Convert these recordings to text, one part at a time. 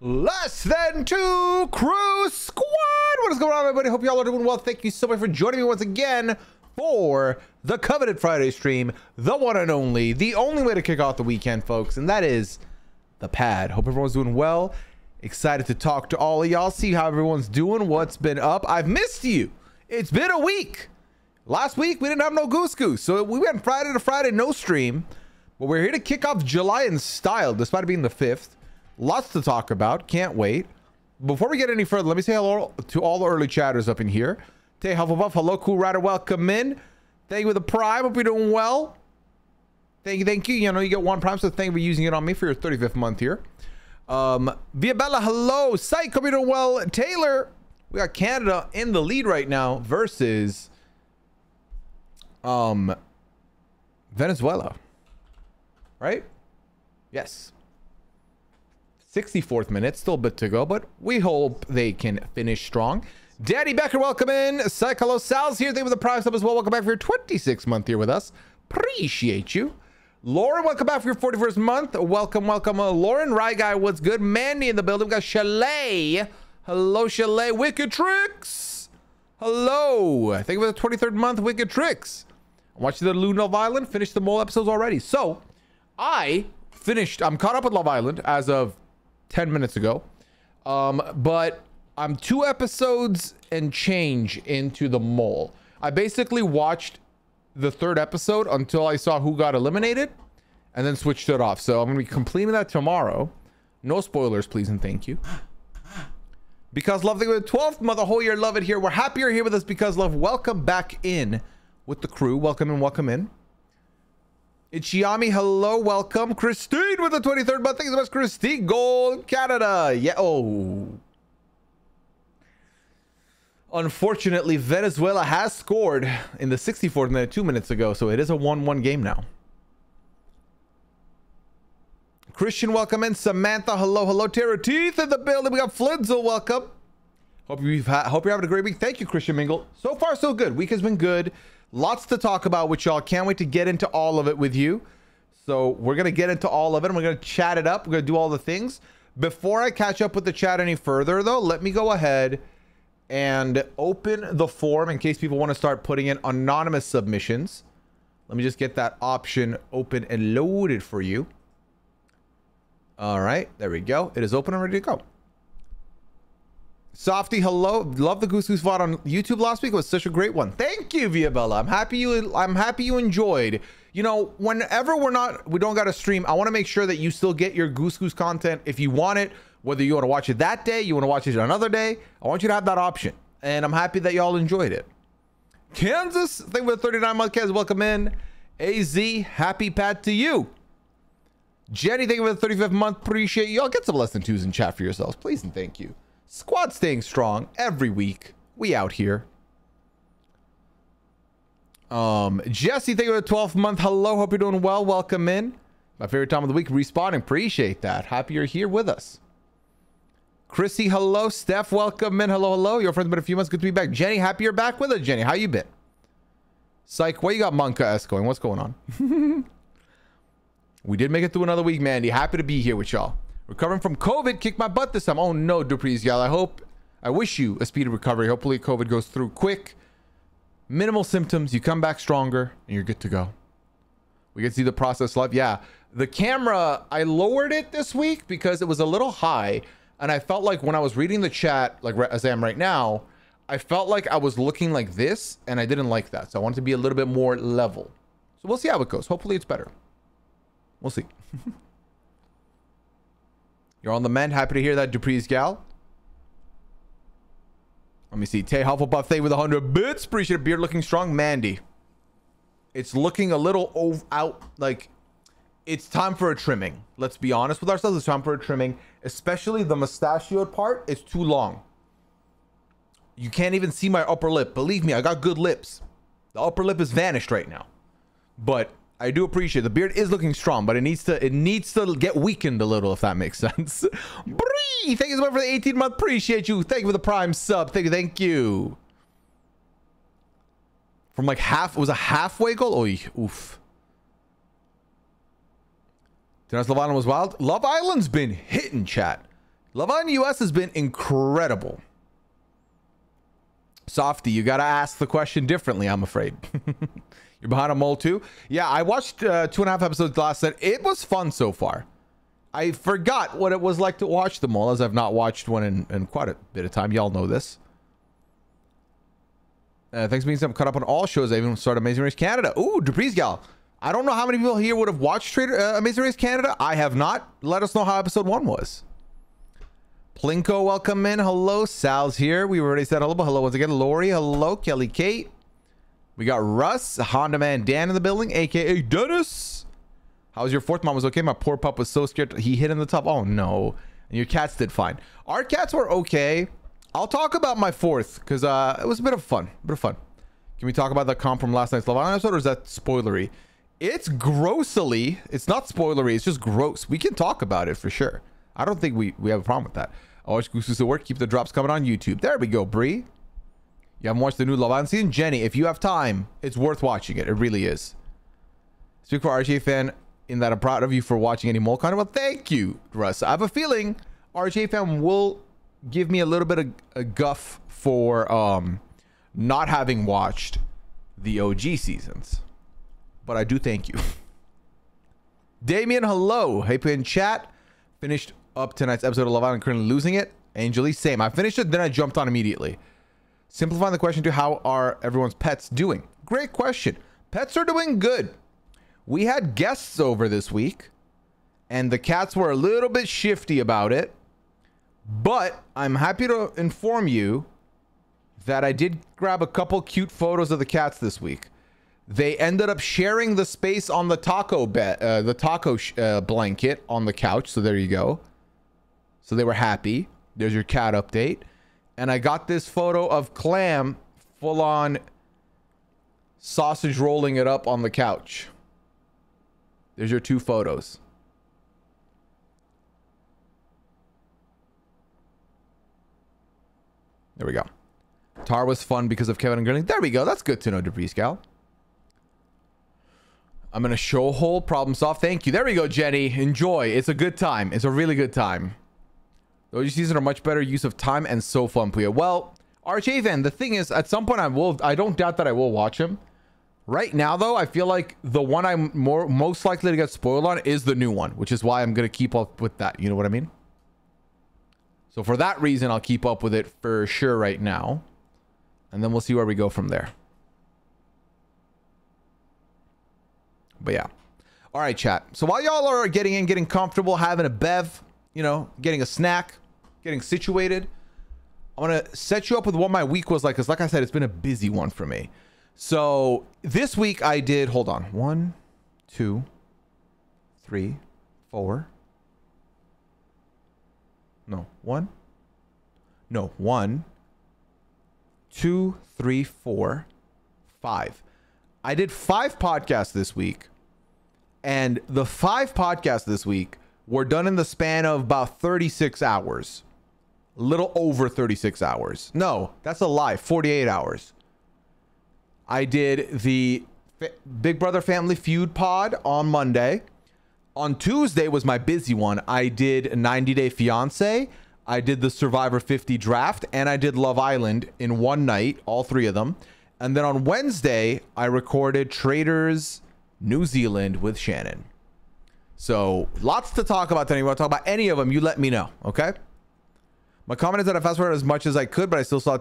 Less than two crew squad. What is going on, everybody? Hope y'all are doing well. Thank you so much for joining me once again for the Coveted Friday stream, the one and only, the only way to kick off the weekend, folks, and that is the pad. Hope everyone's doing well. Excited to talk to all of y'all, see how everyone's doing, what's been up. I've missed you. It's been a week. Last week we didn't have no Goose Goose, so we went Friday to Friday, no stream. But we're here to kick off July in style, despite it being the fifth. Lots to talk about. Can't wait. Before we get any further, let me say hello to all the early chatters up in here. Tay Hufflepuff, hello, Cool Rider, welcome in. Thank you for the Prime. Hope you're doing well. Thank you, thank you. You know, you get one Prime, so thank you for using it on me for your 35th month here. Um, Via Bella, hello. Psych, hope you're doing well. Taylor, we got Canada in the lead right now versus um Venezuela. Right? Yes. 64th minute, still a bit to go, but we hope they can finish strong. Daddy Becker, welcome in. Psycholo Sal's here. Thank you for the prize up as well. Welcome back for your 26th month here with us. Appreciate you. Lauren, welcome back for your 41st month. Welcome, welcome. Uh, Lauren, Rye Guy, what's good? Mandy in the building. We got Chalet. Hello, Chalet. Wicked Tricks. Hello. Thank you for the 23rd month, Wicked Tricks. I'm watching the Luna Love Island. Finished the mole episodes already. So, I finished. I'm caught up with Love Island as of 10 minutes ago. Um, but I'm two episodes and change into the mole. I basically watched the third episode until I saw who got eliminated and then switched it off. So I'm going to be completing that tomorrow. No spoilers, please and thank you. Because Love, the 12th mother whole year, love it here. We're happy you're here with us because Love. Welcome back in with the crew. Welcome and welcome in. It's Yami. Hello, welcome. Christine with the 23rd month. You so much, Christine. Gold Canada. Yeah. Oh. Unfortunately, Venezuela has scored in the 64th minute two minutes ago, so it is a 1-1 game now. Christian, welcome in. Samantha, hello, hello. Tara Teeth in the building. We got Flinzel, welcome. Hope you've ha- hope you're having a great week. Thank you, Christian Mingle. So far, so good. Week has been good. Lots to talk about with y'all. Can't wait to get into all of it with you. So we're going to get into all of it. And we're going to chat it up. We're going to do all the things. Before I catch up with the chat any further, though, let me go ahead and open the form in case people want to start putting in anonymous submissions. Let me just get that option open and loaded for you. All right, there we go. It is open and ready to go. Softy, hello. Love the Goose Goose VOD on YouTube last week. It was such a great one. Thank you, Viabella. I'm happy you I'm happy you enjoyed. You know, whenever we're not we don't got to stream, I want to make sure that you still get your Goose Goose content if you want it, whether you want to watch it that day, you want to watch it another day. I want you to have that option. And I'm happy that y'all enjoyed it. Kansas, thank you for the 39 month Kansas. Welcome in. AZ, happy pat to you. Jenny, thank you for the 35th month. Appreciate. Y'all get some lesson twos in chat for yourselves, please and thank you. Squad staying strong every week. We out here. Um, Jesse, thank you for the 12th month. Hello, hope you're doing well. Welcome in. My favorite time of the week, respawning. Appreciate that. Happy you're here with us. Chrissy, hello. Steph, welcome in. Hello, hello. Your friend's been a few months. Good to be back. Jenny, happy you're back with us. Jenny, how you been? Psych, what you got monkaS going? What's going on? we did make it through another week, Mandy. Happy to be here with y'all. Recovering from COVID, kick my butt this time. Oh no, Dupree's gal. I hope, I wish you a speedy recovery. Hopefully COVID goes through quick. Minimal symptoms. You come back stronger and you're good to go. We can see the process live. Yeah. The camera, I lowered it this week because it was a little high. And I felt like when I was reading the chat, like as I am right now, I felt like I was looking like this and I didn't like that. So I wanted to be a little bit more level. So we'll see how it goes. Hopefully it's better. We'll see. You're on the mend. Happy to hear that, Dupree's gal. Let me see. Tay Hufflepuff, thank with 100 bits. Appreciate it. Beard looking strong. Mandy. It's looking a little out. Like, it's time for a trimming. Let's be honest with ourselves. It's time for a trimming. Especially the mustachioed part. It's too long. You can't even see my upper lip. Believe me, I got good lips. The upper lip is vanished right now. But I do appreciate the beard is looking strong, but it needs to it needs to get weakened a little if that makes sense. Bree, thank you so much for the 18 month. Appreciate you. Thank you for the prime sub. Thank you. Thank you. From like half, it was a halfway goal. Oh, oof. Dennis Island was wild. Love Island's been hitting chat. Love Island US has been incredible. Softy, you got to ask the question differently, I'm afraid. You're behind a mole too? Yeah, I watched uh, two and a half episodes last night. It was fun so far. I forgot what it was like to watch the mole, as I've not watched one in, in quite a bit of time. Y'all know this. Uh, thanks for being caught up on all shows. I even started Amazing Race Canada. Ooh, Dupree's Gal. I don't know how many people here would have watched Trader, uh, Amazing Race Canada. I have not. Let us know how episode one was. Plinko, welcome in. Hello, Sal's here. We already said hello, but hello once again. Lori, hello. Kelly Kate. We got Russ, Honda Man Dan in the building, aka Dennis. How was your fourth mom was okay? My poor pup was so scared. He hit in the top. Oh no. And your cats did fine. Our cats were okay. I'll talk about my fourth because uh, it was a bit of fun. A bit of fun. Can we talk about the comp from last night's Love Island episode or is that spoilery? It's grossly. It's not spoilery. It's just gross. We can talk about it for sure. I don't think we, we have a problem with that. I watch Goose at work. Keep the drops coming on YouTube. There we go, Bree. You haven't watched the new Love Island season? Jenny, if you have time, it's worth watching it. It really is. Speak for RJ fan in that I'm proud of you for watching any mole content. Well, thank you, Russ. I have a feeling RJ fan will give me a little bit of a guff for um not having watched the OG seasons. But I do thank you. Damien, hello. Hey, in chat. Finished up tonight's episode of Love Island, currently losing it. Angeli, same. I finished it, then I jumped on immediately. Simplifying the question to how are everyone's pets doing? Great question. Pets are doing good. We had guests over this week, and the cats were a little bit shifty about it. But I'm happy to inform you that I did grab a couple cute photos of the cats this week. They ended up sharing the space on the taco bed, uh, the taco uh, blanket on the couch. So there you go. So they were happy. There's your cat update. And I got this photo of Clam full on sausage rolling it up on the couch. There's your two photos. There we go. Tar was fun because of Kevin and Grilling. There we go. That's good to know, Debris Gal. I'm going to show hole problem solve. Thank you. There we go, Jenny. Enjoy. It's a good time. It's a really good time. Oh, Those seasons are much better use of time and so fun, Pooya. Well, RJ then, the thing is, at some point I will, I don't doubt that I will watch him. Right now, though, I feel like the one I'm more most likely to get spoiled on is the new one, which is why I'm going to keep up with that. You know what I mean? So for that reason, I'll keep up with it for sure right now. And then we'll see where we go from there. But yeah. All right, chat. So while y'all are getting in, getting comfortable, having a bev, you know, getting a snack, getting situated. I'm to set you up with what my week was like. Because like I said, it's been a busy one for me. So this week I did, hold on. One, two, three, four. No, one. No, one, two, three, four, five. I did five podcasts this week. And the five podcasts this week were done in the span of about 36 hours. A little over 36 hours. No, that's a lie. 48 hours. I did the Big Brother Family Feud pod on Monday. On Tuesday was my busy one. I did 90 Day Fiance. I did the Survivor 50 draft and I did Love Island in one night, all three of them. And then on Wednesday, I recorded Traitors New Zealand with Shannon. So lots to talk about today. You want to talk about any of them, you let me know, okay? My comment is that I fast forwarded as much as I could, but I still saw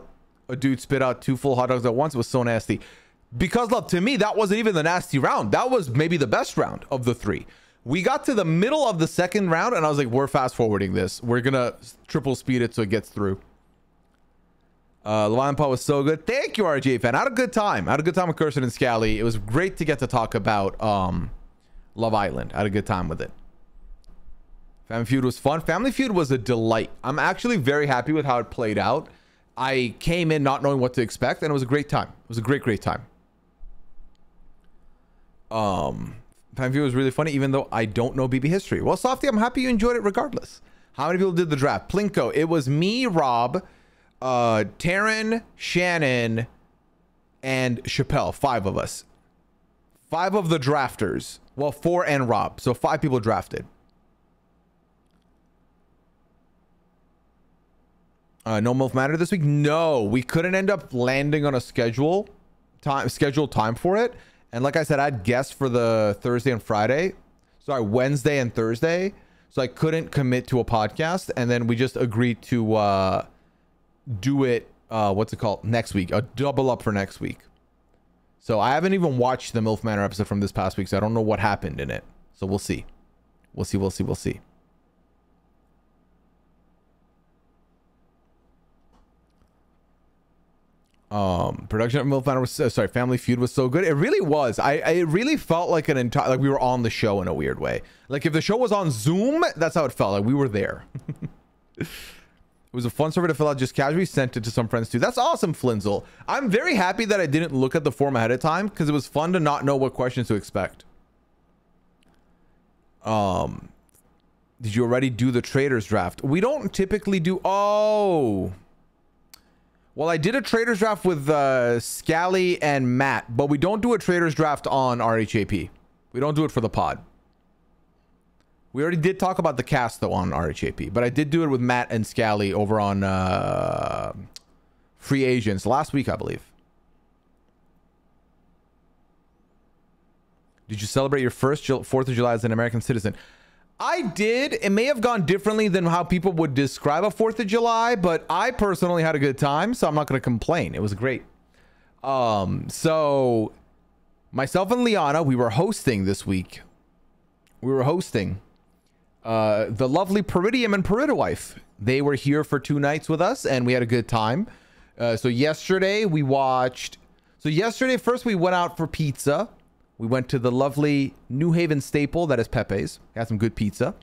a dude spit out two full hot dogs at once. It was so nasty. Because, love, to me, that wasn't even the nasty round. That was maybe the best round of the three. We got to the middle of the second round, and I was like, we're fast forwarding this. We're going to triple speed it so it gets through. Uh, Lion Paw was so good. Thank you, RJ fan. I had a good time. I had a good time with Kirsten and Scally. It was great to get to talk about um, Love Island. I had a good time with it. Family Feud was fun. Family Feud was a delight. I'm actually very happy with how it played out. I came in not knowing what to expect, and it was a great time. It was a great, great time. Um, Family Feud was really funny, even though I don't know BB history. Well, Softy, I'm happy you enjoyed it regardless. How many people did the draft? Plinko. It was me, Rob, uh, Taryn, Shannon, and Chappelle. Five of us. Five of the drafters. Well, four and Rob. So five people drafted. Uh, no MILF Manor this week? No, we couldn't end up landing on a schedule time scheduled time for it. And like I said, I'd guessed for the Thursday and Friday. Sorry, Wednesday and Thursday. So I couldn't commit to a podcast. And then we just agreed to uh do it uh what's it called? Next week. A double up for next week. So I haven't even watched the MILF Manor episode from this past week, so I don't know what happened in it. So we'll see. We'll see, we'll see, we'll see. um production of MILF Manor was uh, sorry family feud was so good it really was i i it really felt like an entire like we were on the show in a weird way like if the show was on zoom that's how it felt like we were there was a fun survey to fill out just casually sent it to some friends too. That's awesome flinzel. I'm very happy that i didn't look at the form ahead of time because it was fun to not know what questions to expect. Um did you already do the traitors draft? We don't typically do oh. Well, I did a traitors draft with uh, Scally and Matt, but we don't do a traitors draft on RHAP. We don't do it for the pod. We already did talk about the cast though on RHAP, but I did do it with Matt and Scally over on uh, Free Agents last week, I believe. Did you celebrate your first 4th of July as an American citizen? I did. It may have gone differently than how people would describe a 4th of July, but I personally had a good time, so I'm not going to complain. It was great. Um, so myself and Liana, we were hosting this week. We were hosting uh, the lovely Peridium and Peridiwife. They were here for two nights with us, and we had a good time. Uh, so yesterday we watched. So yesterday, first we went out for pizza. We went to the lovely New Haven staple that is Pepe's. Got some good pizza.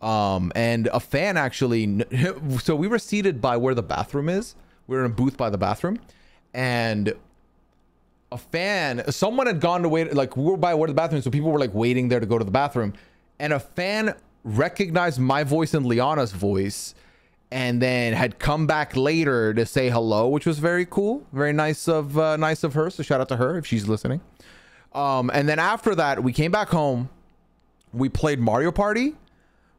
Um, and a fan actually. So we were seated by where the bathroom is. We were in a booth by the bathroom, and a fan. Someone had gone to wait. Like we were by where the bathroom. So people were like waiting there to go to the bathroom, and a fan recognized my voice and Liana's voice. And then had come back later to say hello, which was very cool, very nice of uh, nice of her. So shout out to her if she's listening. Um, and then after that, we came back home. We played Mario Party.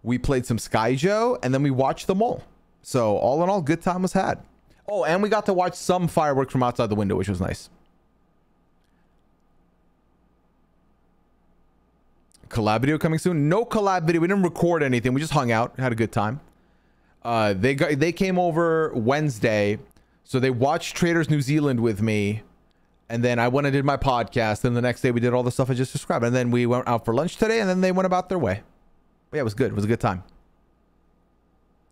We played some Skyjo, and then we watched the mole. So all in all, good time was had. Oh, and we got to watch some fireworks from outside the window, which was nice. Collab video coming soon? No collab video. We didn't record anything. We just hung out, had a good time. Uh, they got they came over Wednesday, so they watched Traitors New Zealand with me and then I went and did my podcast. And the next day we did all the stuff I just described. And then we went out for lunch today and then they went about their way. But yeah, it was good. It was a good time.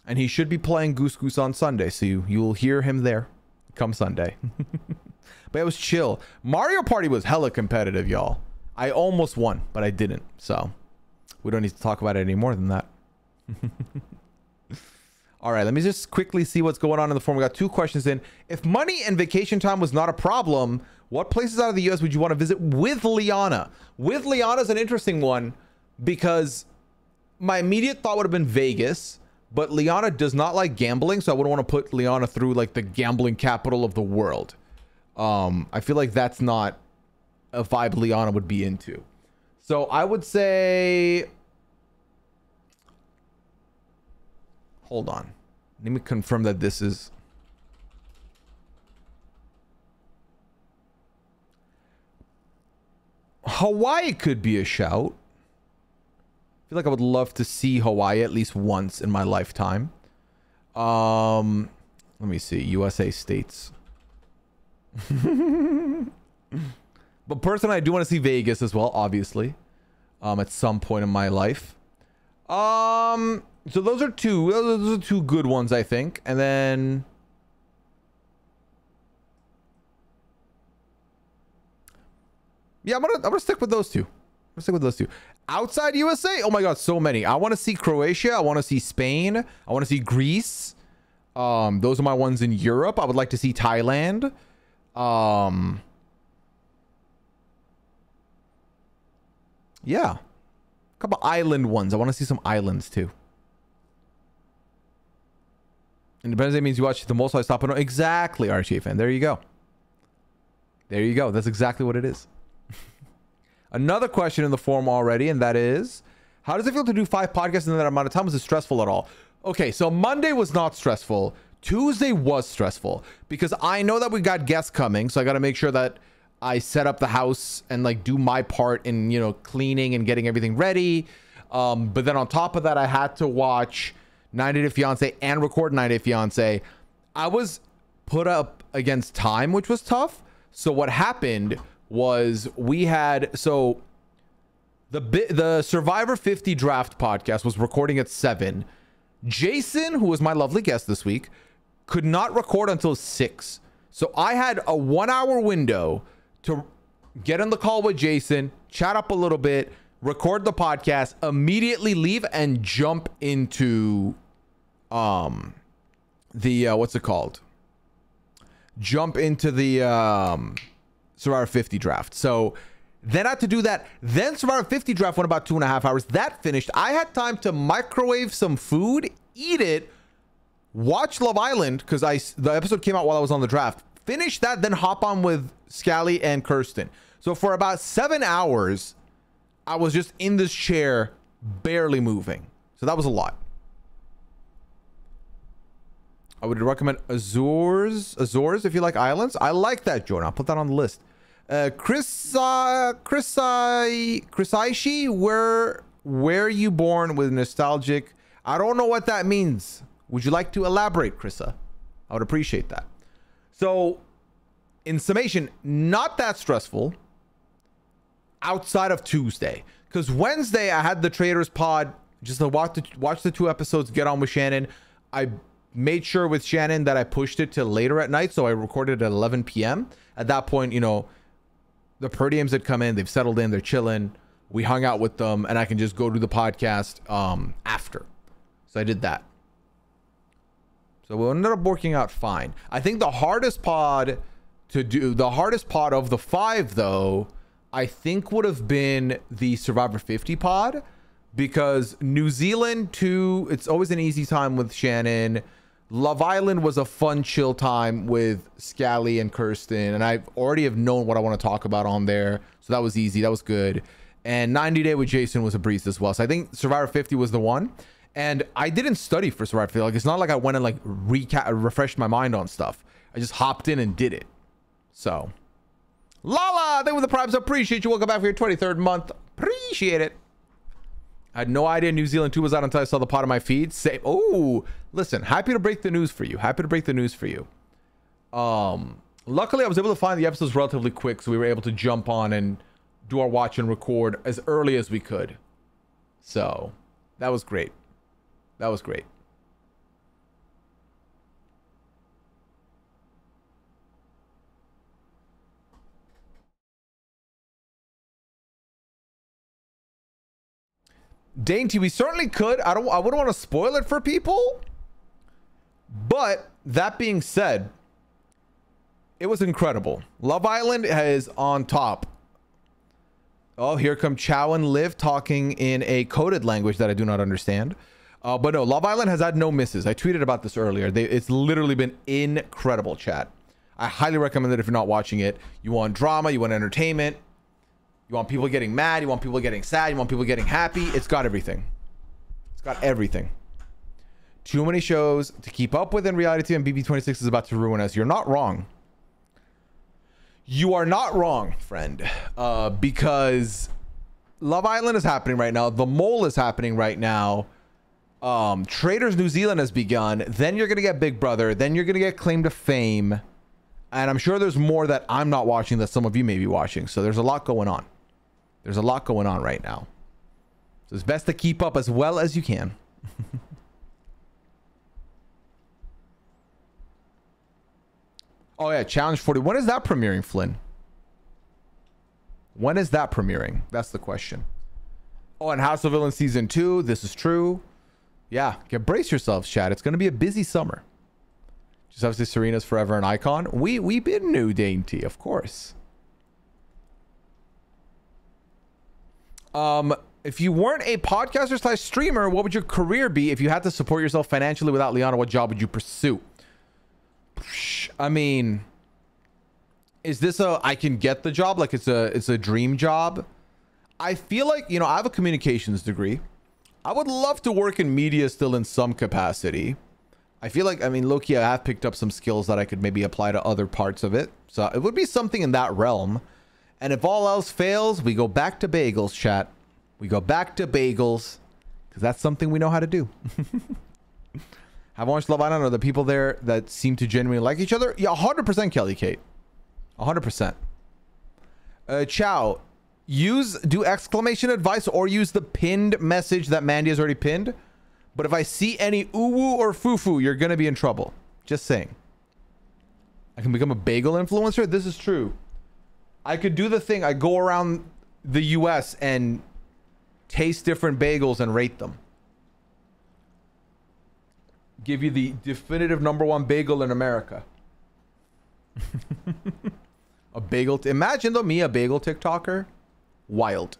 And he should be playing Goose Goose on Sunday. So you, you'll hear him there come Sunday. but it was chill. Mario Party was hella competitive, y'all. I almost won, but I didn't. So we don't need to talk about it any more than that. All right, let me just quickly see what's going on in the form. We got two questions in. If money and vacation time was not a problem, what places out of the US would you want to visit with Liana? With Liana is an interesting one because my immediate thought would have been Vegas, but Liana does not like gambling, so I wouldn't want to put Liana through like the gambling capital of the world. Um, I feel like that's not a vibe Liana would be into. So I would say Hold on. Let me confirm that this is Hawaii could be a shout. I feel like I would love to see Hawaii at least once in my lifetime. Um, let me see. USA states. but personally, I do want to see Vegas as well, obviously. Um, at some point in my life. Um, so those are two. Those are two good ones, I think. And then Yeah, I'm gonna I'm gonna stick with those two. I'm gonna stick with those two. Outside USA, oh my god, so many. I want to see Croatia. I want to see Spain. I want to see Greece. Um, those are my ones in Europe. I would like to see Thailand. Um, yeah, a couple island ones. I want to see some islands too. Independence means you watch the most I stop exactly RTA fan. There you go. There you go. That's exactly what it is. Another question in the form already, and that is, how does it feel to do five podcasts in that amount of time? Was it stressful at all? Okay, so Monday was not stressful. Tuesday was stressful because I know that we got guests coming, so I got to make sure that I set up the house and like do my part in you know cleaning and getting everything ready. Um, but then on top of that, I had to watch 90 Day Fiance and record 90 Day Fiance. I was put up against time, which was tough. So what happened was we had so the the Survivor 50 draft podcast was recording at seven. Jason, who was my lovely guest this week, could not record until six. So I had a one hour window to get on the call with Jason, chat up a little bit, record the podcast, immediately leave and jump into um the uh, what's it called? Jump into the um Survivor 50 draft. So then I had to do that. Then Survivor 50 draft went about two and a half hours. That finished. I had time to microwave some food, eat it, watch Love Island because I the episode came out while I was on the draft. Finish that, then hop on with Scally and Kirsten. So for about seven hours, I was just in this chair, barely moving. So that was a lot. I would recommend Azores, Azores if you like islands. I like that, Jordan. I'll put that on the list. Uh, Chris, uh, Chris, uh, Chris Aishi, where, where you born with nostalgic? I don't know what that means. Would you like to elaborate, Chrissa? I would appreciate that. So, in summation, not that stressful outside of Tuesday. Because Wednesday, I had the Traitors Pod just to watch the, watch the two episodes, get on with Shannon. I made sure with Shannon that I pushed it to later at night. So I recorded at 11 p.m. At that point, you know, the per diems had come in, they've settled in, they're chilling. We hung out with them, and I can just go do the podcast um, after. So I did that. So we ended up working out fine. I think the hardest pod to do, the hardest pod of the five, though, I think would have been the Survivor 50 pod because New Zealand, too, it's always an easy time with Shannon. Love Island was a fun, chill time with Scally and Kirsten, and I already have known what I want to talk about on there, so that was easy. That was good. And 90 Day with Jason was a breeze as well. So I think Survivor 50 was the one. And I didn't study for Survivor 50. Like it's not like I went and like recap, refreshed my mind on stuff. I just hopped in and did it. So, Lala, they were the primes. Appreciate you. Welcome back for your 23rd month. Appreciate it. I had no idea New Zealand 2 was out until I saw the pot on my feed. Say, oh, listen, happy to break the news for you. Happy to break the news for you. Um, luckily, I was able to find the episodes relatively quick, so we were able to jump on and do our watch and record as early as we could. So, that was great. That was great. Dainty, we certainly could. I don't I wouldn't want to spoil it for people. But that being said, it was incredible. Love Island is on top. Oh, here come Chow and Liv talking in a coded language that I do not understand. Uh, but no, Love Island has had no misses. I tweeted about this earlier. They, it's literally been incredible, chat. I highly recommend it if you're not watching it. You want drama, you want entertainment, you want people getting mad. You want people getting sad. You want people getting happy. It's got everything. It's got everything. Too many shows to keep up with in reality and BB26 is about to ruin us. You're not wrong. You are not wrong, friend. Uh, because Love Island is happening right now. The Mole is happening right now. Um, Traitors New Zealand has begun. Then you're going to get Big Brother. Then you're going to get Claim to Fame. And I'm sure there's more that I'm not watching that some of you may be watching. So there's a lot going on. There's a lot going on right now. So it's best to keep up as well as you can. oh yeah, Challenge 40. When is that premiering, Flynn? When is that premiering? That's the question. Oh, and House of Villains season two. This is true. Yeah, get brace yourselves, Chad. It's going to be a busy summer. Just obviously, Serena's forever an icon. We we been new dainty, of course. Um, if you weren't a podcaster slash streamer, what would your career be if you had to support yourself financially without Liana? What job would you pursue? I mean, is this a I can get the job like it's a it's a dream job? I feel like you know I have a communications degree. I would love to work in media still in some capacity. I feel like, I mean, Loki, I have picked up some skills that I could maybe apply to other parts of it. So it would be something in that realm. And if all else fails, we go back to bagels, chat. We go back to bagels because that's something we know how to do. have watched Love Island? Are the people there that seem to genuinely like each other? Yeah, 100% Kelly Kate. 100%. Uh, Chow, use, do exclamation advice or use the pinned message that Mandy has already pinned. But if I see any uwu or fufu, you're going to be in trouble. Just saying. I can become a bagel influencer? This is true. I could do the thing. I go around the US and taste different bagels and rate them. Give you the definitive number one bagel in America. a bagel. T- Imagine though, me, a bagel TikToker. Wild.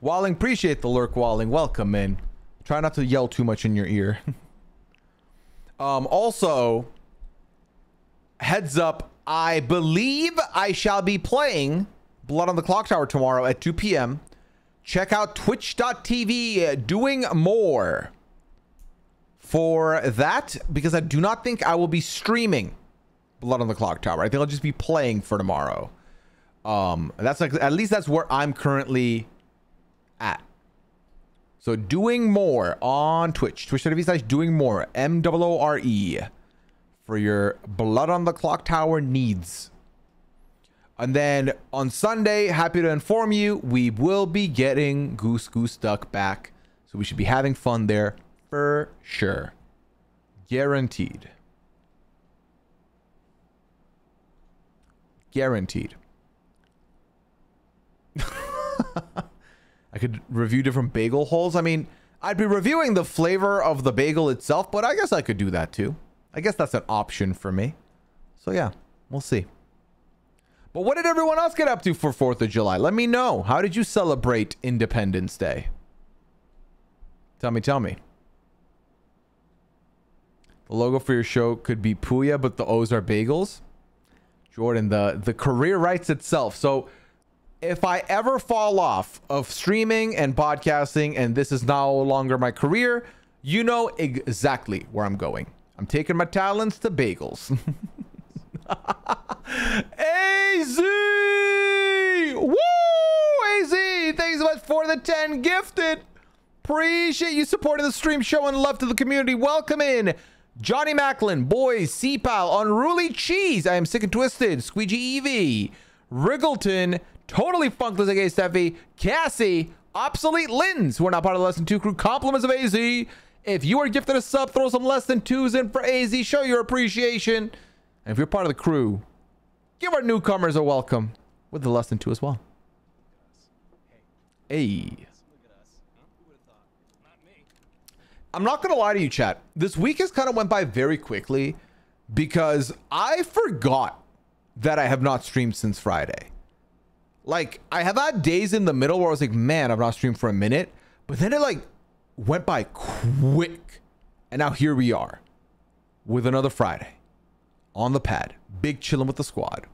Walling, appreciate the lurk, Walling. Welcome in. Try not to yell too much in your ear. um, also, heads up, I believe I shall be playing Blood on the Clocktower tomorrow at 2 p.m. Check out twitch.tv doing more for that because I do not think I will be streaming Blood on the Clocktower. I think I'll just be playing for tomorrow. Um, that's like at least that's where I'm currently at. So doing more on Twitch, twitch.tv slash doing more, M O O R E, for your Blood on the Clock Tower needs. And then on Sunday, happy to inform you, we will be getting Goose Goose Duck back. So we should be having fun there for sure. Guaranteed. Guaranteed. I could review different bagel holes. I mean, I'd be reviewing the flavor of the bagel itself, but I guess I could do that too. I guess that's an option for me. So yeah, we'll see. But what did everyone else get up to for 4th of July? Let me know. How did you celebrate Independence Day? Tell me, tell me. The logo for your show could be Pooya, but the O's are bagels. Jordan, the, the career writes itself. So if I ever fall off of streaming and podcasting and this is no longer my career, you know exactly where I'm going. I'm taking my talents to bagels. AZ! Woo! AZ! Thanks so much for the 10 gifted. Appreciate you supporting the stream show and love to the community. Welcome in. Johnny Macklin, Boys, CPAL, Unruly Cheese, I am Sick and Twisted, Squeegee Evie, Wriggleton, Totally Funkless against Steffi, Cassie, Obsolete Lins, who are not part of the Less Than 2 crew. Compliments of AZ. If you are gifted a sub, throw some Less Than 2s in for AZ. Show your appreciation. And if you're part of the crew, give our newcomers a welcome with the Less Than 2 as well. Hey. I'm not going to lie to you, chat. This week has kind of went by very quickly because I forgot that I have not streamed since Friday. Like I have had days in the middle where I was like, man, I've not streamed for a minute, but then it like went by quick, and now here we are with another Friday on the pad, big chilling with the squad,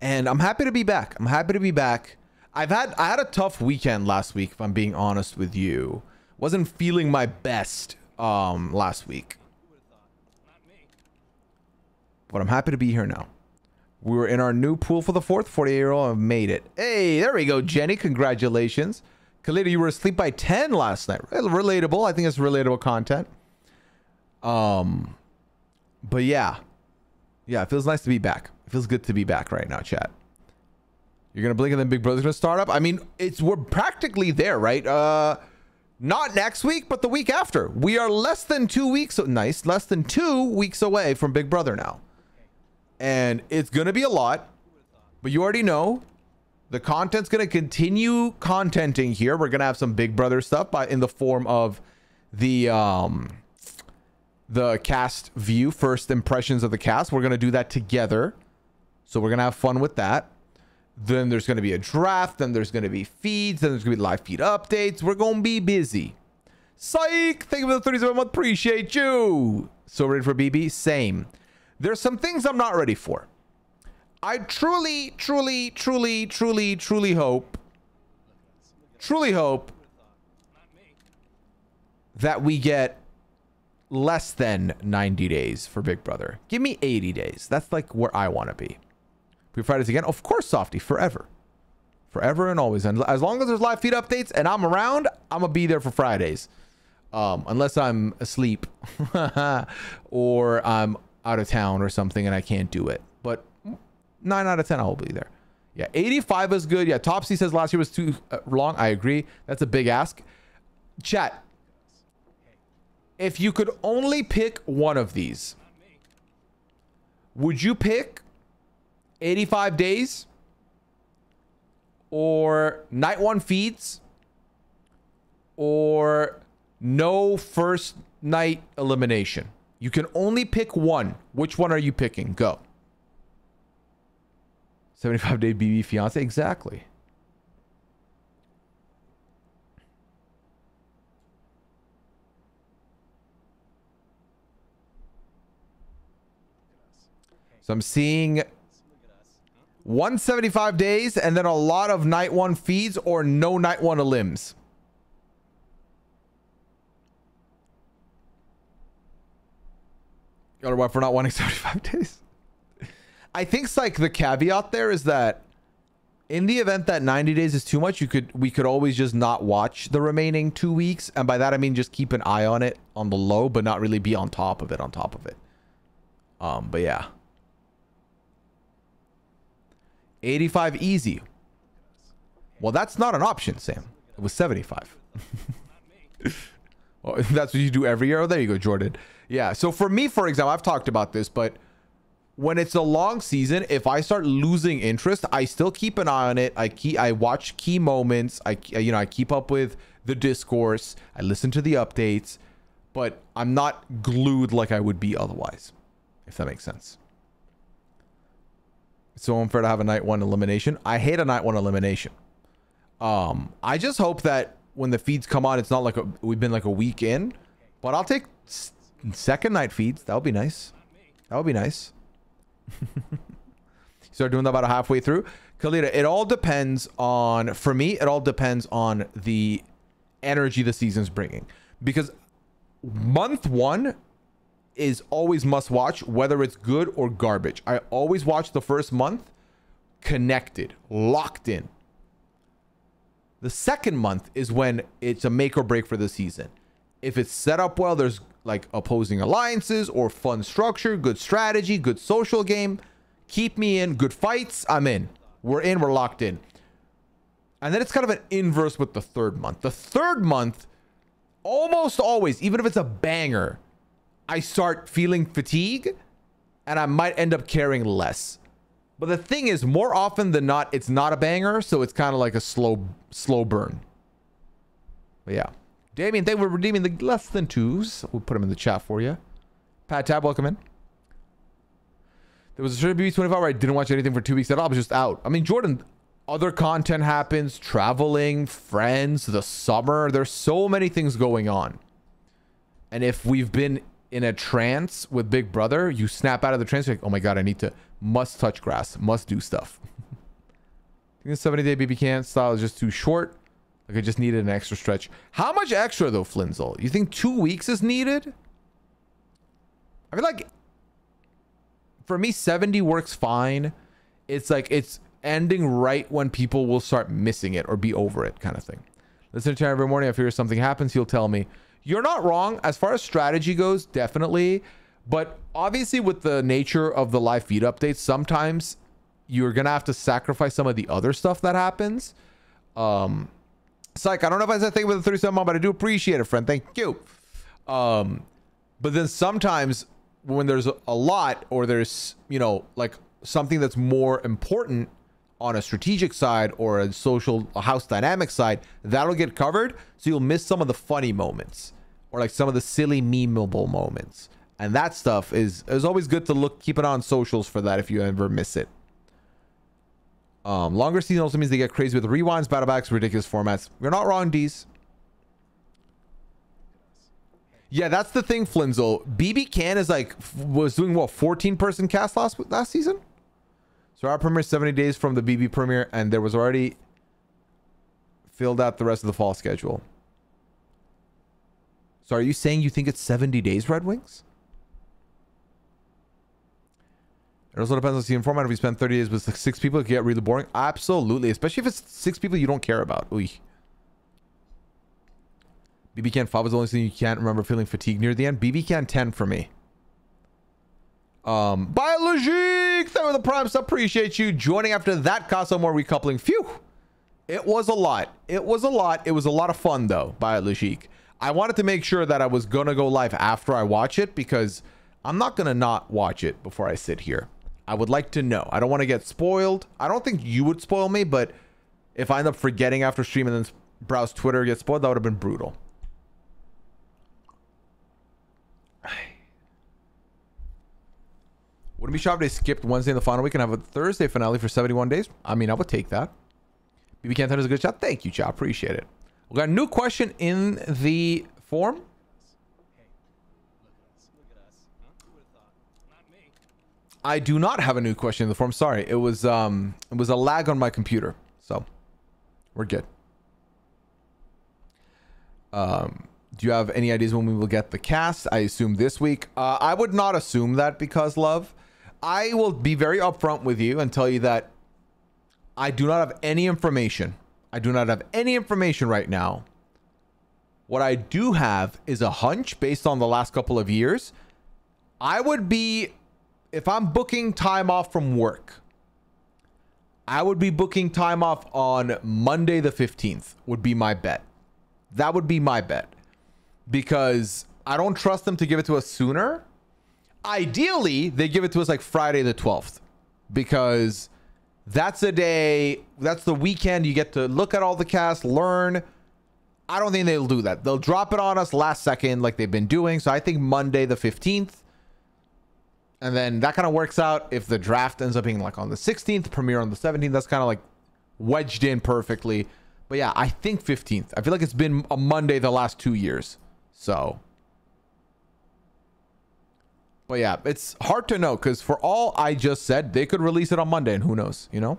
and I'm happy to be back. I'm happy to be back. I've had I had a tough weekend last week, if I'm being honest with you. Wasn't feeling my best um last week. But I'm happy to be here now. We were in our new pool for the fourth. 48 year old have made it. Hey, there we go, Jenny. Congratulations. Kalita, you were asleep by 10 last night. Relatable. I think it's relatable content. Um, but yeah. Yeah, it feels nice to be back. It feels good to be back right now, chat. You're gonna blink and then Big Brother's gonna start up. I mean, it's we're practically there, right? Uh not next week, but the week after. We are less than two weeks nice, less than two weeks away from Big Brother now and it's going to be a lot, but you already know the content's going to continue contenting here. We're going to have some Big Brother stuff by in the form of the um the cast view, first impressions of the cast. We're going to do that together. So we're going to have fun with that. Then there's going to be a draft, then there's going to be feeds, then there's going to be live feed updates. We're going to be busy. Psych! Thank you for the 37 month. Appreciate you. So ready for BB? Same. There's some things I'm not ready for. I truly, truly, truly, truly, truly hope, truly hope that we get less than 90 days for Big Brother. Give me 80 days. That's like where I want to be. Pre Fridays again? Of course, Softy, forever. Forever and always. And as long as there's live feed updates and I'm around, I'm going to be there for Fridays. Um, unless I'm asleep or I'm out of town or something and I can't do it. 9 out of 10, I'll be there. Yeah, 85 is good. Yeah, Topsy says last year was too uh, long. I agree. That's a big ask. Chat, if you could only pick one of these, would you pick 85 days or night one feeds or no first night elimination? You can only pick one. Which one are you picking? Go. 75 day BB fiance? Exactly. So I'm seeing 175 days and then a lot of night one feeds or no night one limbs. Got why for not wanting 75 days. I think like the caveat there is that in the event that 90 days is too much, you could we could always just not watch the remaining two weeks. And by that I mean just keep an eye on it on the low, but not really be on top of it on top of it. Um, but yeah. 85 easy. Well, that's not an option, Sam. It was 75. well, that's what you do every year. Oh, there you go, Jordan. Yeah. So for me, for example, I've talked about this, but when it's a long season, if I start losing interest, I still keep an eye on it. I keep, I watch key moments. I, you know, I keep up with the discourse. I listen to the updates, but I'm not glued like I would be otherwise, if that makes sense so unfair to have a night one elimination. I hate a night one elimination. Um, I just hope that when the feeds come on, it's not like a, we've been like a week in, but I'll take second night feeds. That would be nice. That would be nice. Start doing that about halfway through. Kalita, it all depends on, for me, it all depends on the energy the season's bringing. Because month one is always must watch, whether it's good or garbage. I always watch the first month connected, locked in. The second month is when it's a make or break for the season. If it's set up well, there's like opposing alliances or fun structure, good strategy, good social game. Keep me in, good fights, I'm in. We're in, we're locked in. And then it's kind of an inverse with the third month. The third month, almost always, even if it's a banger, I start feeling fatigue and I might end up caring less. But the thing is, more often than not, it's not a banger, so it's kind of like a slow, slow burn. But yeah. Damien, they were redeeming the less than twos. We'll put them in the chat for you. Pat Tab, welcome in. There was a certain BB25 where I didn't watch anything for two weeks at all. I was just out. I mean, Jordan, other content happens, traveling, friends, the summer. There's so many things going on. And if we've been in a trance with Big Brother, you snap out of the trance, like, oh my god, I need to must touch grass, must do stuff. I think the 70 day BB can style is just too short. Like I just needed an extra stretch. How much extra though, Flinzel? You think two weeks is needed? I feel like for me, 70 works fine. It's like it's ending right when people will start missing it or be over it, kind of thing. Listen to every morning. If something happens, he'll tell me. You're not wrong. As far as strategy goes, definitely. But obviously, with the nature of the live feed updates, sometimes you're going to have to sacrifice some of the other stuff that happens. Um, Psych, I don't know if I said thank you for the 37 month, but I do appreciate it, friend. Thank you. Um, but then sometimes when there's a lot or there's, you know, like something that's more important on a strategic side or a social a house dynamic side, that'll get covered. So you'll miss some of the funny moments or like some of the silly memeable moments. And that stuff is is always good to look keep it on socials for that if you ever miss it. Um, longer season also means they get crazy with rewinds, battle backs, ridiculous formats. You're not wrong, D's. Yeah, that's the thing, Flinzel. BB Can is like was doing what 14 person cast last last season. So our premiere 70 days from the BB premiere, and there was already filled out the rest of the fall schedule. So are you saying you think it's 70 days, Red Wings? It also depends on the format. If you spend 30 days with six people, it can get really boring. Absolutely. Especially if it's six people you don't care about. Oy. BB Can 5 was the only thing you can't remember feeling fatigued near the end. BB Can 10 for me. Um, Biologique, thank you the sub. Appreciate you joining after that Casa Amor recoupling. Phew. It was a lot. It was a lot. It was a lot of fun though, Biologique. I wanted to make sure that I was going to go live after I watch it because I'm not going to not watch it before I sit here. I would like to know. I don't want to get spoiled. I don't think you would spoil me, but if I end up forgetting after stream and then browse Twitter get spoiled, that would have been brutal. Wouldn't be shocked if they skipped Wednesday in the final week and have a Thursday finale for 71 days. I mean, I would take that. BB Can 10 is a good shot. Thank you, chat. Appreciate it. We got a new question in the form. I do not have a new question in the form. Sorry, it was um it was a lag on my computer, so we're good. Um, do you have any ideas when we will get the cast? I assume this week. Uh, I would not assume that because love. I will be very upfront with you and tell you that I do not have any information. I do not have any information right now. What I do have is a hunch based on the last couple of years. I would be if I'm booking time off from work, I would be booking time off on Monday the 15th, would be my bet. That would be my bet because I don't trust them to give it to us sooner. Ideally, they give it to us like Friday the 12th because that's a day, that's the weekend you get to look at all the cast, learn. I don't think they'll do that. They'll drop it on us last second like they've been doing. So I think Monday the 15th and then that kind of works out if the draft ends up being like on the 16th, premiere on the 17th. That's kind of like wedged in perfectly. But yeah, I think 15th. I feel like it's been a Monday the last two years. So. But yeah, it's hard to know because for all I just said, they could release it on Monday and who knows, you know?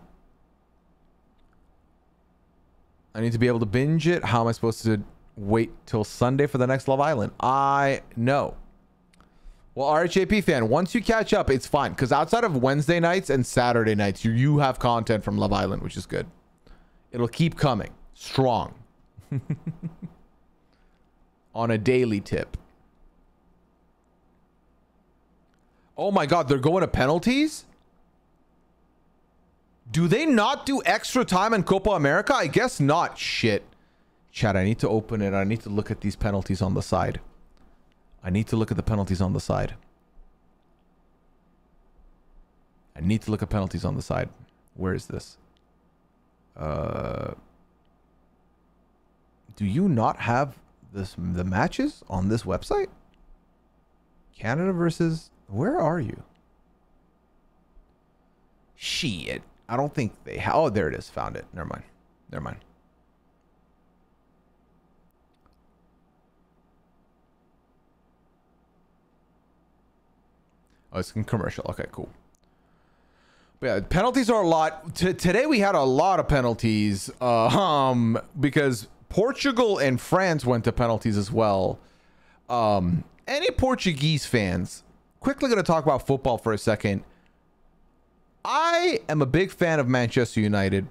I need to be able to binge it. How am I supposed to wait till Sunday for the next Love Island? I know. Well, RHAP fan, once you catch up, it's fine. Because outside of Wednesday nights and Saturday nights, you, you have content from Love Island, which is good. It'll keep coming. Strong. On a daily tip. Oh my god, they're going to penalties? Do they not do extra time in Copa America? I guess not. Shit. Chat, I need to open it. I need to look at these penalties on the side. I need to look at the penalties on the side. I need to look at penalties on the side. Where is this? Uh, do you not have this the matches on this website? Canada versus where are you? Shit. I don't think they Oh, there it is. Found it. Never mind. Never mind. Oh, it's in commercial. Okay, cool. But yeah, penalties are a lot. T today we had a lot of penalties uh, um, because Portugal and France went to penalties as well. Um, any Portuguese fans, quickly going to talk about football for a second. I am a big fan of Manchester United.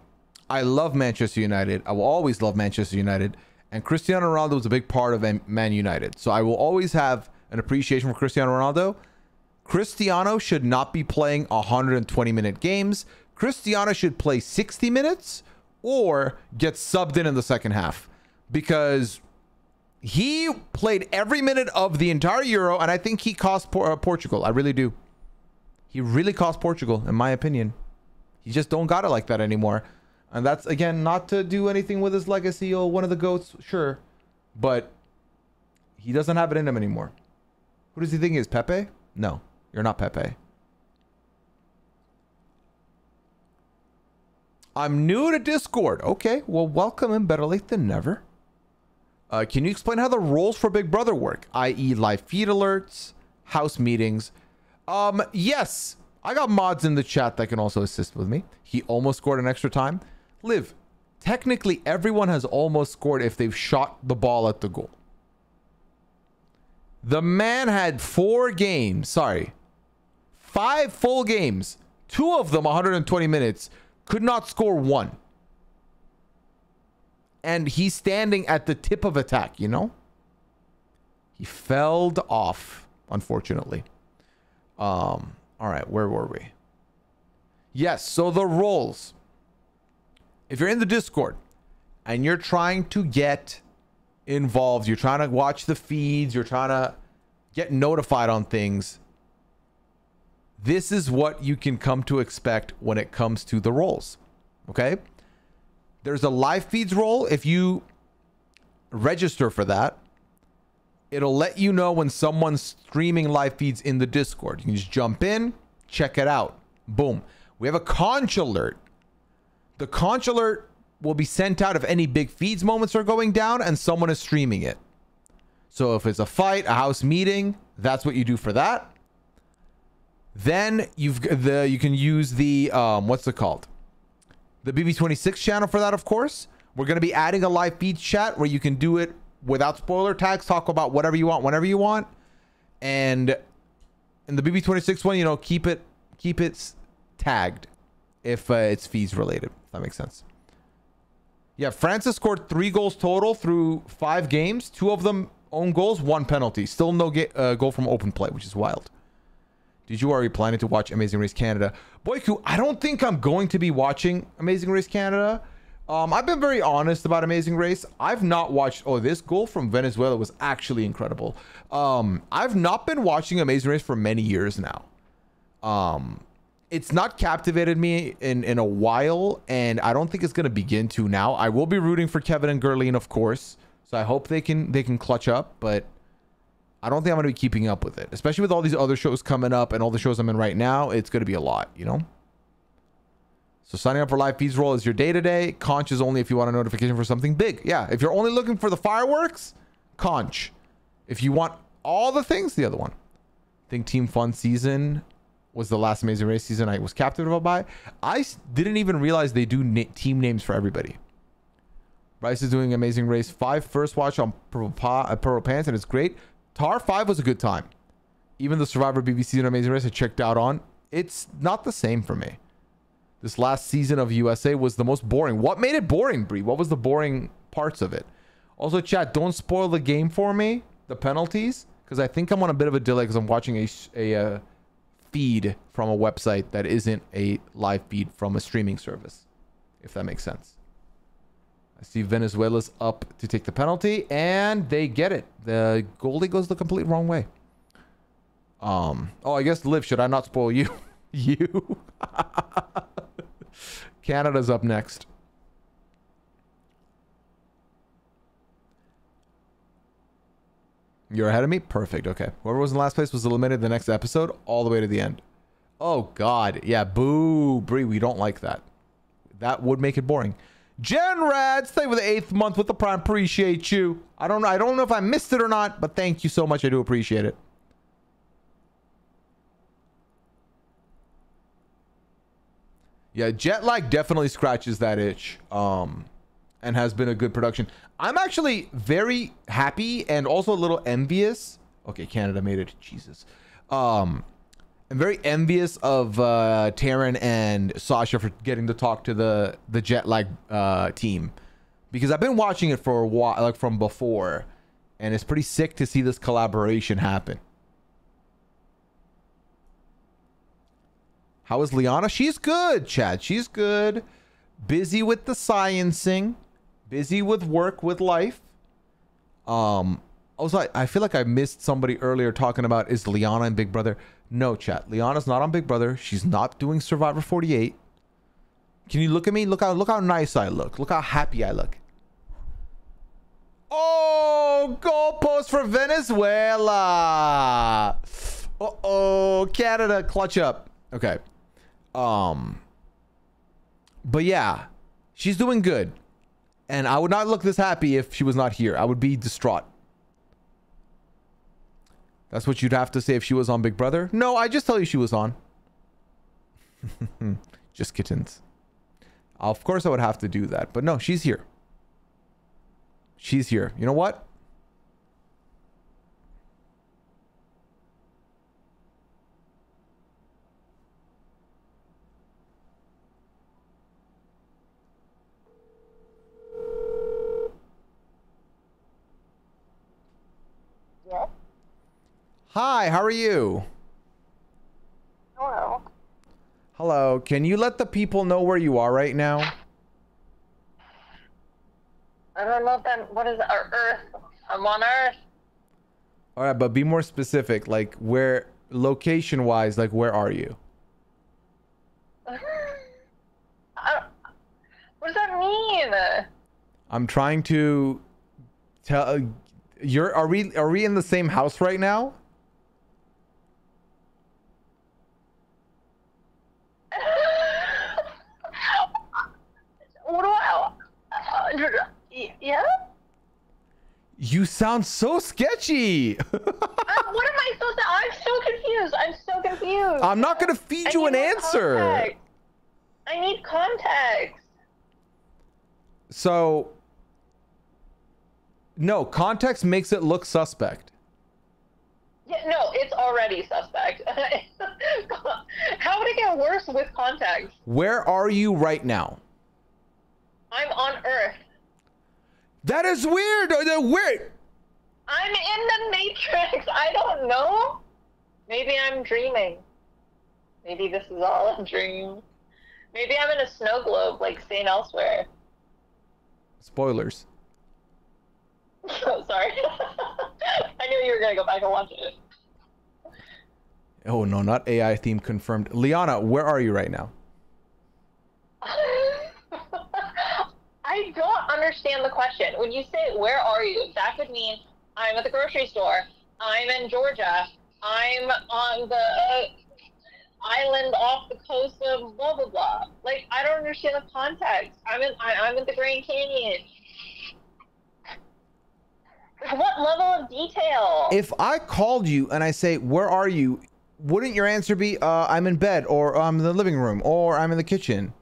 I love Manchester United. I will always love Manchester United. And Cristiano Ronaldo was a big part of Man United. So I will always have an appreciation for Cristiano Ronaldo. Cristiano should not be playing 120 minute games. Cristiano should play 60 minutes or get subbed in in the second half because he played every minute of the entire Euro, and I think he cost uh, Portugal. I really do. He really cost Portugal, in my opinion. He just don't got it like that anymore. And that's, again, not to do anything with his legacy or one of the GOATs, sure. But he doesn't have it in him anymore. Who does he think he is, Pepe? No. You're not Pepe. I'm new to Discord. Okay, well, welcome and better late than never. Uh, can you explain how the roles for Big Brother work, i.e., live feed alerts, house meetings? Um, yes, I got mods in the chat that can also assist with me. He almost scored an extra time. Live, technically, everyone has almost scored if they've shot the ball at the goal. The man had four games. Sorry, five full games. Two of them 120 minutes. Could not score one. And he's standing at the tip of attack, you know? He felled off, unfortunately. Um, all right, where were we? Yes, so the roles. If you're in the Discord and you're trying to get involved, you're trying to watch the feeds, you're trying to get notified on things, this is what you can come to expect when it comes to the roles. Okay? There's a live feeds role. If you register for that, it'll let you know when someone's streaming live feeds in the Discord. You can just jump in, check it out. Boom. We have a conch alert. The conch alert will be sent out if any big feeds moments are going down and someone is streaming it. So if it's a fight, a house meeting, that's what you do for that. Then you've the you can use the um what's it called? The BB26 channel for that, of course. We're gonna be adding a live feed chat where you can do it without spoiler tags, talk about whatever you want, whenever you want. And in the BB26 one, you know, keep it keep it tagged if uh, it's fees related. If that makes sense. Yeah, Francis scored three goals total through five games. Two of them own goals, one penalty. Still no get, uh, goal from open play, which is wild. Did you already planning to watch Amazing Race Canada? Boyku, I don't think I'm going to be watching Amazing Race Canada. Um, I've been very honest about Amazing Race. I've not watched. Oh, this goal from Venezuela was actually incredible. Um, I've not been watching Amazing Race for many years now. Um, it's not captivated me in in a while, and I don't think it's gonna begin to now. I will be rooting for Kevin and Gerline, of course. So I hope they can they can clutch up, but I don't think I'm going to be keeping up with it, especially with all these other shows coming up and all the shows I'm in right now. It's going to be a lot, you know? So signing up for live feeds roll is your day to day. Conch is only if you want a notification for something big. Yeah, if you're only looking for the fireworks, Conch. If you want all the things, the other one. I think Team Fun season was the last Amazing Race season I was captivated by. I didn't even realize they do na team names for everybody. Bryce is doing Amazing Race 5 first watch on Purple, pa uh, Purple Pants, and it's great. Tar 5 was a good time. Even the Survivor BBC and Amazing Race I checked out on, it's not the same for me. This last season of USA was the most boring. What made it boring, Brie? What was the boring parts of it? Also, chat, don't spoil the game for me, the penalties, because I think I'm on a bit of a delay because I'm watching a, a uh, feed from a website that isn't a live feed from a streaming service, if that makes sense. I see Venezuela's up to take the penalty, and they get it. The goalie goes the complete wrong way. Um. Oh, I guess Liv, should I not spoil you? you. Canada's up next. You're ahead of me? Perfect. Okay. Whoever was in last place was eliminated the next episode all the way to the end. Oh, God. Yeah. Boo. Brie, we don't like that. That would make it boring. Genrad, stay with the eighth month with the prime. Appreciate you. I don't. I don't know if I missed it or not, but thank you so much. I do appreciate it. Yeah, jet lag definitely scratches that itch. Um, and has been a good production. I'm actually very happy and also a little envious. Okay, Canada made it. Jesus. Um, I'm very envious of uh, Taran and Sasha for getting to talk to the the jet lag uh, team because I've been watching it for a while, like from before, and it's pretty sick to see this collaboration happen. How is Liana? She's good, Chad. She's good. Busy with the sciencing, busy with work, with life. Um, also, I, I feel like I missed somebody earlier talking about is Liana and Big Brother. No, chat. Liana's not on Big Brother. She's not doing Survivor 48. Can you look at me? Look how look how nice I look. Look how happy I look. Oh, goalpost for Venezuela. Uh oh, Canada, clutch up. Okay. Um. But yeah, she's doing good, and I would not look this happy if she was not here. I would be distraught. That's what you'd have to say if she was on Big Brother? No, I just tell you she was on. just kittens. Of course I would have to do that. But no, she's here. She's here. You know what? Hi, how are you? Hello. Hello. Can you let the people know where you are right now? I don't know if that. What is our Earth? I'm on Earth. All right, but be more specific. Like where, location wise, like where are you? I, what does that mean? I'm trying to tell. You're. Are we? Are we in the same house right now? what do I? Uh, y- yeah. You sound so sketchy. Uh, what am I supposed to? I'm so confused. I'm so confused. I'm not gonna feed I you an answer. context. I need context. So, no context makes it look suspect. Yeah, no, it's already suspect. How would it get worse with context? Where are you right now? I'm on Earth. That is weird. Uh, the- Where? I'm in the Matrix. I don't know. Maybe I'm dreaming. Maybe this is all a dream. Maybe I'm in a snow globe like St. Elsewhere. Spoilers. Oh, sorry. I knew you were gonna go back and watch it. Oh no, not AI theme confirmed. Liana, where are you right now? I don't understand the question. When you say where are you, that could mean I'm at the grocery store. I'm in Georgia. I'm on the uh, island off the coast of blah blah blah. Like I don't understand the context. I'm in I, I'm in the Grand Canyon. What level of detail? If I called you and I say, "Where are you?" wouldn't your answer be, uh, "I'm in bed," or "I'm in the living room," or "I'm in the kitchen"?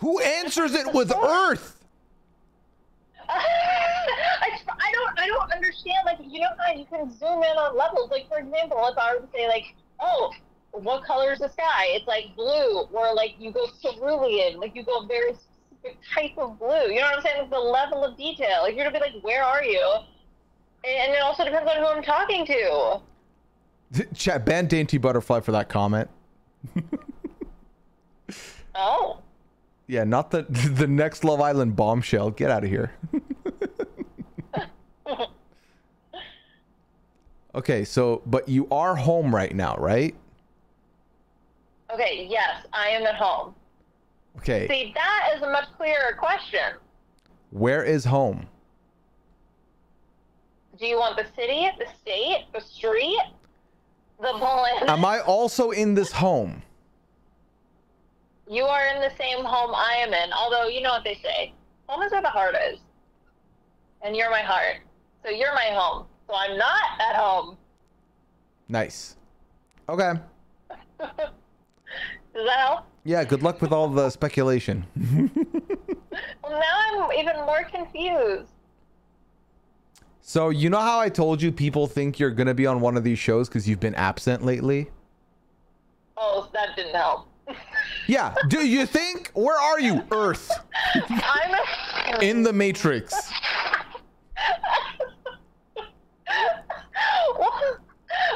Who answers it with Earth? I, I don't I don't understand. Like you know how you can zoom in on levels. Like for example, if I were to say like, oh, what color is the sky? It's like blue, or like you go cerulean, like you go very specific type of blue. You know what I'm saying? It's the level of detail. Like you're gonna be like, where are you? And it also depends on who I'm talking to. Chat ban dainty butterfly for that comment. Oh. Yeah, not the the next Love Island bombshell. Get out of here. okay, so but you are home right now, right? Okay, yes, I am at home. Okay. See, that is a much clearer question. Where is home? Do you want the city, the state, the street, the planet? Am I also in this home? You are in the same home I am in. Although, you know what they say home is where the heart is. And you're my heart. So you're my home. So I'm not at home. Nice. Okay. Does that help? Yeah, good luck with all the speculation. Well, now I'm even more confused. so, you know how I told you people think you're going to be on one of these shows because you've been absent lately? Oh, that didn't help. Yeah. Do you think? Where are you? Earth. I'm a... In the Matrix. Well,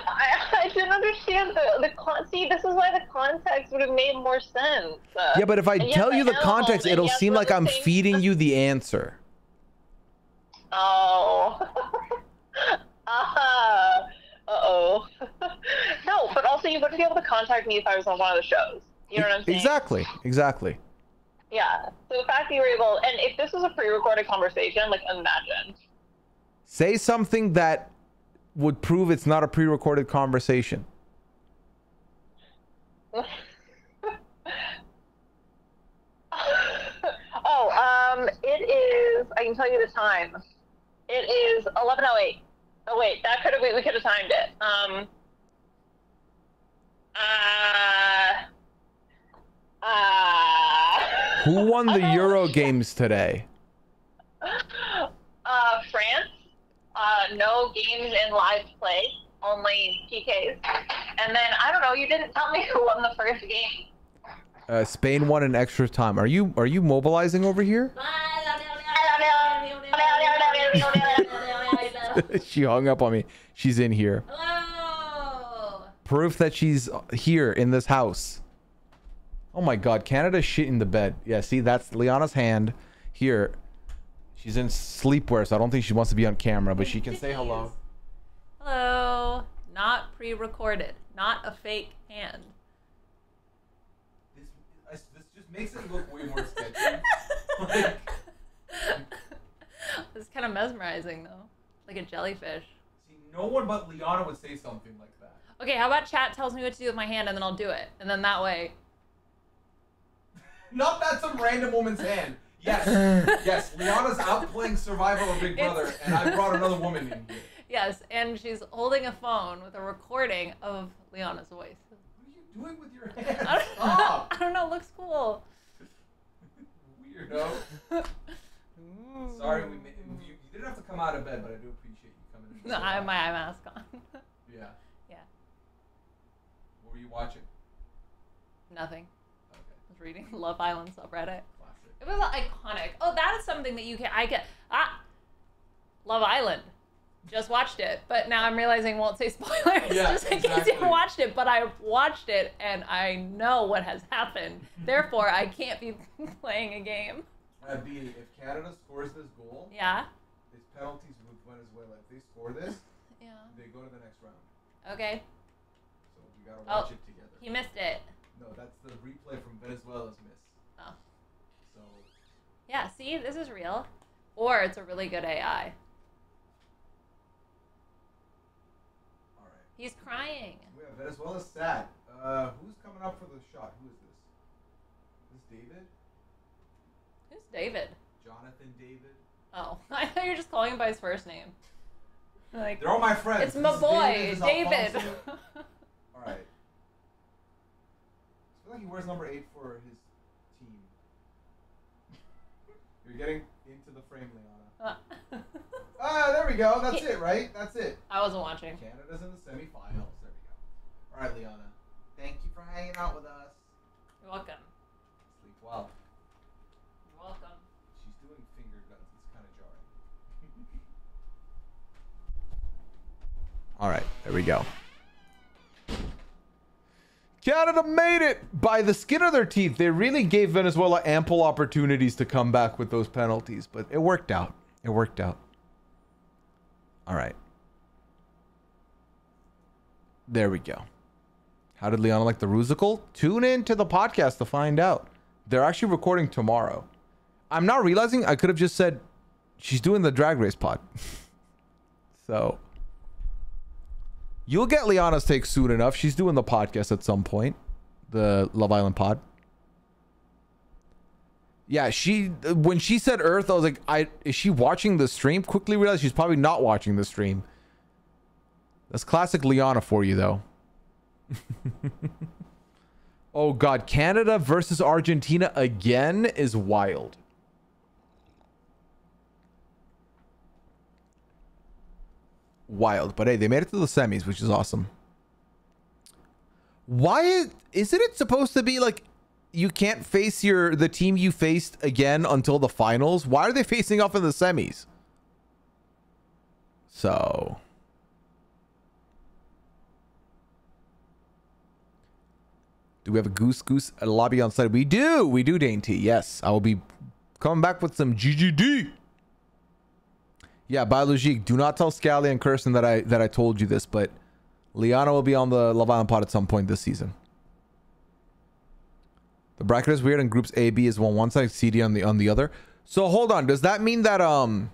I, I didn't understand the, the con- see this is why the context would have made more sense. Uh, Yeah, but if I and yes, tell you I the context, it'll yes, seem like I'm same- feeding you the answer. Oh. Ah. Uh oh. no, but also you wouldn't be able to contact me if I was on one of the shows. You know what I'm saying? Exactly. Exactly. Yeah. So the fact that you were able, and if this was a pre-recorded conversation, like imagine. Say something that would prove it's not a pre-recorded conversation. oh, um, it is. I can tell you the time. It is 11:08. Oh wait, that could have we, we could have timed it. Um. Uh. Uh. Who won the Euro games today? Uh, France. Uh, no games in live play, only PKs. And then I don't know. You didn't tell me who won the first game. Uh, Spain won in extra time. Are you are you mobilizing over here? she hung up on me. She's in here. Hello. Proof that she's here in this house. Oh my god, Canada's shit in the bed. Yeah, see, that's Liana's hand. Here. She's in sleepwear, so I don't think she wants to be on camera, but she can say hello. Hello. Not pre-recorded. Not a fake hand. This, this just makes it look way more sketchy. like, It's kind of mesmerizing though, like a jellyfish. see, no one but Liana would say something like that. Okay, how about chat tells me what to do with my hand and then I'll do it, and then that way. Not that some random woman's hand. Yes, yes. Liana's out playing Survival of Big Brother, It's- and I brought another woman in here. Yes, and she's holding a phone with a recording of Liana's voice. What are you doing with your hand? I don't, Stop, I don't know. It looks cool. weirdo. Sorry, we made, you, you didn't have to come out of bed, but I do appreciate you coming in. to No, I have my eye mask on. Yeah. yeah, What were you watching? nothing. Okay, I was reading Love Island subreddit. classic. It was iconic. Oh, that is something that you can. I get. Ah, Love Island. Just watched it, but now I'm realizing won't say spoilers Yeah, just in case you haven't watched it. But I watched it and I know what has happened. Therefore, I can't be playing a game. Uh, B, if Canada scores this goal, Yeah. it's penalties with Venezuela. If they score this, Yeah. they go to the next round. Okay. So we gotta Oh, watch it together. He missed it. No, that's the replay from Venezuela's miss. Oh. So Yeah. See, this is real, or it's a really good AI. all right. He's crying. We have Venezuela's sad. Uh, who's coming up for the shot? Who is this? This David? Who's David? Jonathan David? Oh, I thought you were just calling him by his first name. Like, They're all my friends. it's my boy, is David. All right. I feel like he wears number eight for his team. You're getting into the frame, Liana. Ah, there we go. That's it, right? That's it. I wasn't watching. Canada's in the semifinals. There we go. All right, Liana. Thank you for hanging out with us. You're welcome. Sleep well. You're welcome. She's doing finger guns. It's kind of jarring. All right, there we go. Canada made it by the skin of their teeth. They really gave Venezuela ample opportunities to come back with those penalties, but it worked out. It worked out. All right. There we go. How did Liana like the Rusical? Tune in to the podcast to find out. They're actually recording tomorrow. I'm not realizing I could have just said she's doing the drag race pod. so you'll get Liana's take soon enough. She's doing the podcast at some point, the Love Island pod. Yeah, she when she said Earth, I was like, I is she watching the stream? Quickly realized she's probably not watching the stream. That's classic Liana for you though. oh god, Canada versus Argentina again is wild. Wild, but hey, they made it to the semis, which is awesome. Why isn't it supposed to be like you can't face your the team you faced again until the finals? Why are they facing off in the semis? So Do we have a goose goose a lobby on site? We do. We do, Dainty. Yes. I will be coming back with some GGD. Yeah, Biologique. Do not tell Scally and Kirsten that I that I told you this, but Liana will be on the Love Island pod at some point this season. The bracket is weird and groups A, B is on one side, CD on the on the other. So hold on. Does that mean that um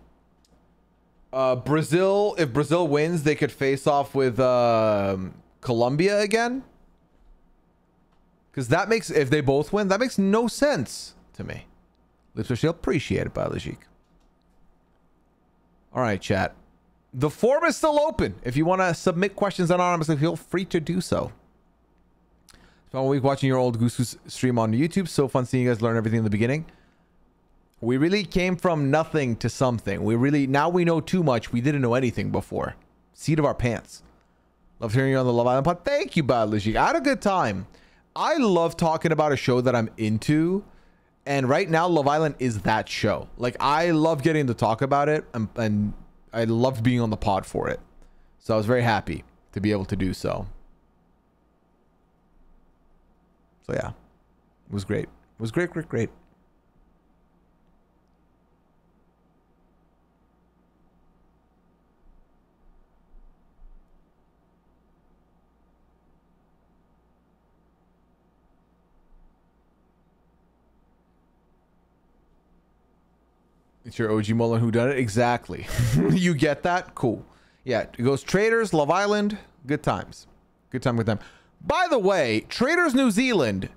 uh Brazil if Brazil wins, they could face off with um Colombia again? Because that makes, if they both win, that makes no sense to me. Lips are still appreciated by. All right, chat. The form is still open. If you want to submit questions anonymously, feel free to do so. Spent one week watching your old Goose Goose stream on YouTube. So fun seeing you guys learn everything in the beginning. We really came from nothing to something. We really, now we know too much. We didn't know anything before. Seat of our pants. Love hearing you on the Love Island pod. Thank you, Bad Biologique. I had a good time. I love talking about a show that I'm into. And right now, Love Island is that show. Like, I love getting to talk about it and, and I loved being on the pod for it. So I was very happy to be able to do so. So yeah, it was great. It was great, great, great. It's your OG Mullen who done it exactly. you get that? Cool. Yeah, it goes Traitors, Love Island, good times. Good time with them. By the way, Traitors New Zealand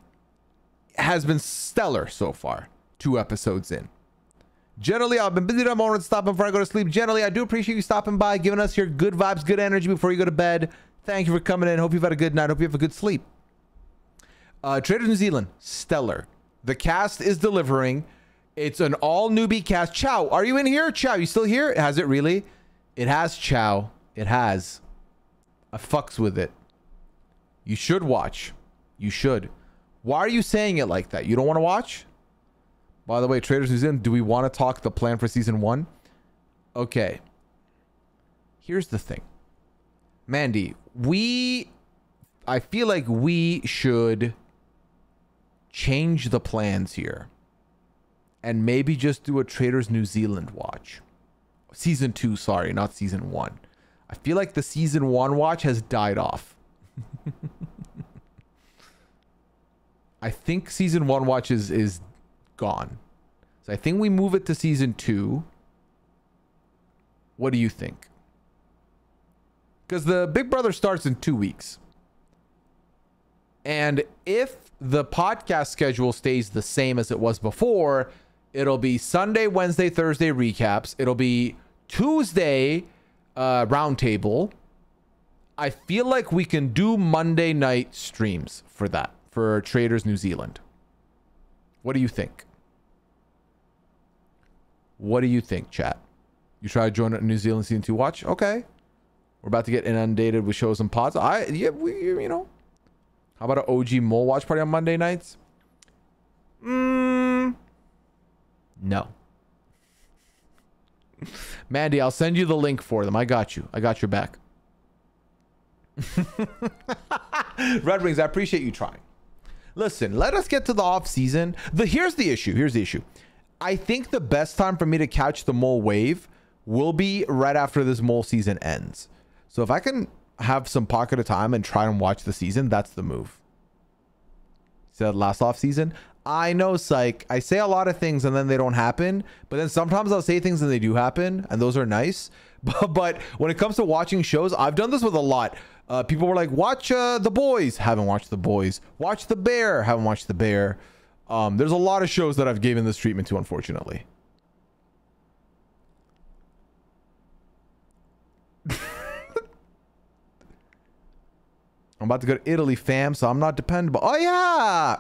has been stellar so far. Two episodes in. Generally, I've been busy that morning stopping before I go to sleep. Generally, I do appreciate you stopping by, giving us your good vibes, good energy before you go to bed. Thank you for coming in. Hope you've had a good night. Hope you have a good sleep. Uh, Traitors New Zealand, stellar. The cast is delivering. It's an all newbie cast. Chow, are you in here? Chow, you still here? Has it really? It has, Chow. It has. I fucks with it. You should watch. You should. Why are you saying it like that? You don't want to watch? By the way, Traitors New in, do we want to talk the plan for season one? Okay. Here's the thing. Mandy, we I feel like we should change the plans here and maybe just do a Traitors New Zealand watch. Season 2, sorry, not season 1. I feel like the season 1 watch has died off. I think season 1 watch is is gone. So I think we move it to season 2. What do you think? Cuz the Big Brother starts in 2 weeks. And if the podcast schedule stays the same as it was before, it'll be Sunday, Wednesday, Thursday recaps. It'll be Tuesday uh, roundtable. I feel like we can do Monday night streams for that for Traitors New Zealand. What do you think? What do you think, chat? You try to join a New Zealand season two watch? Okay. We're about to get inundated with shows and pods. I yeah, we you know. How about an OG mole watch party on Monday nights? Mm, no. Mandy, I'll send you the link for them. I got you. I got your back. Red Wings, I appreciate you trying. Listen, let us get to the off season. The here's the issue. Here's the issue. I think the best time for me to catch the mole wave will be right after this mole season ends. So if I can have some pocket of time and try and watch the season, that's the move. Said last off season. I know, psych. I say a lot of things and then they don't happen. But then sometimes I'll say things and they do happen, and those are nice. But, but when it comes to watching shows, I've done this with a lot. Uh, people were like, "Watch uh, the boys." Haven't watched the boys. Watch the bear. Haven't watched the bear. Um, there's a lot of shows that I've given this treatment to, unfortunately. I'm about to go to Italy, fam, so I'm not dependable. Oh yeah,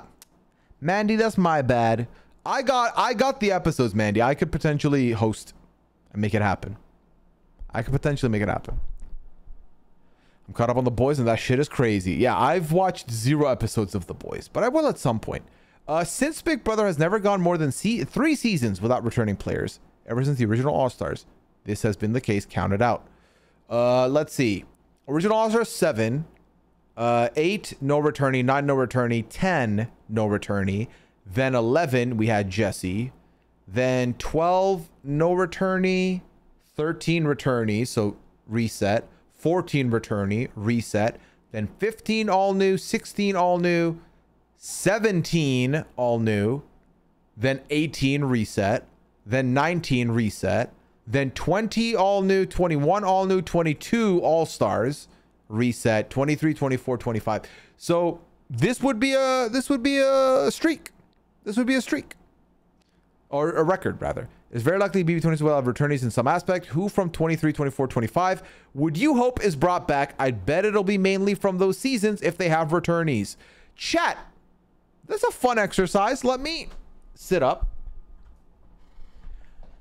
Mandy, that's my bad. I got I got the episodes, Mandy. I could potentially host and make it happen. I could potentially make it happen. I'm caught up on the boys, and that shit is crazy. Yeah, I've watched zero episodes of the boys, but I will at some point. Uh, since Big Brother has never gone more than se three seasons without returning players, ever since the original All Stars, this has been the case. Counted out. Uh, let's see. Original All Stars seven, uh, eight no returnee, nine no returnee, ten no returnee. Then eleven we had Jesse. Then twelve no returnee, thirteen returnee, so reset. 14 returnee, reset. Then 15 all new, 16 all new, 17 all new, then 18 reset, then 19 reset, then 20 all new, 21 all new, 22 all stars reset, 23, 24, 25. So this would be a this would be a streak. This would be a streak. Or a record rather. It's very likely BB20s will have returnees in some aspect. Who from 23, 24, 25 would you hope is brought back? I'd bet it'll be mainly from those seasons if they have returnees. Chat, that's a fun exercise. Let me sit up.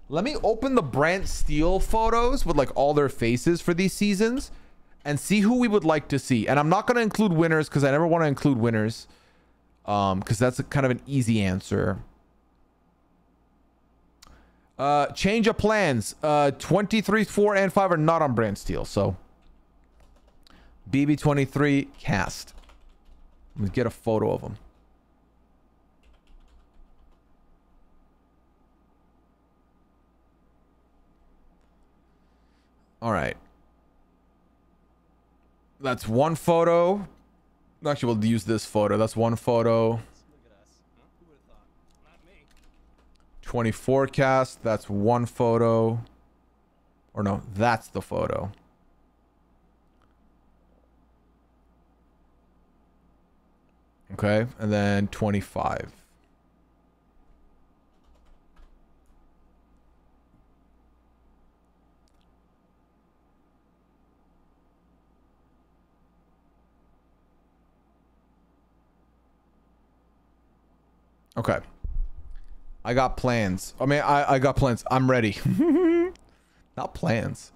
Let me open the BrantSteele photos with like all their faces for these seasons and see who we would like to see. And I'm not going to include winners because I never want to include winners um, because that's a, kind of an easy answer. Uh, change of plans. Uh, 23, 4, and 5 are not on BrantSteele. So, BB23 cast. Let me get a photo of them. All right. That's one photo. Actually, we'll use this photo. That's one photo. 24 cast. That's one photo. Or no, that's the photo. Okay, and then 25. Okay. I got plans. I mean, I, I got plans. I'm ready. Not plans.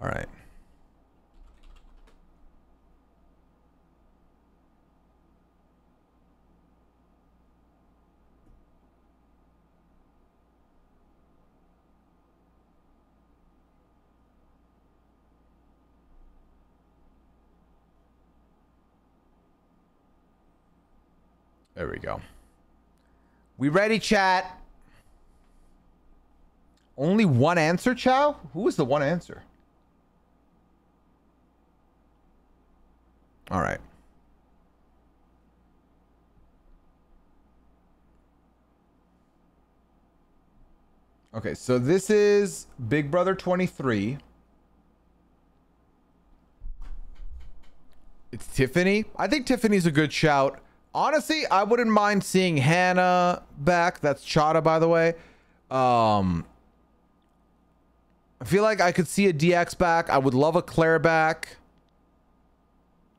All right. There we go. We ready, chat? Only one answer, Chow? Who was the one answer? All right. Okay, so this is Big Brother 23. It's Tiffany. I think Tiffany's a good shout. Honestly, I wouldn't mind seeing Hannah back. That's Chaddha, by the way. Um, I feel like I could see a DX back. I would love a Claire back.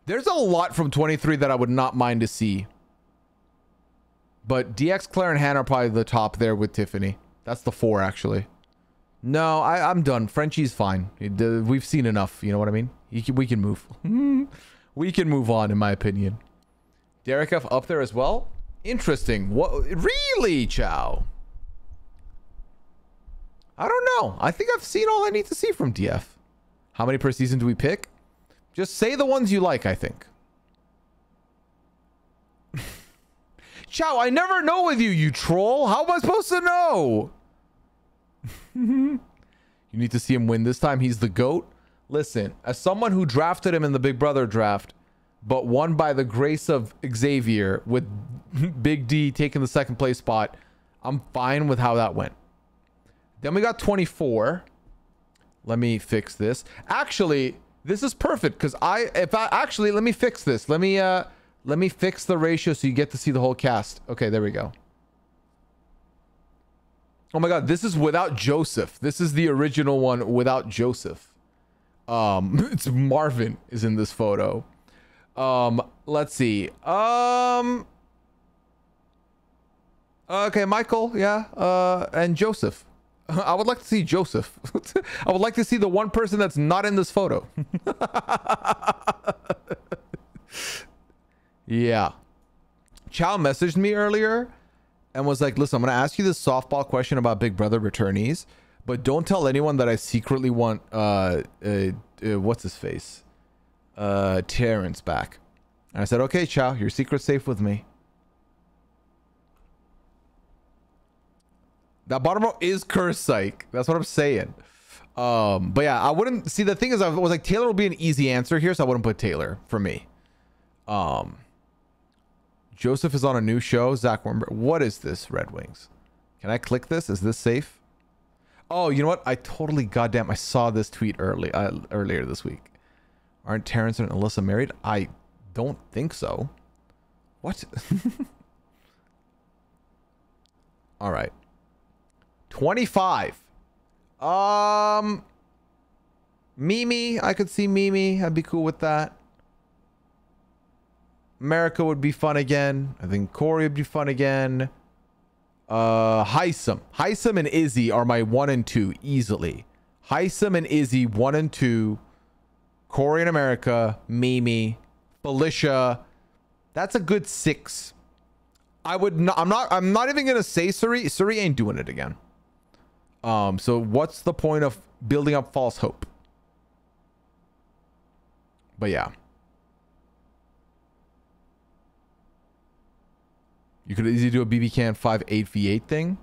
There's a lot from 23 that I would not mind to see. But DX, Claire, and Hannah are probably the top there with Tiffany. That's the four, actually. No, I, I'm done. Frenchie's fine. We've seen enough. You know what I mean? We can move. we can move on, in my opinion. Derek F up there as well? Interesting. What? Really, Chow? I don't know. I think I've seen all I need to see from DF. How many per season do we pick? Just say the ones you like, I think. Chow, I never know with you, you troll. How am I supposed to know? you need to see him win this time. He's the GOAT. Listen, as someone who drafted him in the Big Brother draft, but won by the grace of Xavier with Big D taking the second place spot. I'm fine with how that went. Then we got 24. Let me fix this. Actually, this is perfect because I if I actually let me fix this. Let me uh let me fix the ratio so you get to see the whole cast. Okay, there we go. Oh my god, this is without Joseph. This is the original one without Joseph. Um, it's Marvin is in this photo. Um, let's see. Um, okay, Michael, yeah, uh, and Joseph. I would like to see Joseph. I would like to see the one person that's not in this photo. yeah. Chow messaged me earlier and was like, listen, I'm going to ask you this softball question about Big Brother returnees, but don't tell anyone that I secretly want, uh, uh, uh what's his face? Uh, Terrance back. And I said, okay, Chow, your secret's safe with me. That bottom row is curse psych. That's what I'm saying. Um, but yeah, I wouldn't see the thing is I was like Taylor will be an easy answer here, so I wouldn't put Taylor for me. Um Joseph is on a new show. Zach Wimber. What is this, Red Wings? Can I click this? Is this safe? Oh, you know what? I totally goddamn I saw this tweet early uh, earlier this week. Aren't Terrance and Alyssa married? I don't think so. What? All right. 25. Um Mimi, I could see Mimi. I'd be cool with that. America would be fun again. I think Cory would be fun again. Uh Hisam. Hisam and Izzy are my one and two easily. Hisam and Izzy, one and two. Cory in America, Mimi, Felicia. That's a good six. I would not. I'm not. I'm not even gonna say Cirie. Cirie ain't doing it again. Um, so what's the point of building up false hope? But yeah. You could easily do a BB Can 5 8v8 thing.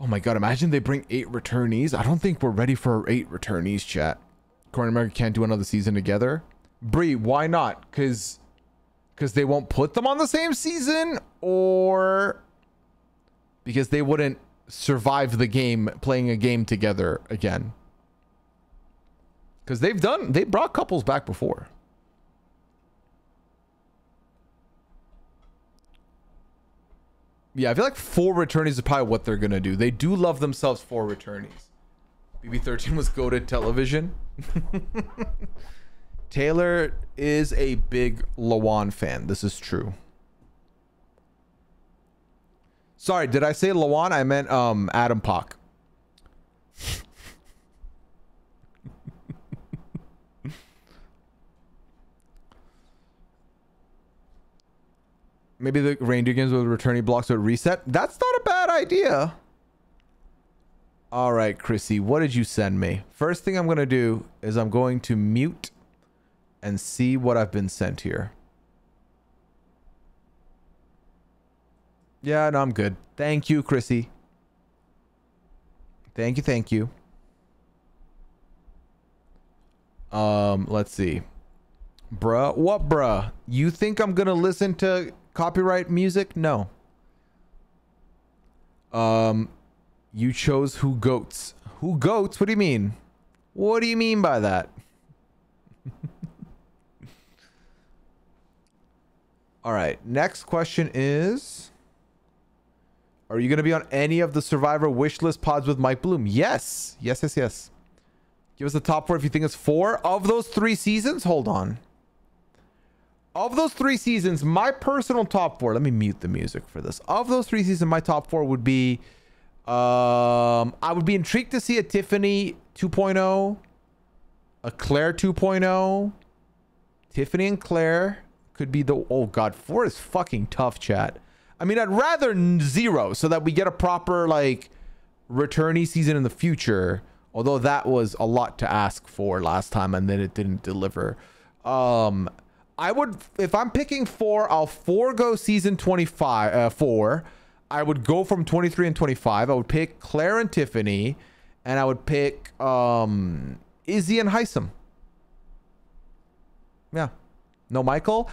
Oh my god, imagine they bring eight returnees. I don't think we're ready for eight returnees, chat. Corn America can't do another season together. Brie, why not? Because because they won't put them on the same season or because they wouldn't survive the game playing a game together again. Because they've done they brought couples back before. Yeah, I feel like four returnees is probably what they're gonna do. They do love themselves four returnees. BB13 was goaded television. Taylor is a big Lawon fan. This is true. Sorry, did I say Lawon? I meant um Adam Poch. Maybe the reindeer games with returning blocks would reset. That's not a bad idea. All right, Chrissy, what did you send me? First thing I'm going to do is I'm going to mute and see what I've been sent here. Yeah, no, I'm good. Thank you, Chrissy. Thank you, thank you. Um, let's see. Bruh, what bruh? You think I'm gonna listen to copyright music? No. Um, you chose who goats. Who goats? What do you mean? What do you mean by that? All right. Next question is Are you going to be on any of the Survivor wish list pods with Mike Bloom? Yes. Yes, yes, yes. Give us the top four if you think it's four of those three seasons. Hold on. Of those three seasons, my personal top four, let me mute the music for this. Of those three seasons, my top four would be um, I would be intrigued to see a Tiffany 2.0, a Claire 2.0. Tiffany and Claire could be the. Oh, God. Four is fucking tough, chat. I mean, I'd rather zero so that we get a proper, like, returnee season in the future. Although that was a lot to ask for last time and then it didn't deliver. Um, I would, if I'm picking four, I'll forego season 25, uh, four. I would go from 23 and 25. I would pick Claire and Tiffany, and I would pick um, Izzy and Hisam. Yeah. No Michael.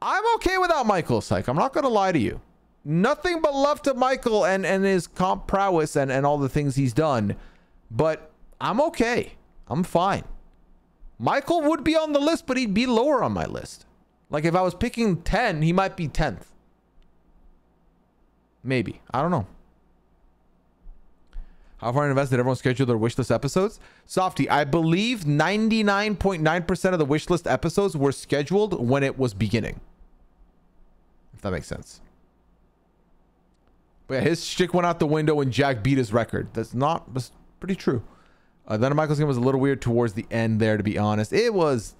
I'm okay without Michael, Psych. I'm not going to lie to you. Nothing but love to Michael and, and his comp prowess and, and all the things he's done. But I'm okay. I'm fine. Michael would be on the list, but he'd be lower on my list. Like if I was picking 10, he might be 10th. Maybe. I don't know. How far in advance did everyone schedule their wishlist episodes? Softy, I believe 99.9% of the wishlist episodes were scheduled when it was beginning. If that makes sense. But yeah, his shtick went out the window when Jack beat his record. That's not, that's pretty true. Uh, then Michael's game was a little weird towards the end there, to be honest. It was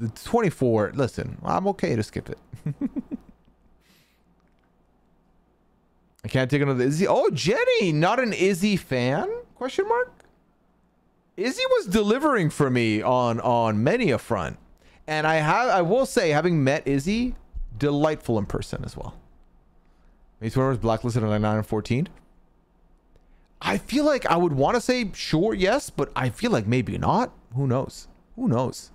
the 24. Listen, I'm okay to skip it. I can't take another Izzy. Oh, Jenny, not an Izzy fan? Question mark. Izzy was delivering for me on on many a front, and I have I will say, having met Izzy, delightful in person as well. Mace Winner was blacklisted on 9 and 14. I feel like I would want to say sure, yes, but I feel like maybe not. Who knows? Who knows?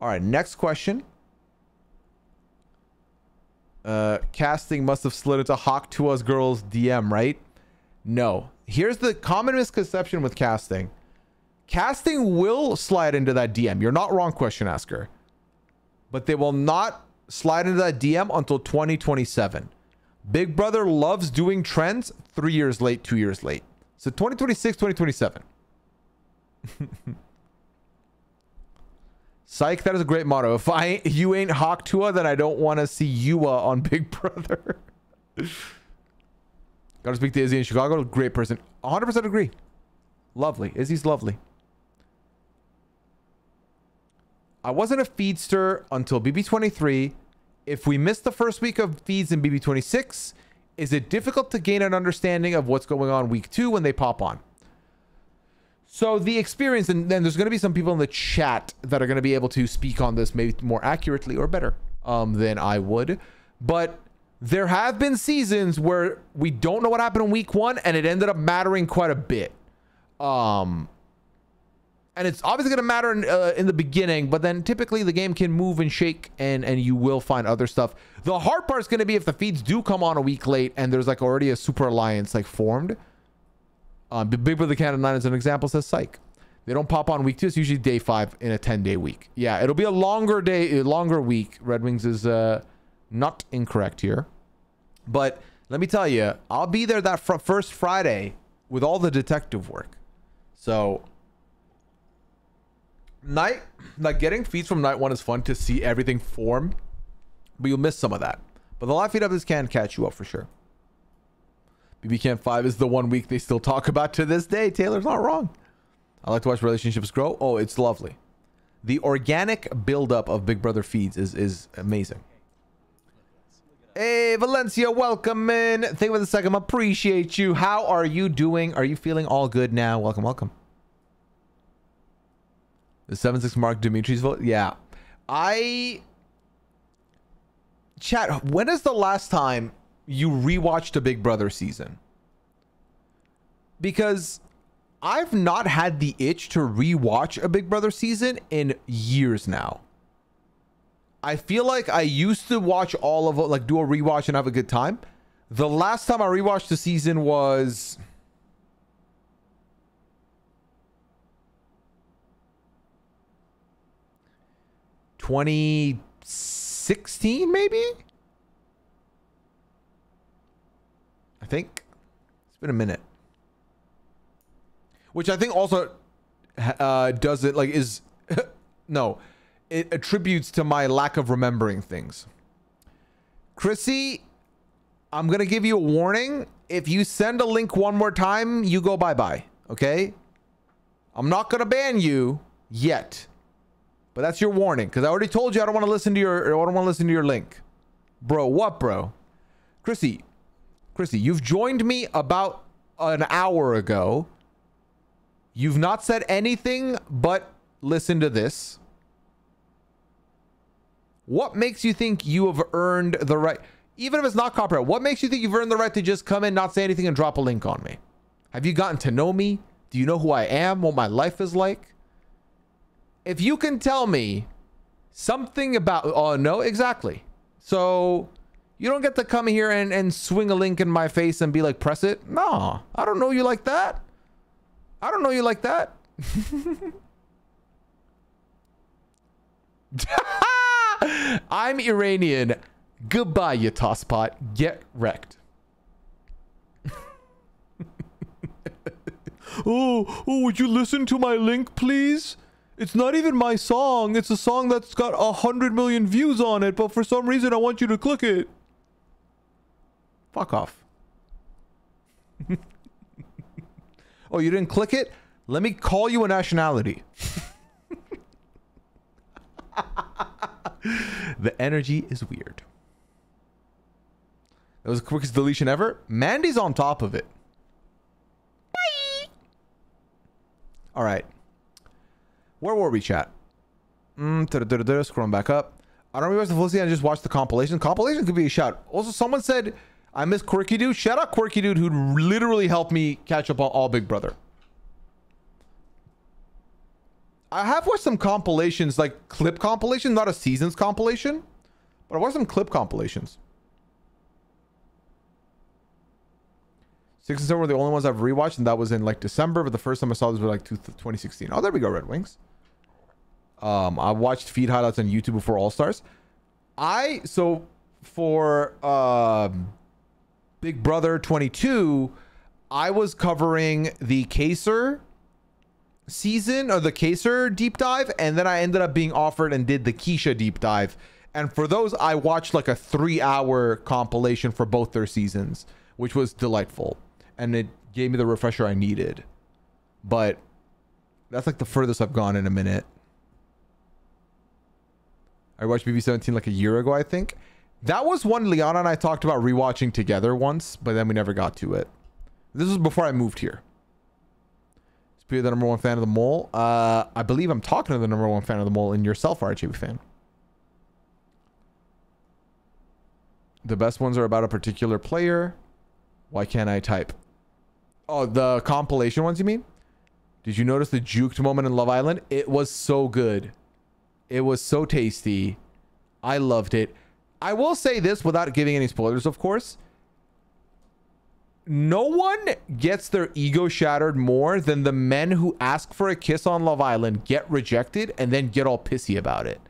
All right, next question. Uh, casting must have slid into Hawk Tuah's girl's DM, right? No. Here's the common misconception with casting. Casting will slide into that DM. You're not wrong, question asker. But they will not slide into that DM until 2027. Big Brother loves doing trends three years late, two years late. So 2026, 2027. Psych, that is a great motto. If I you ain't Hawk Tuah, then I don't want to see you on Big Brother. Gotta speak to Izzy in Chicago. Great person. 100% agree. Lovely. Izzy's lovely. I wasn't a feedster until BB23. If we miss the first week of feeds in BB26, is it difficult to gain an understanding of what's going on week two when they pop on? So the experience, and then there's going to be some people in the chat that are going to be able to speak on this maybe more accurately or better um, than I would. But there have been seasons where we don't know what happened in week one, and it ended up mattering quite a bit. Um, and it's obviously going to matter in, uh, in the beginning, but then typically the game can move and shake, and and you will find other stuff. The hard part is going to be if the feeds do come on a week late, and there's like already a super alliance like formed. Um, Big Brother Canada 9 as an example says psych. They don't pop on week two. It's usually day five in a 10 day week. Yeah, it'll be a longer day, a longer week. Red Wings is uh, not incorrect here. But let me tell you, I'll be there that fr- first Friday with all the detective work. So night like getting feeds from night one is fun to see everything form but you'll miss some of that but the live feed of this can catch you up for sure bb can 5 is the one week they still talk about to this day taylor's not wrong i like to watch relationships grow oh it's lovely the organic buildup of big brother feeds is is amazing Hey, Valencia, welcome in. Thank you for the second. Appreciate you. How are you doing? Are you feeling all good now? Welcome, welcome. The 7-6 Mark Dimitri's vote? Yeah. I... Chat, when is the last time you rewatched a Big Brother season? Because I've not had the itch to rewatch a Big Brother season in years now. I feel like I used to watch all of it, like do a rewatch and have a good time. The last time I rewatched the season was... Twenty sixteen, maybe. I think it's been a minute. Which I think also uh, does it like is no it attributes to my lack of remembering things. Chrissy, I'm to give you a warning. If you send a link one more time, you go bye bye. Okay? I'm not to ban you yet. But that's your warning because I already told you I don't want to listen to your I don't want to listen to your link. Bro, what, bro? Chrissy, Chrissy, you've joined me about an hour ago. You've not said anything but listen to this. What makes you think you have earned the right, even if it's not copyright, what makes you think you've earned the right to just come in, not say anything, and drop a link on me? Have you gotten to know me? Do you know who I am? What my life is like? If you can tell me something about, oh, no, exactly. So you don't get to come here and, and swing a link in my face and be like, press it. No, I don't know you like that. I don't know you like that. I'm Iranian. Goodbye, you tosspot. Get wrecked. oh, oh, would you listen to my link, please? It's not even my song. It's a song that's got a hundred million views on it, but for some reason I want you to click it. Fuck off. oh, you didn't click it? Let me call you a nationality. the energy is weird. That was the quickest deletion ever. Mandy's on top of it. Bye. All right. Where were we, chat? Mm, scrolling back up. I don't rewatch the full season. I just watched the compilation. Compilation could be a shout. Also, someone said I miss Quirky Dude. Shout out Quirky Dude who literally helped me catch up on all Big Brother. I have watched some compilations, like clip compilations, not a seasons compilation, but I watched some clip compilations. Six and seven were the only ones I've rewatched, and that was in like December. But the first time I saw this was like 2016. Oh, there we go, Red Wings. Um, I watched feed highlights on YouTube before All Stars. I so for um, Big Brother 22, I was covering the Kaysar season or the Kaysar deep dive, and then I ended up being offered and did the Keesha deep dive. And for those, I watched like a three hour compilation for both their seasons, which was delightful. And it gave me the refresher I needed. But that's like the furthest I've gone in a minute. I watched BB17 like a year ago, I think. That was one Liana and I talked about rewatching together once, but then we never got to it. This was before I moved here. Spear the number one fan of the mole. Uh, I believe I'm talking to the number one fan of the mole and yourself, RHB fan. The best ones are about a particular player. Why can't I type? Oh, the compilation ones, you mean? Did you notice the juked moment in Love Island? It was so good. It was so tasty. I loved it. I will say this without giving any spoilers, of course. No one gets their ego shattered more than the men who ask for a kiss on Love Island, get rejected, and then get all pissy about it.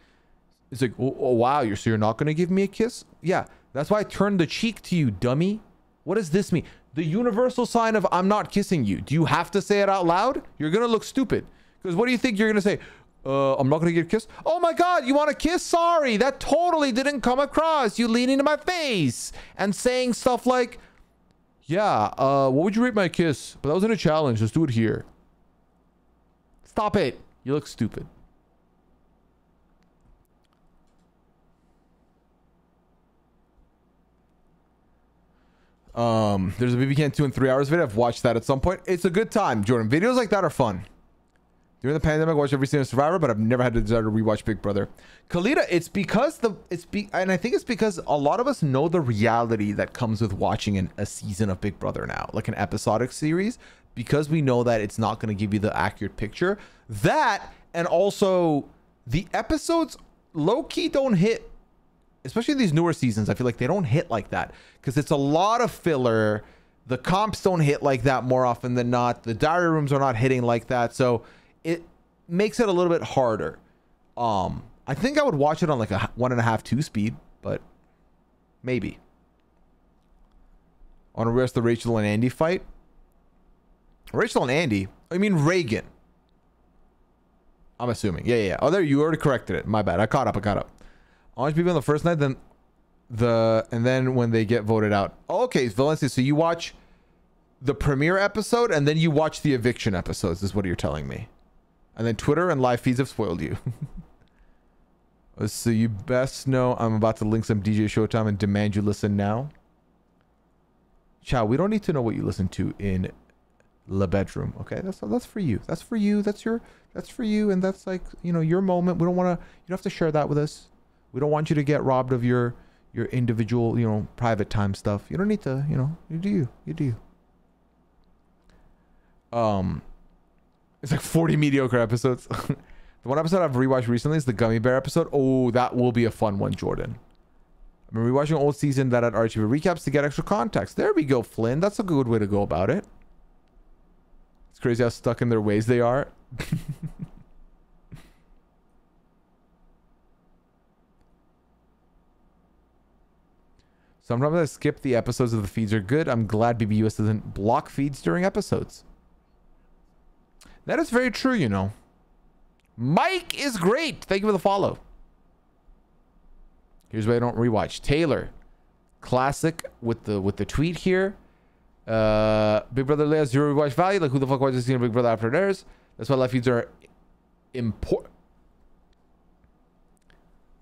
It's like, oh, oh wow, you're so you're not gonna give me a kiss? Yeah, that's why I turned the cheek to you, dummy. What does this mean? The universal sign of I'm not kissing you. Do you have to say it out loud? You're gonna look stupid. Because what do you think you're gonna say? Uh, I'm not gonna get a kiss. Oh my god, you want a kiss? Sorry, that totally didn't come across. You leaning into my face and saying stuff like, "Yeah, uh, what would you rate my kiss?" But that wasn't a challenge. Let's do it here. Stop it. You look stupid. Um, there's a BB Can 2 and 3 hours video. I've watched that at some point. It's a good time, Jordan. Videos like that are fun. During the pandemic, I watched every single Survivor, but I've never had the desire to rewatch Big Brother. Kalita, it's because the it's be and I think it's because a lot of us know the reality that comes with watching an, a season of Big Brother now, like an episodic series, because we know that it's not going to give you the accurate picture. That and also the episodes low key don't hit especially these newer seasons, I feel like they don't hit like that because it's a lot of filler. The comps don't hit like that more often than not. The diary rooms are not hitting like that, so makes it a little bit harder. Um, I think I would watch it on like a one and a half, two speed, but maybe. On to rest the Rachel and Andy fight. Rachel and Andy. I mean Reagan. I'm assuming. Yeah, yeah, yeah. Oh, there you already corrected it. My bad. I caught up. I caught up. Orange people on the first night, then the and then when they get voted out. Oh, okay, Valencia. So you watch the premiere episode and then you watch the eviction episodes. Is what you're telling me. And then Twitter and live feeds have spoiled you. so you best know I'm about to link some DJ Showtime and demand you listen now. Chow, we don't need to know what you listen to in the bedroom. Okay, that's that's for you. That's for you. That's your that's for you, and that's like you know your moment. We don't want to. You don't have to share that with us. We don't want you to get robbed of your your individual, you know, private time stuff. You don't need to, you know, you do you. You do you. Um it's like 40 mediocre episodes. the one episode I've rewatched recently is the Gummy Bear episode. Oh, that will be a fun one, Jordan. Been rewatching old season that at RTV recaps to get extra context. There we go, Flynn. That's a good way to go about it. It's crazy how stuck in their ways they are. Sometimes I skip the episodes of the feeds are good. I'm glad BBUS doesn't block feeds during episodes. That is very true, you know. Mike is great. Thank you for the follow. Here's why I don't rewatch. Taylor, classic with the with the tweet here. Uh, Big Brother has zero rewatch value. Like who the fuck watches seeing Big Brother after theirs? That's why live feeds are important.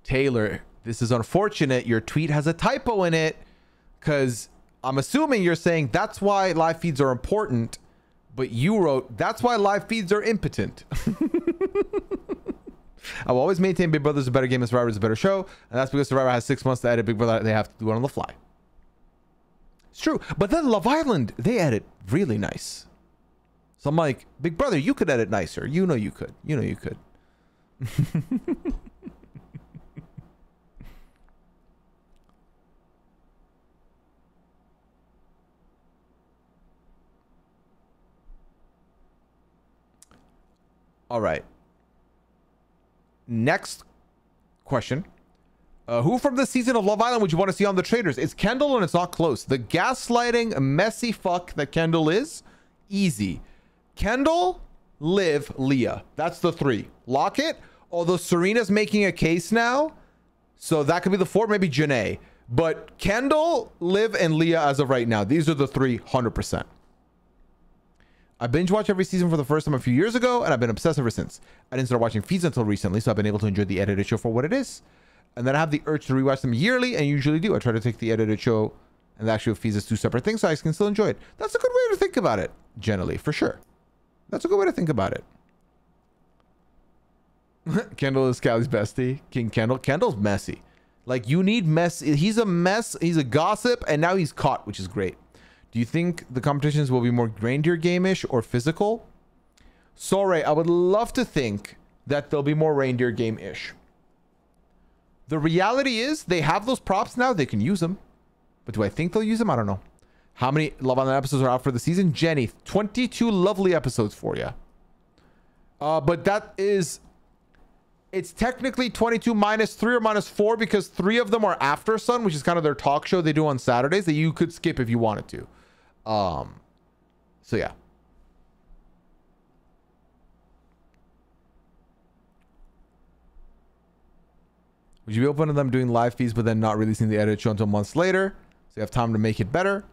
Taylor, this is unfortunate. Your tweet has a typo in it because I'm assuming you're saying that's why live feeds are important, but you wrote that's why live feeds are impotent. I will always maintain Big Brother is a better game and Survivor is a better show, and that's because Survivor has six months to edit Big Brother. They have to do it on the fly. It's true, but then Love Island they edit really nice. So I'm like, Big Brother, you could edit nicer. You know you could. You know you could. All right. Next question. Uh, who from the season of Love Island would you want to see on the Traitors? It's Kendall and it's not close. The gaslighting messy fuck that Kendall is, easy. Kendall, Liv, Leah. That's the three. Lock it. Although Serena's making a case now, so that could be the four, maybe Janae. But Kendall, Liv, and Leah as of right now. These are the three, 100%. I binge watched every season for the first time a few years ago, and I've been obsessed ever since. I didn't start watching feeds until recently, so I've been able to enjoy the edited show for what it is. and then I have the urge to rewatch them yearly, and usually do. I try to take the edited show and the actual feeds as two separate things, so I can still enjoy it. That's a good way to think about it, generally, for sure. That's a good way to think about it. Kendall is Callie's bestie. King Kendall. Kendall's messy. Like you need mess. He's a mess. He's a gossip, and now he's caught, which is great. Do you think the competitions will be more reindeer game-ish or physical? Sorry, I would love to think that they'll be more reindeer game-ish. The reality is they have those props now. They can use them. But do I think they'll use them? I don't know. How many Love Island episodes are out for the season? Jenny, 22 lovely episodes for you. Uh, but that is... It's technically 22 minus 3 or minus 4 because three of them are After Sun, which is kind of their talk show they do on Saturdays that you could skip if you wanted to. Um, so yeah. Would you be open to them doing live feeds but then not releasing the edit show until months later? So you have time to make it better?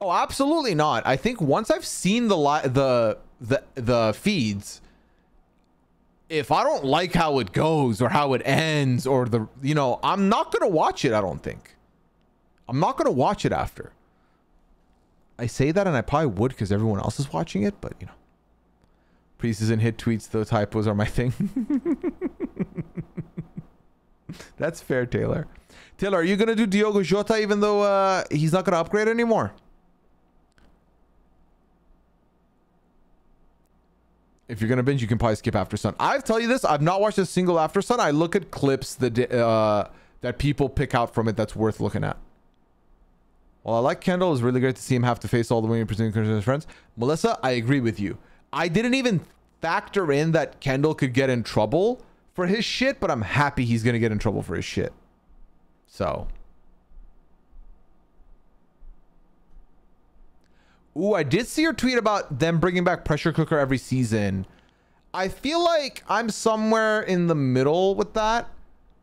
Oh, absolutely not. I think once I've seen the li- the the the feeds, if I don't like how it goes or how it ends or the you know, I'm not gonna watch it. I don't think. I'm not gonna watch it after. I say that and I probably would because everyone else is watching it, but you know. Pieces and hit tweets, the typos are my thing. That's fair, Taylor. Taylor, are you gonna do Diogo Jota even though uh, he's not gonna upgrade anymore? If you're gonna binge, you can probably skip After Sun. I've tell you this, I've not watched a single After Sun. I look at clips that uh, that people pick out from it that's worth looking at. Well, I like Kendall. It's really great to see him have to face all the women presenting his friends. Melissa, I agree with you. I didn't even factor in that Kendall could get in trouble for his shit, but I'm happy he's gonna get in trouble for his shit. So. Ooh, I did see your tweet about them bringing back pressure cooker every season. I feel like I'm somewhere in the middle with that,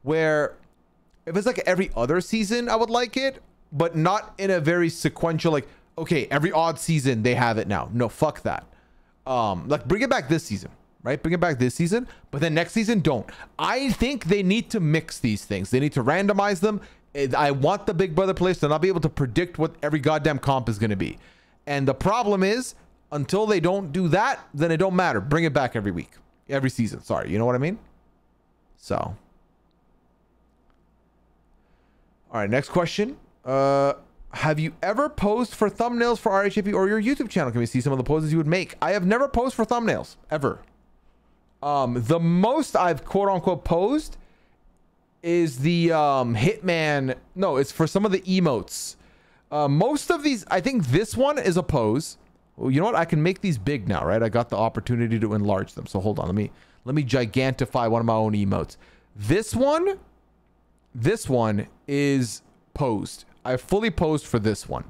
where if it's like every other season, I would like it, but not in a very sequential, like, okay, every odd season they have it now. No, fuck that. Um, like bring it back this season, right? Bring it back this season, but then next season don't. I think they need to mix these things. They need to randomize them. I want the Big Brother players to not be able to predict what every goddamn comp is going to be. And the problem is, until they don't do that, then it don't matter. Bring it back every week, every season. Sorry, you know what I mean? So, all right, next question. Uh, have you ever posed for thumbnails for RHAP or your YouTube channel? Can we see some of the poses you would make? I have never posed for thumbnails ever. Um, the most I've quote unquote posed is the um, Hitman. No, it's for some of the emotes. Uh, most of these, I think this one is a pose. Well, you know what? I can make these big now, right? I got the opportunity to enlarge them. So hold on, let me let me gigantify one of my own emotes. This one, this one is posed. I fully posed for this one.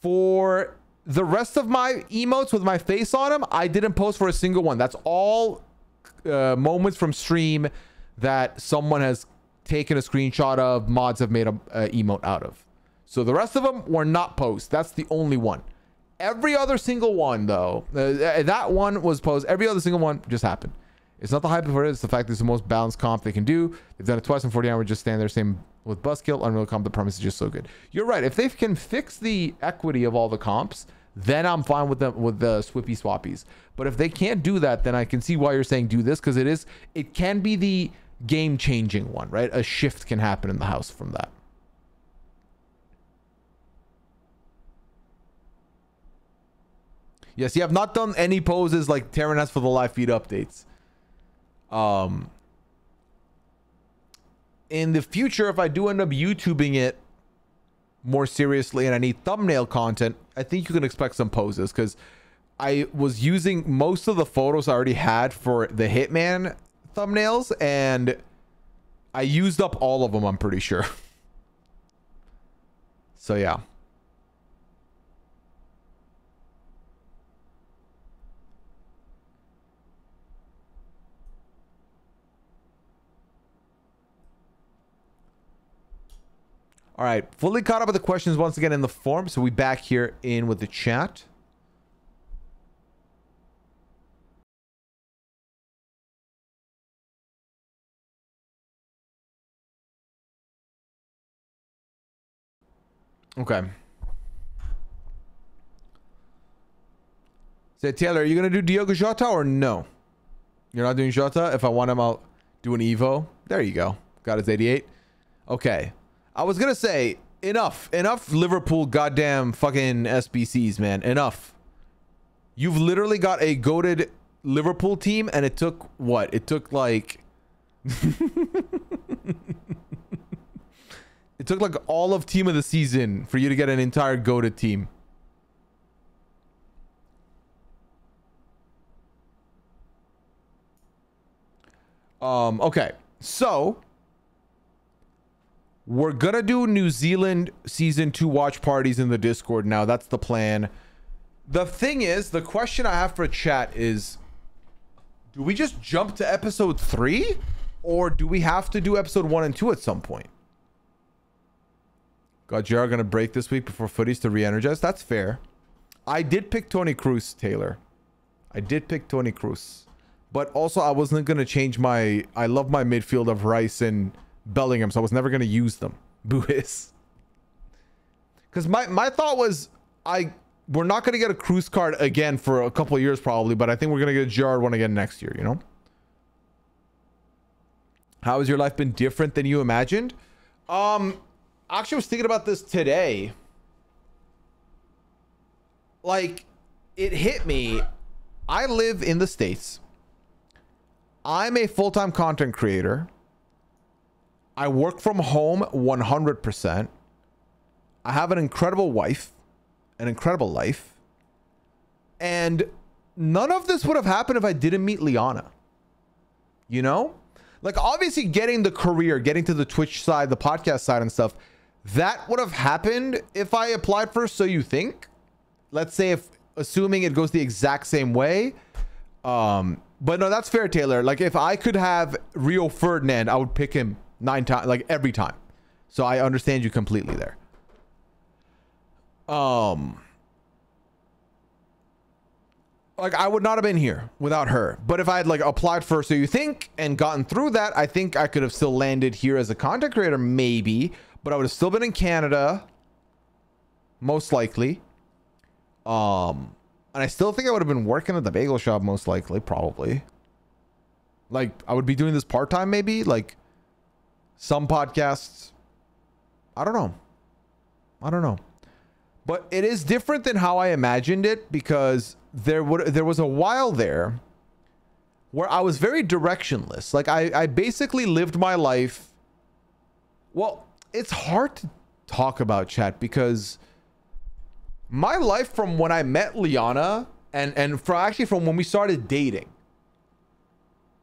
For the rest of my emotes with my face on them, I didn't post for a single one. That's all uh, moments from stream that someone has taken a screenshot of, mods have made a, a emote out of. So the rest of them were not posts. That's the only one. Every other single one, though, uh, that one was posed. Every other single one just happened. It's not the hype for it. It's the fact that it's the most balanced comp they can do. They've done it twice in 40 hours. Just stand there, same with Buskill. Unreal comp. The premise is just so good. You're right. If they can fix the equity of all the comps, then I'm fine with them with the swippy swappies. But if they can't do that, then I can see why you're saying do this because it is it can be the game changing one, right? A shift can happen in the house from that. Yes, you have not done any poses like Taran has for the live feed updates. Um, in the future, if I do end up YouTubing it more seriously and I need thumbnail content, I think you can expect some poses because I was using most of the photos I already had for the Hitman thumbnails and I used up all of them, I'm pretty sure. so yeah. All right, fully caught up with the questions once again in the form. So we back here in with the chat. Okay. Say, so, Taylor, are you going to do Diogo Jota or no? You're not doing Jota? If I want him, I'll do an Evo. There you go. Got his 88. Okay. I was gonna say enough, enough Liverpool goddamn fucking SBCs, man. Enough. You've literally got a goaded Liverpool team, and it took what? It took like. it took like all of team of the season for you to get an entire goaded team. Um, okay. So we're gonna do New Zealand season two watch parties in the Discord now. That's the plan. The thing is, the question I have for chat is do we just jump to episode three? Or do we have to do episode one and two at some point? Got JR gonna break this week before footies to re-energize. That's fair. I did pick Toni Kroos, Taylor. I did pick Toni Kroos. But also I wasn't gonna change my I love my midfield of Rice and Bellingham, so I was never gonna use them. Boohis. Because my, my thought was I we're not gonna get a Kroos card again for a couple years probably, but I think we're gonna get a Gerrard one again next year, you know? How has your life been different than you imagined? Um actually was thinking about this today. Like, it hit me. I live in the States. I'm a full-time content creator. I work from home 100%. I have an incredible wife, an incredible life. And none of this would have happened if I didn't meet Liana. You know? Like, obviously, getting the career, getting to the Twitch side, the podcast side, and stuff, that would have happened if I applied for So You Think. Let's say, if assuming it goes the exact same way. Um, but no, that's fair, Taylor. Like, if I could have Rio Ferdinand, I would pick him nine times, like every time. So I understand you completely there. Um, like I would not have been here without her. But if I had like applied for So You Think and gotten through that, I think I could have still landed here as a content creator, maybe. But I would have still been in Canada, most likely. Um, and I still think I would have been working at the bagel shop, most likely, probably. Like I would be doing this part time, maybe. Like some podcasts. I don't know. I don't know. But it is different than how I imagined it because there would there was a while there where I was very directionless. Like I, I basically lived my life. Well, it's hard to talk about chat because my life from when I met Liana and and for actually from when we started dating,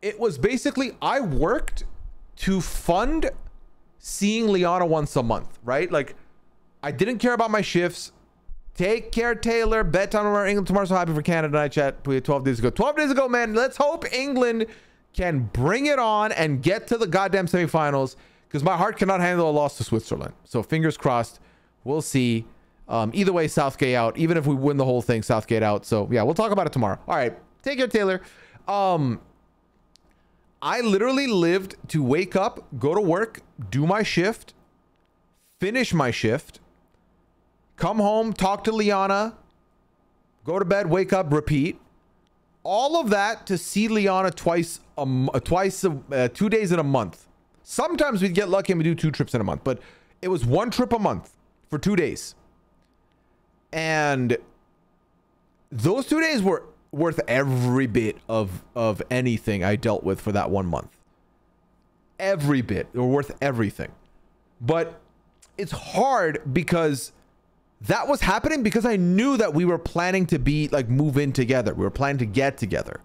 it was basically I worked to fund seeing Liana once a month, right? Like I didn't care about my shifts. Take care, Taylor. Bet Bedtime tomorrow. England tomorrow. So happy for Canada. I chat 12 days ago. 12 days ago, man. Let's hope England can bring it on and get to the goddamn semifinals because my heart cannot handle a loss to Switzerland. So fingers crossed. We'll see. Um, either way, Southgate out. Even if we win the whole thing, Southgate out. So yeah, we'll talk about it tomorrow. All right. Take care, Taylor. Um, I literally lived to wake up, go to work, do my shift, finish my shift, come home, talk to Liana, go to bed, wake up, repeat. All of that to see Liana twice, a, twice, a, uh, two days in a month. Sometimes we'd get lucky and we do two trips in a month, but it was one trip a month for two days. And those two days were worth every bit of of anything I dealt with for that one month. Every bit. They were worth everything. But it's hard because that was happening because I knew that we were planning to be like move in together. We were planning to get together.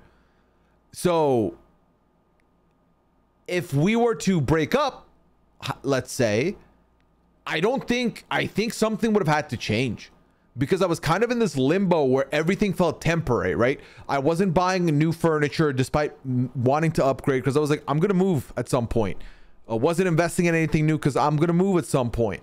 So if we were to break up, let's say, I don't think I think something would have had to change because I was kind of in this limbo where everything felt temporary, right? I wasn't buying new furniture despite wanting to upgrade because I was like, I'm going to move at some point. I wasn't investing in anything new because I'm going to move at some point.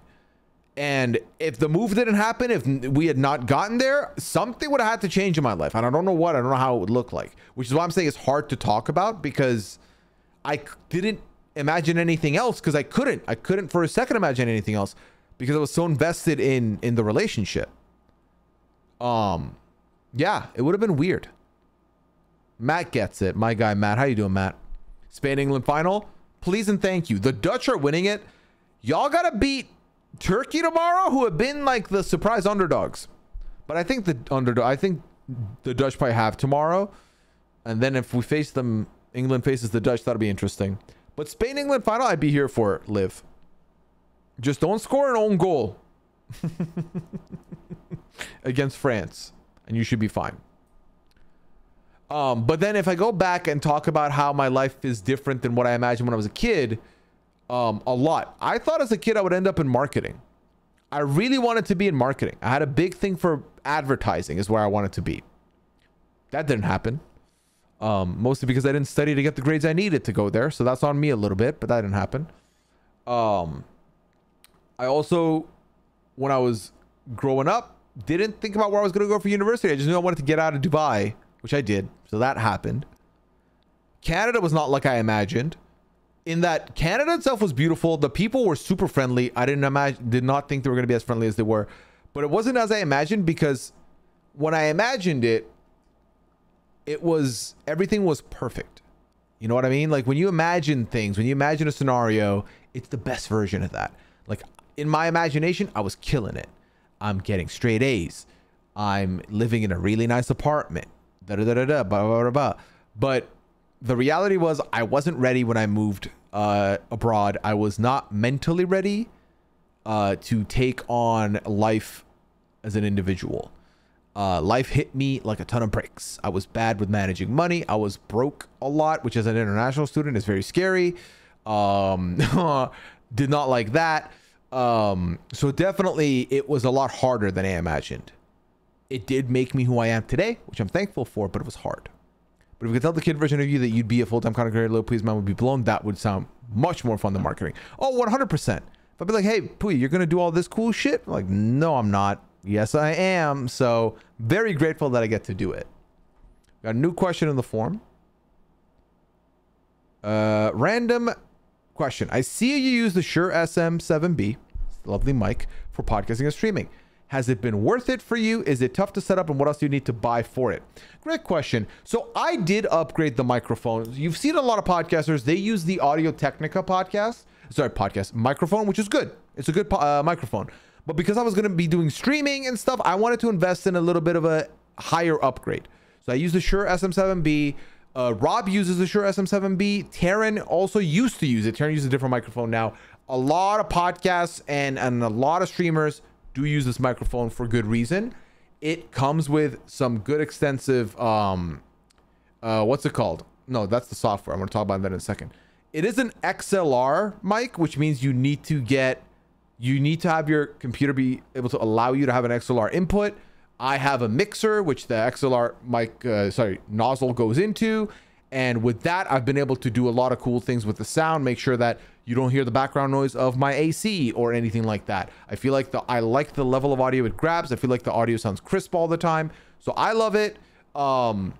And if the move didn't happen, if we had not gotten there, something would have had to change in my life. And I don't know what, I don't know how it would look like, which is why I'm saying it's hard to talk about because I didn't imagine anything else because I couldn't. I couldn't for a second imagine anything else. because I was so invested in in the relationship. Um, yeah, it would have been weird. Matt gets it. My guy Matt, how you doing, Matt? Spain England final. Please and thank you. The Dutch are winning it. Y'all gotta beat Turkey tomorrow, who have been like the surprise underdogs. But I think the underdog. I think the Dutch probably have tomorrow, and then if we face them, England faces the Dutch. That'll be interesting. But Spain England final, I'd be here for live. Just don't score an own goal against France, and you should be fine. Um, but then if I go back and talk about how my life is different than what I imagined when I was a kid, um, a lot. I thought as a kid I would end up in marketing. I really wanted to be in marketing. I had a big thing for advertising is where I wanted to be. That didn't happen. Um, mostly because I didn't study to get the grades I needed to go there. So that's on me a little bit, but that didn't happen. Um, I also, when I was growing up, didn't think about where I was going to go for university. I just knew I wanted to get out of Dubai, which I did. So that happened. Canada was not like I imagined. In that Canada itself was beautiful. The people were super friendly. I didn't imagine, did not think they were going to be as friendly as they were. But it wasn't as I imagined because when I imagined it, it was everything was perfect. You know what I mean? Like when you imagine things, when you imagine a scenario, it's the best version of that. Like in my imagination, I was killing it. I'm getting straight A's. I'm living in a really nice apartment. Da da da da da. Blah, blah, blah, blah. But the reality was, I wasn't ready when I moved uh, abroad. I was not mentally ready uh, to take on life as an individual. Uh, life hit me like a ton of bricks. I was bad with managing money. I was broke a lot, which as an international student is very scary. Um, did not like that. Um, so definitely it was a lot harder than I imagined. It did make me who I am today, which I'm thankful for, but it was hard. But if you could tell the kid version of you that you'd be a full-time content creator, little please man would be blown, that would sound much more fun than marketing. Oh, 100%. If I'd be like, hey, Pooya, you're going to do all this cool shit? I'm like, no, I'm not. Yes, I am. So very grateful that I get to do it. Got a new question in the form. Uh, random question. I see you use the Shure SM7B, lovely mic, for podcasting and streaming. Has it been worth it for you? Is it tough to set up? And what else do you need to buy for it? Great question. So I did upgrade the microphones. You've seen a lot of podcasters, they use the Audio Technica podcast, sorry, podcast microphone, which is good. It's a good uh, microphone. But because I was going to be doing streaming and stuff, I wanted to invest in a little bit of a higher upgrade. So I use the Shure SM7B. Uh, Rob uses the Shure SM7B. Taran also used to use it. Taran uses a different microphone now. A lot of podcasts and, and a lot of streamers do use this microphone for good reason. It comes with some good extensive, um, uh, what's it called? No, that's the software. I'm going to talk about that in a second. It is an XLR mic, which means you need to get you need to have your computer be able to allow you to have an XLR input. I have a mixer, which the XLR mic, uh, sorry, nozzle goes into. And with that, I've been able to do a lot of cool things with the sound, make sure that you don't hear the background noise of my AC or anything like that. I feel like the I like the level of audio it grabs. I feel like the audio sounds crisp all the time. So I love it. Um,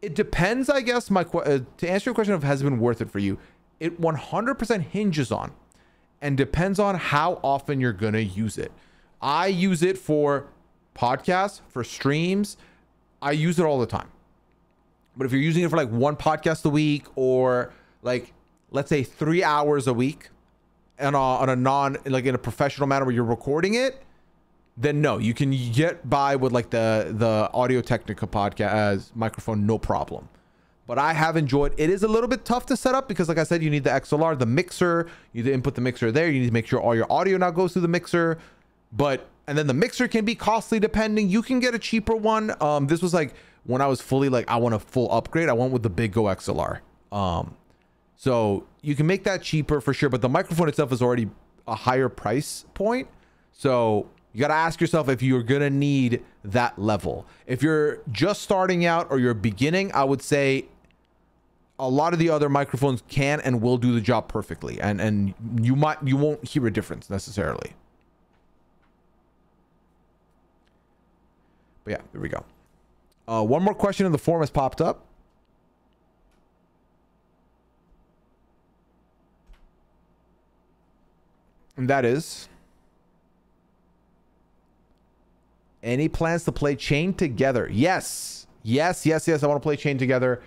it depends, I guess. My uh, to answer your question of has it been worth it for you, it 100% hinges on and depends on how often you're going to use it. I use it for podcasts, for streams. I use it all the time. But if you're using it for like one podcast a week or like, let's say three hours a week and on a non, like in a professional manner where you're recording it, then no, you can get by with like the, the Audio Technica podcast as microphone, no problem but I have enjoyed. It is a little bit tough to set up because, like I said, you need the XLR, the mixer. You need to input the mixer there. You need to make sure all your audio now goes through the mixer. But and then the mixer can be costly depending. You can get a cheaper one. Um, this was like when I was fully like I want a full upgrade. I went with the Big GoXLR. Um, so you can make that cheaper for sure. But the microphone itself is already a higher price point. So you got to ask yourself if you're going to need that level. If you're just starting out or you're beginning, I would say a lot of the other microphones can and will do the job perfectly and and you might you won't hear a difference necessarily but yeah there we go uh, one more question in the form has popped up and that is Any plans to play Chained Together? Yes. Yes, yes, yes. I want to play Chained Together.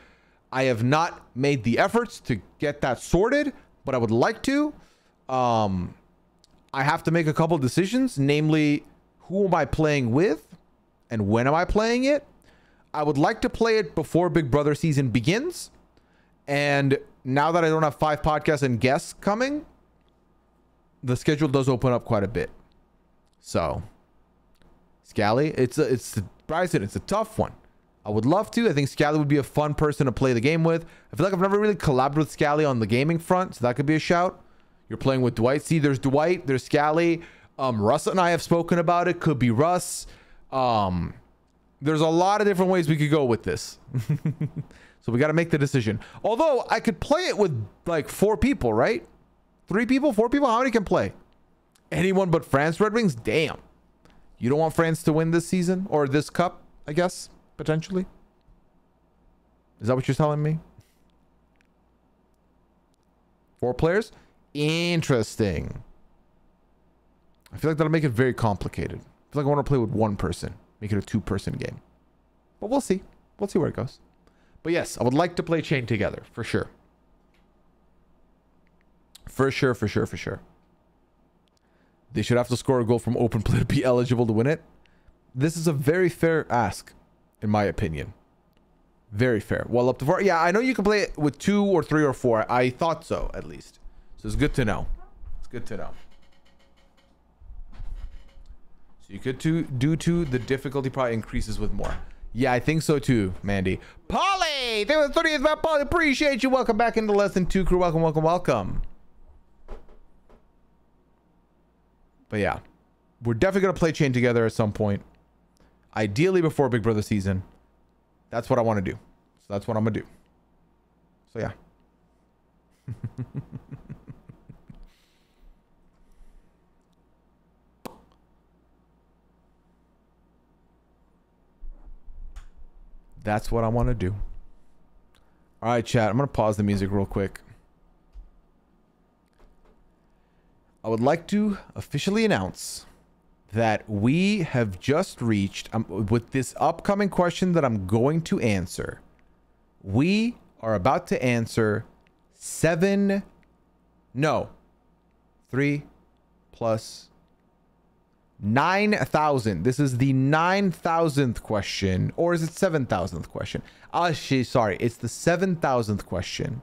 I have not made the efforts to get that sorted, but I would like to. Um, I have to make a couple decisions, namely, who am I playing with and when am I playing it? I would like to play it before Big Brother season begins. And now that I don't have five podcasts and guests coming, the schedule does open up quite a bit. So, Scally, it's a, it's Bryson, it's a tough one. I would love to. I think Scally would be a fun person to play the game with. I feel like I've never really collaborated with Scally on the gaming front, so that could be a shout. You're playing with Dwight. See, there's Dwight, there's Scally. Um, Russ and I have spoken about it. Could be Russ. Um, there's a lot of different ways we could go with this. so we got to make the decision. Although I could play it with like four people, right? Three people, four people. How many can play? Anyone but France Red Wings? Damn. You don't want France to win this season or this cup, I guess, potentially? Is that what you're telling me? Four players? Interesting. I feel like that'll make it very complicated. I feel like I want to play with one person, make it a two person game. But we'll see. We'll see where it goes. But yes, I would like to play Chained Together for sure. For sure, for sure, for sure. They should have to score a goal from open play to be eligible to win it. This is a very fair ask, in my opinion. Very fair. Well, up to four. Yeah, I know you can play it with two or three or four. I thought so, at least. So it's good to know. It's good to know. So you could do due to the difficulty probably increases with more. Yeah, I think so too, Mandy. Polly! Thank you for the 30th map, Polly. Appreciate you. Welcome back into Lesson 2 crew. Welcome, welcome, welcome. But yeah, we're definitely going to play Chained Together at some point. Ideally before Big Brother season. That's what I want to do. So that's what I'm going to do. So yeah. That's what I want to do. All right, chat. I'm going to pause the music real quick. I would like to officially announce that we have just reached, um, with this upcoming question that I'm going to answer, we are about to answer seven, no, three plus 9,000. This is the 9,000th question. Or is it 7,000th question? Ah, Actually, sorry. It's the 7,000th question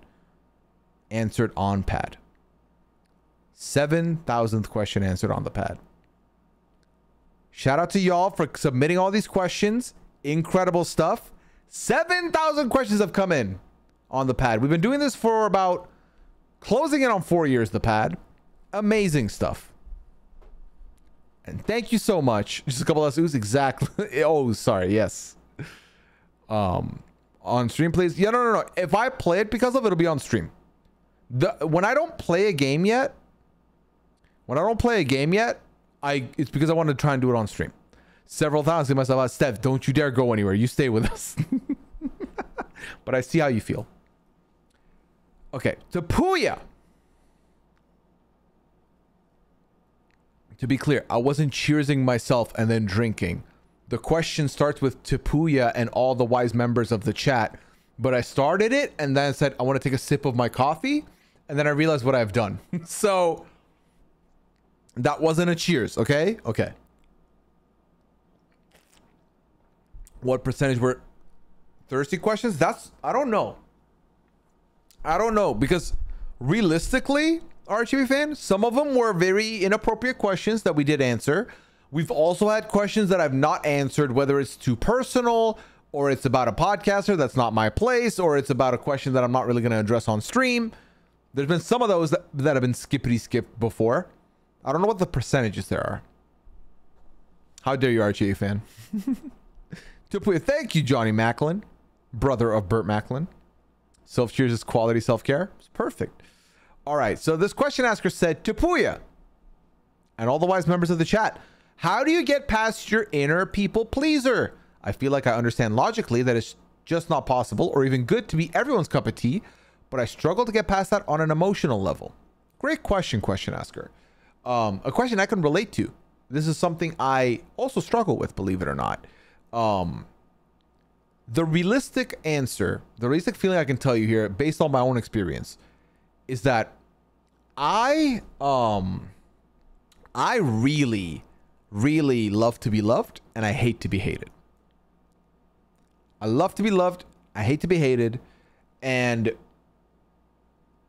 answered on pad. 7,000th question answered on the pad. Shout out to y'all for submitting all these questions. Incredible stuff. 7,000 questions have come in on the pad. We've been doing this for about closing in on four years, the pad. Amazing stuff. And thank you so much. Just a couple of us. Exactly. oh, sorry. Yes. Um, on stream, please. Yeah, no, no, no. If I play it because of it, it'll be on stream. The when I don't play a game yet, when I don't play a game yet, I it's because I want to try and do it on stream. Several times I myself out, Steph, don't you dare go anywhere. You stay with us. but I see how you feel. Okay, To Pooya. To be clear, I wasn't cheersing myself and then drinking. The question starts with To Pooya and all the wise members of the chat. But I started it and then said, I want to take a sip of my coffee. And then I realized what I've done. so that wasn't a cheers, okay? Okay. What percentage were thirsty questions? That's, I don't know. I don't know because realistically, RGB fan. Some of them were very inappropriate questions that we did answer. We've also had questions that I've not answered, whether it's too personal or it's about a podcaster that's not my place, or it's about a question that I'm not really going to address on stream. There's been some of those that, that have been skippity skipped before. I don't know what the percentages there are. How dare you, RGA fan? To Thank you, Johnny Macklin, brother of Burt Macklin. Self cheers is quality self care. It's perfect. All right. So this question asker said, to Pooya and all the wise members of the chat, how do you get past your inner people pleaser? I feel like I understand logically that it's just not possible or even good to be everyone's cup of tea, but I struggle to get past that on an emotional level. Great question, question asker. Um, a question I can relate to this is something I also struggle with, believe it or not. Um, the realistic answer, the realistic feeling I can tell you here, based on my own experience, is that I um I really, really love to be loved and I hate to be hated. I love to be loved, I hate to be hated, and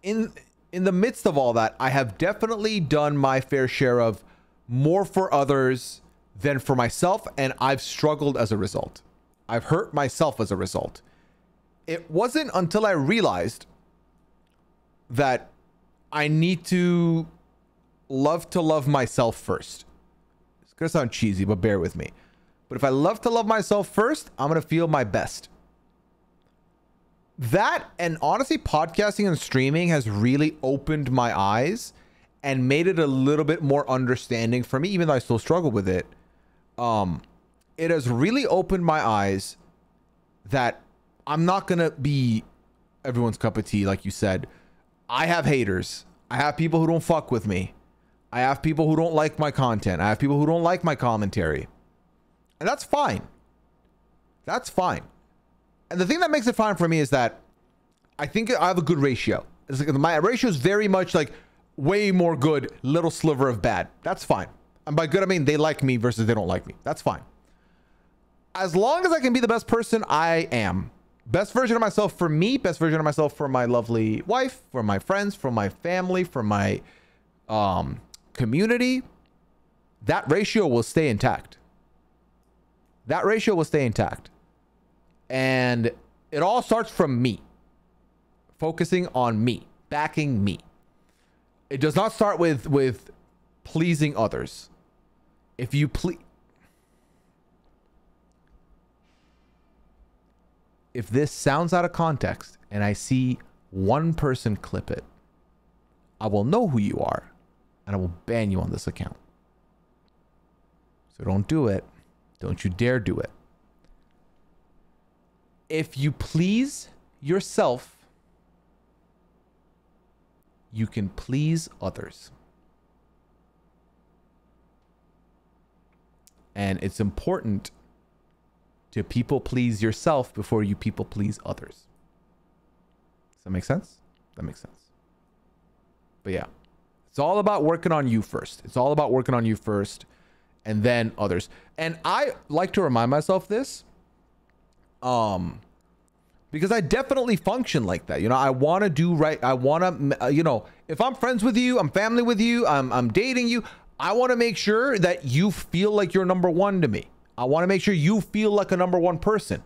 in in the midst of all that, I have definitely done my fair share of more for others than for myself, and I've struggled as a result. I've hurt myself as a result. It wasn't until I realized that I need to love to love myself first. It's gonna sound cheesy, but bear with me. But if I love to love myself first, I'm gonna feel my best. That and honestly, podcasting and streaming has really opened my eyes and made it a little bit more understanding for me, even though I still struggle with it. Um, it has really opened my eyes that I'm not gonna be everyone's cup of tea, like you said. I have haters. I have people who don't fuck with me. I have people who don't like my content. I have people who don't like my commentary. And that's fine. That's fine. And the thing that makes it fine for me is that I think I have a good ratio. Like my ratio is very much like way more good, little sliver of bad. That's fine. And by good, I mean they like me versus they don't like me. That's fine. As long as I can be the best person I am, best version of myself for me, best version of myself for my lovely wife, for my friends, for my family, for my um, community, that ratio will stay intact. That ratio will stay intact. And it all starts from me, focusing on me, backing me. It does not start with with pleasing others. If you please if this sounds out of context and I see one person clip it, I will know who you are and I will ban you on this account. So don't do it. Don't you dare do it. If you please yourself, you can please others. And it's important to people please yourself before you people please others. Does that make sense? That makes sense. But yeah, it's all about working on you first. It's all about working on you first and then others. And I like to remind myself this um because I definitely function like that. You know, I want to do right. I want to, uh, you know, if I'm friends with you, I'm family with you, I'm, I'm dating you, I want to make sure that you feel like you're number one to me. I want to make sure you feel like a number one person.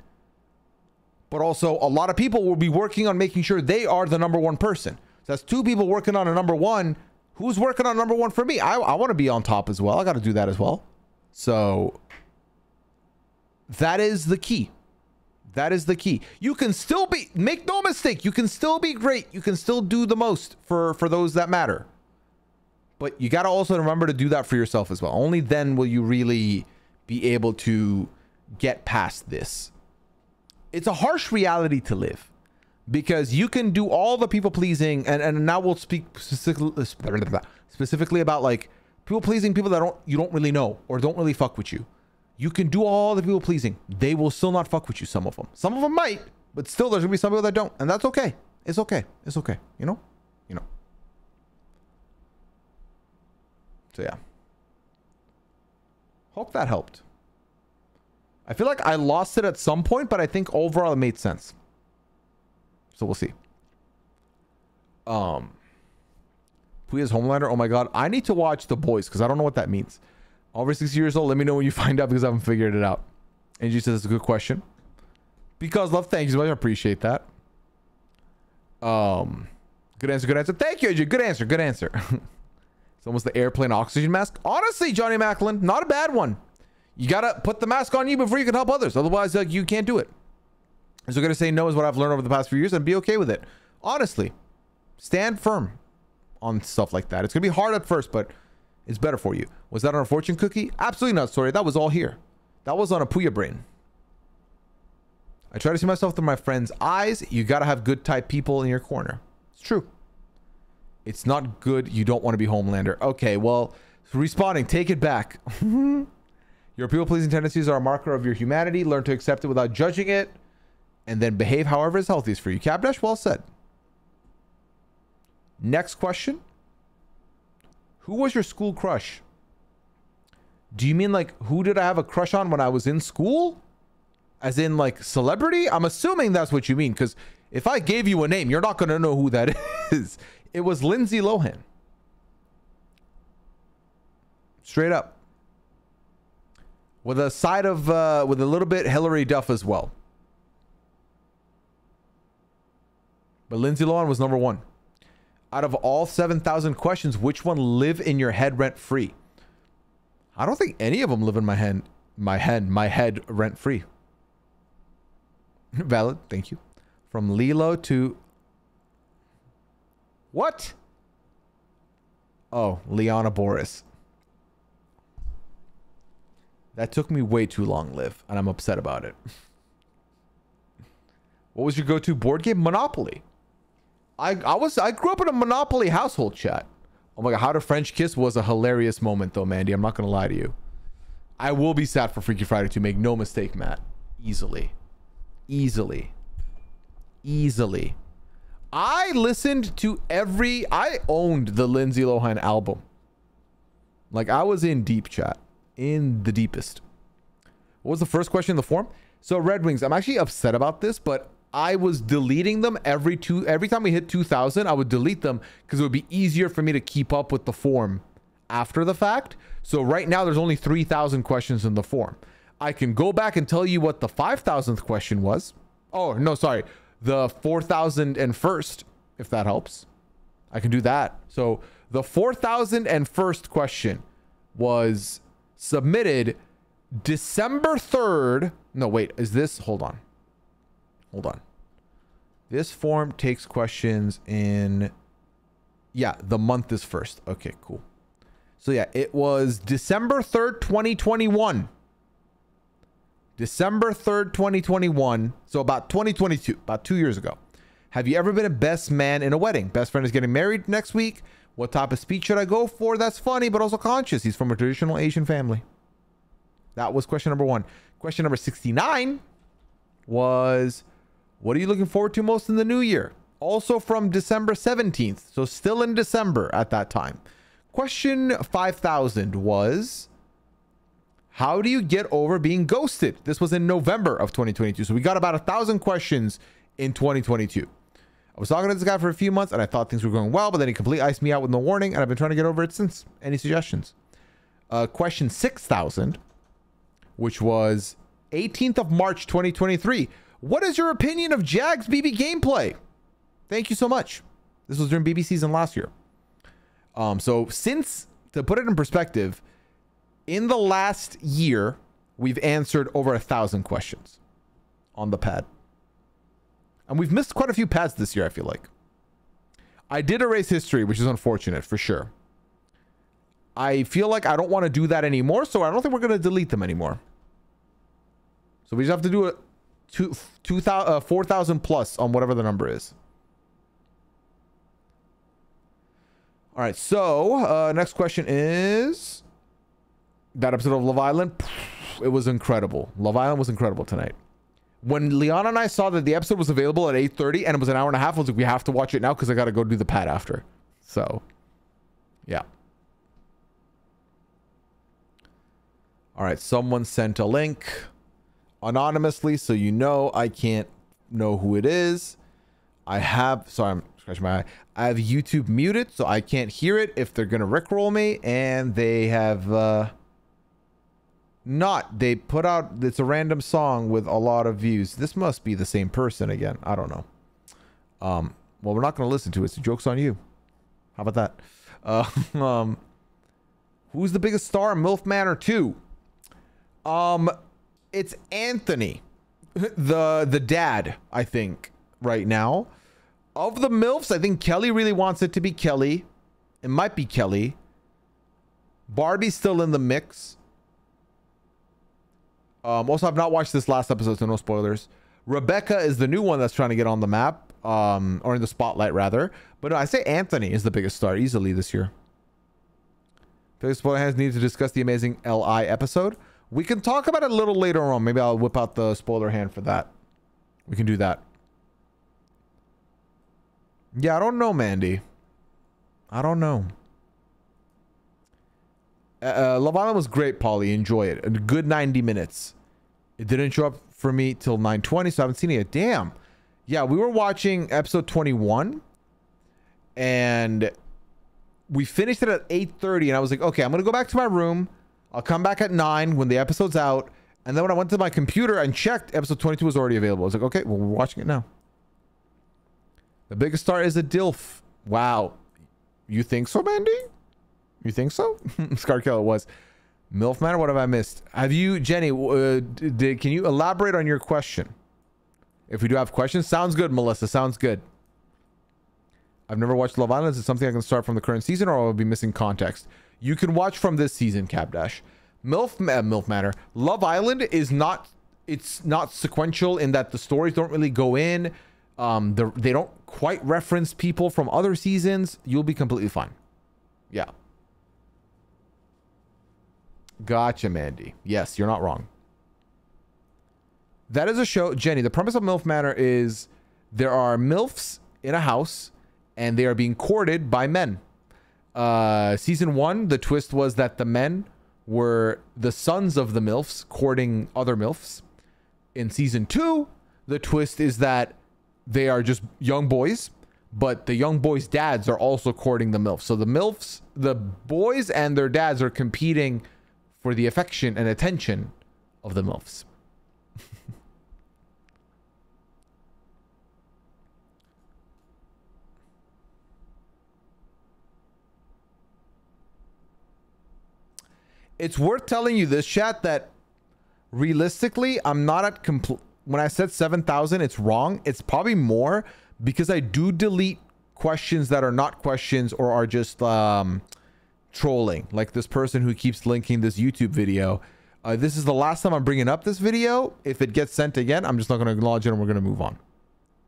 But also, a lot of people will be working on making sure they are the number one person. So that's two people working on a number one. Who's working on number one for me? I, I want to be on top as well. I got to do that as well. So that is the key. That is the key. You can still be, make no mistake, you can still be great. You can still do the most for, for those that matter. But you got to also remember to do that for yourself as well. Only then will you really be able to get past this. It's a harsh reality to live because you can do all the people pleasing and, and now we'll speak specifically about like people pleasing people that don't you don't really know or don't really fuck with you. You can do all the people pleasing. They will still not fuck with you, some of them. Some of them might, but still there's gonna be some people that don't. And that's okay. It's okay. It's okay. You know? You know. So yeah. Hope that helped. I feel like I lost it at some point, but I think overall it made sense. So we'll see. Um, Pooya's Homelander. Oh my god, I need to watch The Boys because I don't know what that means. Over 60 years old. Let me know when you find out because I haven't figured it out. And Angie says it's a good question. Because love, thank you. so much. I appreciate that. Um, good answer. Good answer. Thank you, Angie. Good answer. Good answer. almost the airplane oxygen mask. Honestly, Johnny Macklin, not a bad one. You gotta put the mask on you before you can help others. Otherwise, you can't do it. So gonna say no is what I've learned over the past few years and be okay with it. Honestly, stand firm on stuff like that. It's gonna be hard at first, but it's better for you. Was that on a fortune cookie? Absolutely not. Sorry, that was all here. That was on a Pooya brain. I try to see myself through my friends' eyes. You gotta have good type people in your corner. It's true. It's not good. You don't want to be Homelander. Okay, well, Responding, take it back. your people pleasing tendencies are a marker of your humanity. Learn to accept it without judging it, and then behave however is healthiest for you. Capdash, well said. Next question. Who was your school crush? Do you mean like who did I have a crush on when I was in school? As in like celebrity? I'm assuming that's what you mean because if I gave you a name, you're not going to know who that is. It was Lindsay Lohan. Straight up. With a side of, uh, with a little bit Hilary Duff as well. But Lindsay Lohan was number one. Out of all 7,000 questions, which one live in your head rent free? I don't think any of them live in my head, my head, my head rent free. Valid. Thank you. From Lilo to. What? Oh, Liana Boris. That took me way too long, Liv, and I'm upset about it. what was your go-to board game? Monopoly. I I was I grew up in a Monopoly household chat. Oh my god, How to French Kiss was a hilarious moment though, Mandy. I'm not gonna lie to you. I will be sad for Freaky Friday to make no mistake, Matt. Easily. Easily. Easily. I listened to every I owned the Lindsay Lohan album. Like I was in deep chat. In the deepest. What was the first question in the form? So Red Wings, I'm actually upset about this, but I was deleting them every two every time we hit 2000 I would delete them because it would be easier for me to keep up with the form after the fact so right now there's only 3000 questions in the form I can go back and tell you what the 5000th question was oh no sorry the 4001st if that helps I can do that so the 4001st question was submitted December 3rd no wait is this hold on Hold on. This form takes questions in. Yeah, the month is first. Okay, cool. So yeah, it was December 3rd, 2021. December 3rd, 2021. So about 2022, about two years ago. Have you ever been a best man in a wedding? Best friend is getting married next week. What type of speech should I go for? That's funny, but also conscious. He's from a traditional Asian family. That was question number one. Question number 69 was what are you looking forward to most in the new year? Also from December 17th, so still in December at that time. Question 5000 was How do you get over being ghosted? This was in November of 2022. So we got about a thousand questions in 2022. I was talking to this guy for a few months and I thought things were going well, but then he completely iced me out with no warning, and I've been trying to get over it since. Any suggestions? Uh, question 6000, which was 18th of March 2023. What is your opinion of Jags BB gameplay? Thank you so much. This was during BB season last year. Um, so since to put it in perspective, in the last year, we've answered over a thousand questions on the pad. And we've missed quite a few pads this year, I feel like. I did erase history, which is unfortunate for sure. I feel like I don't want to do that anymore, so I don't think we're going to delete them anymore. So we just have to do it two, two thousand, uh, 4,000 plus on whatever the number is. All right. So, uh, next question is that episode of Love Island. It was incredible. Love Island was incredible tonight. When Liana and I saw that the episode was available at 8:30 and it was an hour and a half, I was like, we have to watch it now because I got to go do the pad after. So, yeah. All right. Someone sent a link anonymously so you know I can't know who it is. I have, sorry, I'm scratching my eye. I have YouTube muted so I can't hear it if they're going to rickroll me. And they have uh, not. They put out, it's a random song with a lot of views. This must be the same person again. I don't know. Um, well, we're not going to listen to it. So joke's on you. How about that? Uh, um, who's the biggest star in MILF Manor 2? Um, it's Anthony, the the dad, I think, right now. Of the MILFs, I think Kelly really wants it to be Kelly. It might be Kelly. Barbie's still in the mix. Um, also, I've not watched this last episode, so no spoilers. Rebecca is the new one that's trying to get on the map, um, or in the spotlight rather. But I say Anthony is the biggest star easily this year. Felix Spoiler Hands needed to discuss the amazing LI episode. We can talk about it a little later on. Maybe I'll whip out the spoiler hand for that. We can do that. Yeah, I don't know, Mandy. I don't know. Uh, uh, Love Island was great, Polly. Enjoy it. A good 90 minutes. It didn't show up for me till 9:20, so I haven't seen it yet. Damn. Yeah, we were watching episode 21, and we finished it at 8:30, and I was like, okay, I'm gonna go back to my room. I'll come back at nine when the episode's out. And then when I went to my computer and checked, episode 22 was already available. I was like, okay, well, we're watching it now. The biggest star is a DILF. Wow. You think so, Mandy? You think so? Scarkill, it was. MILF Manor? what have I missed? Have you, Jenny, uh, did, can you elaborate on your question? If we do have questions, sounds good, Melissa. Sounds good. I've never watched Love Island. Is it something I can start from the current season or I'll be missing context? You can watch from this season, Cabdash. MILF, uh, MILF Manor. Love Island is not, it's not sequential in that the stories don't really go in. Um, they don't quite reference people from other seasons. You'll be completely fine. Yeah. Gotcha, Mandy. Yes, you're not wrong. That is a show, Jenny. The premise of MILF Manor is there are MILFs in a house and they are being courted by men. Uh, season one, the twist was that the men were the sons of the MILFs courting other MILFs. In season two, the twist is that they are just young boys, but the young boys' dads are also courting the MILFs. So the MILFs, the boys and their dads are competing for the affection and attention of the MILFs. it's worth telling you this chat that realistically i'm not at complete when i said 7000 it's wrong it's probably more because i do delete questions that are not questions or are just um trolling like this person who keeps linking this youtube video uh, this is the last time i'm bringing up this video if it gets sent again i'm just not going to acknowledge it and we're going to move on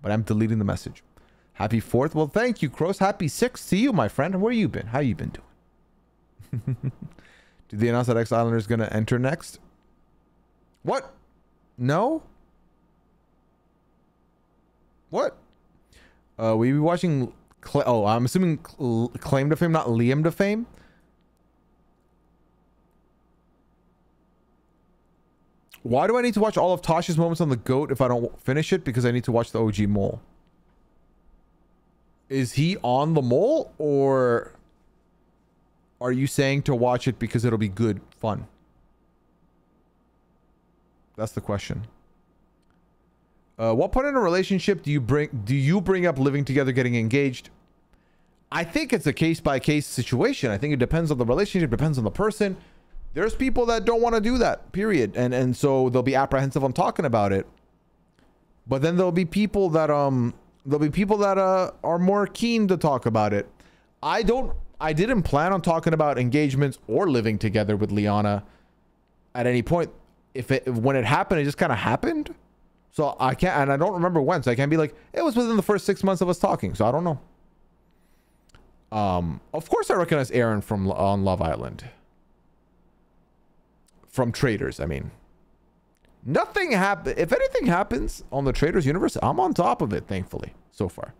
but i'm deleting the message happy fourth well thank you cross happy sixth to you my friend where you been how you been doing Did they announce that X Islander is going to enter next? What? No? What? Uh, we be watching. Cl- oh, I'm assuming cl- Claim to Fame, not Liam to Fame. Why do I need to watch all of Tasha's moments on the goat if I don't finish it? Because I need to watch the OG mole. Is he on the mole or are you saying to watch it because it'll be good fun? That's the question. Uh, what point in a relationship do you bring do you bring up living together, getting engaged? I think it's a case by case situation. I think it depends on the relationship, depends on the person. There's people that don't want to do that, period. And and so they'll be apprehensive on talking about it. But then there'll be people that um there'll be people that uh are more keen to talk about it. I don't I didn't plan on talking about engagements or living together with Liana at any point. If it when it happened, it just kind of happened. So I can't, and I don't remember when. So I can't be like it was within the first six months of us talking. So I don't know. Um, of course I recognize Aaron from on Love Island. From Traitors, I mean. Nothing happen. If anything happens on the Traitors universe, I'm on top of it. Thankfully, so far.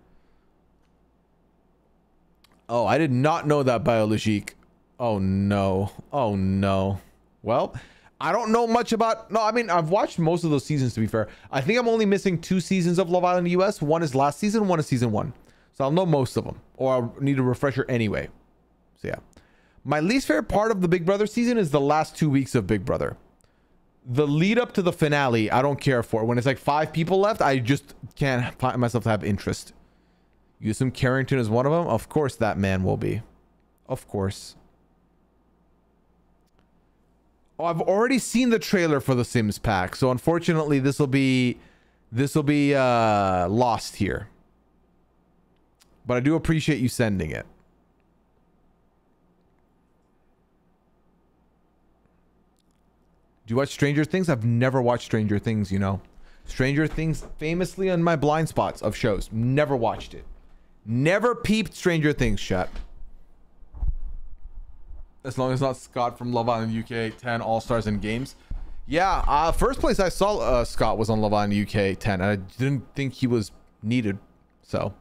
Oh, I did not know that Biologique. Oh no. Oh no. Well, I don't know much about. No, I mean I've watched most of those seasons. To be fair, I think I'm only missing two seasons of Love Island US. One is last season. One is season one. So I'll know most of them, or I'll need a refresher anyway. So yeah, my least favorite part of the Big Brother season is the last two weeks of Big Brother. The lead up to the finale, I don't care for. When it's like five people left, I just can't find myself to have interest. You assume Carrington is one of them? Of course that man will be. Of course. Oh, I've already seen the trailer for the Sims pack, so unfortunately this will be this will be uh lost here. But I do appreciate you sending it. Do you watch Stranger Things? I've never watched Stranger Things, you know. Stranger Things famously on my blind spots of shows. Never watched it. Never peeped Stranger Things, chat. As long as not Scott from Love Island UK 10 All Stars in games. Yeah, uh, first place I saw uh, Scott was on Love Island UK 10, and I didn't think he was needed. So.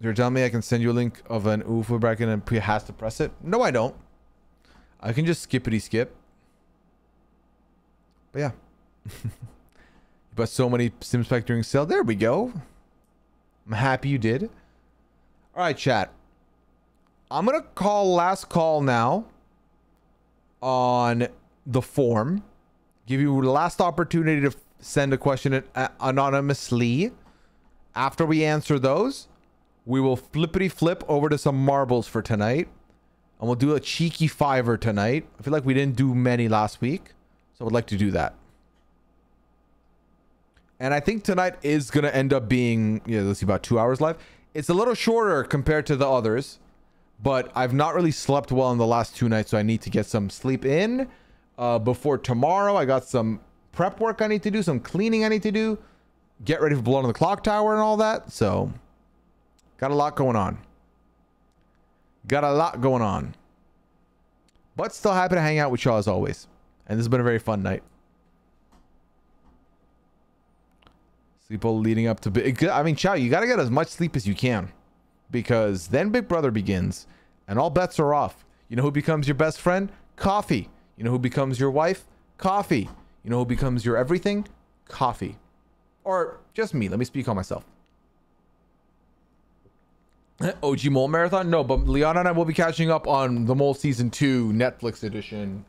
You're telling me I can send you a link of an UFO bracket and has to press it? No, I don't. I can just skippity skip. But yeah. but so many sim spec during sale. There we go. I'm happy you did. All right, chat. I'm going to call last call now on the form. Give you last opportunity to send a question anonymously. After we answer those, we will flippity flip over to some marbles for tonight. And we'll do a cheeky fiver tonight. I feel like we didn't do many last week. So I would like to do that. And I think tonight is going to end up being, yeah, let's see, about two hours live. It's a little shorter compared to the others. But I've not really slept well in the last two nights. So I need to get some sleep in uh, before tomorrow. I got some prep work I need to do. Some cleaning I need to do. Get ready for blowing the clock tower and all that. So Got a lot going on. Got a lot going on. But still happy to hang out with y'all as always. And this has been a very fun night. Sleep all leading up to big. I mean, Chow, you got to get as much sleep as you can. Because then Big Brother begins. And all bets are off. You know who becomes your best friend? Coffee. You know who becomes your wife? Coffee. You know who becomes your everything? Coffee. Or just me. Let me speak on myself. OG Mole Marathon? No, but Liana and I will be catching up on the Mole Season 2 Netflix edition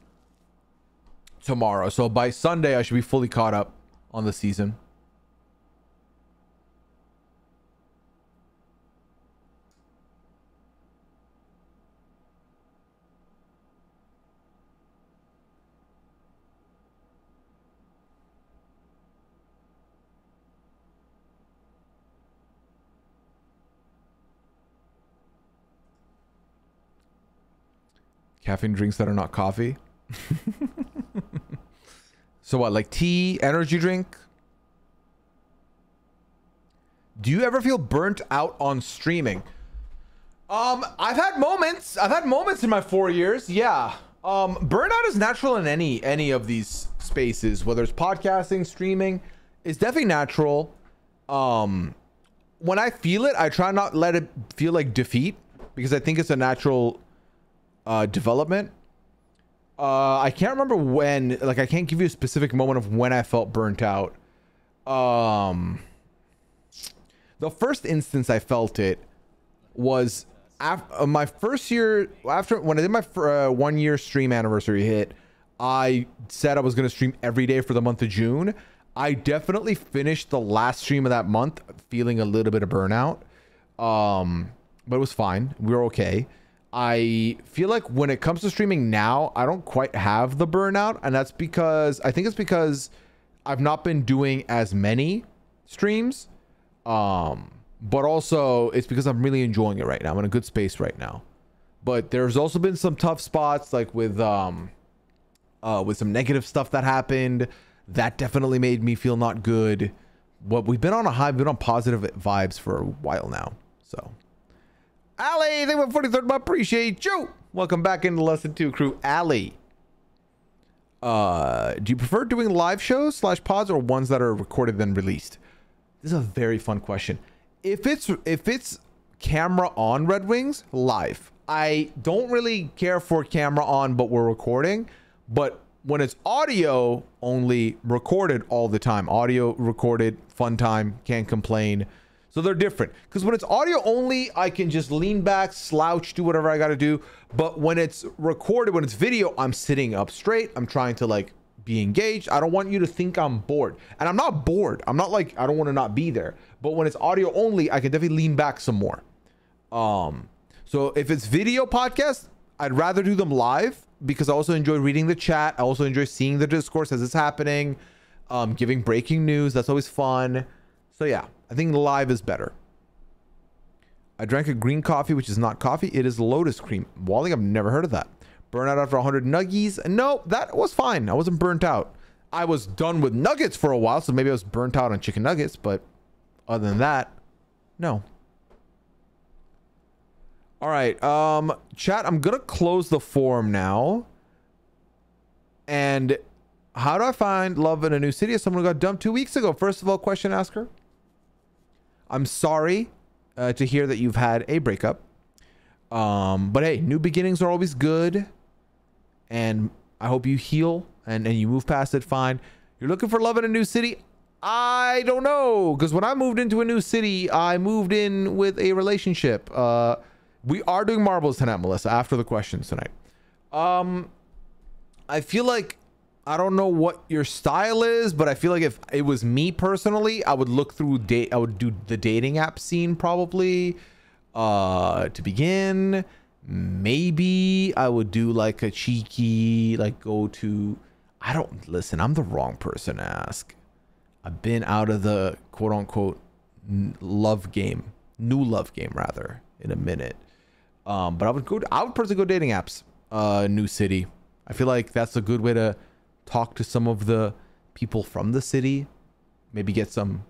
tomorrow. So by Sunday, I should be fully caught up on the season. Caffeine drinks that are not coffee. so what, like tea, energy drink? Do you ever feel burnt out on streaming? Um, I've had moments. I've had moments in my four years. Yeah. Um, burnout is natural in any any of these spaces, whether it's podcasting, streaming. It's definitely natural. Um, when I feel it, I try not let it feel like defeat because I think it's a natural uh, development. Uh, I can't remember when. Like, I can't give you a specific moment of when I felt burnt out. Um, the first instance I felt it was after uh, my first year. After when I did my uh, one year stream anniversary hit, I said I was going to stream every day for the month of June. I definitely finished the last stream of that month feeling a little bit of burnout. Um, but it was fine. We were okay. I feel like when it comes to streaming now, I don't quite have the burnout. And that's because I think it's because I've not been doing as many streams. Um, but also it's because I'm really enjoying it right now. I'm in a good space right now. But there's also been some tough spots like with um uh with some negative stuff that happened. That definitely made me feel not good. But we've been on a high, we've been on positive vibes for a while now. So Thank you for 43rd month. Appreciate you. Welcome back into Lesson 2 crew. Ali. Uh, do you prefer doing live shows slash pods or ones that are recorded then released? This is a very fun question. If it's if it's camera on Red Wings, live. I don't really care for camera on, but we're recording. But when it's audio only, recorded all the time. Audio recorded, fun time, can't complain. So they're different. Because when it's audio only, I can just lean back, slouch, do whatever I got to do. But when it's recorded, when it's video, I'm sitting up straight. I'm trying to like be engaged. I don't want you to think I'm bored. And I'm not bored. I'm not like, I don't want to not be there. But when it's audio only, I can definitely lean back some more. Um, so if it's video podcast, I'd rather do them live because I also enjoy reading the chat. I also enjoy seeing the discourse as it's happening, um, giving breaking news. That's always fun. So yeah, I think live is better. I drank a green coffee, which is not coffee. It is lotus cream. Wally, I've never heard of that. Burnout after 100 nuggies. No, that was fine. I wasn't burnt out. I was done with nuggets for a while, so maybe I was burnt out on chicken nuggets, but other than that, no. All right. Um, chat, I'm gonna close the form now. And how do I find love in a new city? Someone got dumped two weeks ago. First of all, question asker. I'm sorry uh, to hear that you've had a breakup. Um, but hey, new beginnings are always good. And I hope you heal and, and you move past it fine. You're looking for love in a new city? I don't know. Because when I moved into a new city, I moved in with a relationship. Uh, we are doing marbles tonight, Melissa, after the questions tonight. Um, I feel like I don't know what your style is, but I feel like if it was me personally, I would look through date. I would do the dating app scene probably. Uh, to begin, maybe I would do like a cheeky, like go to. I don't listen. I'm the wrong person to ask. I've been out of the quote unquote love game, new love game rather, in a minute. Um, but I would go. I would personally go dating apps. Uh, new city. I feel like that's a good way to talk to some of the people from the city, maybe get some,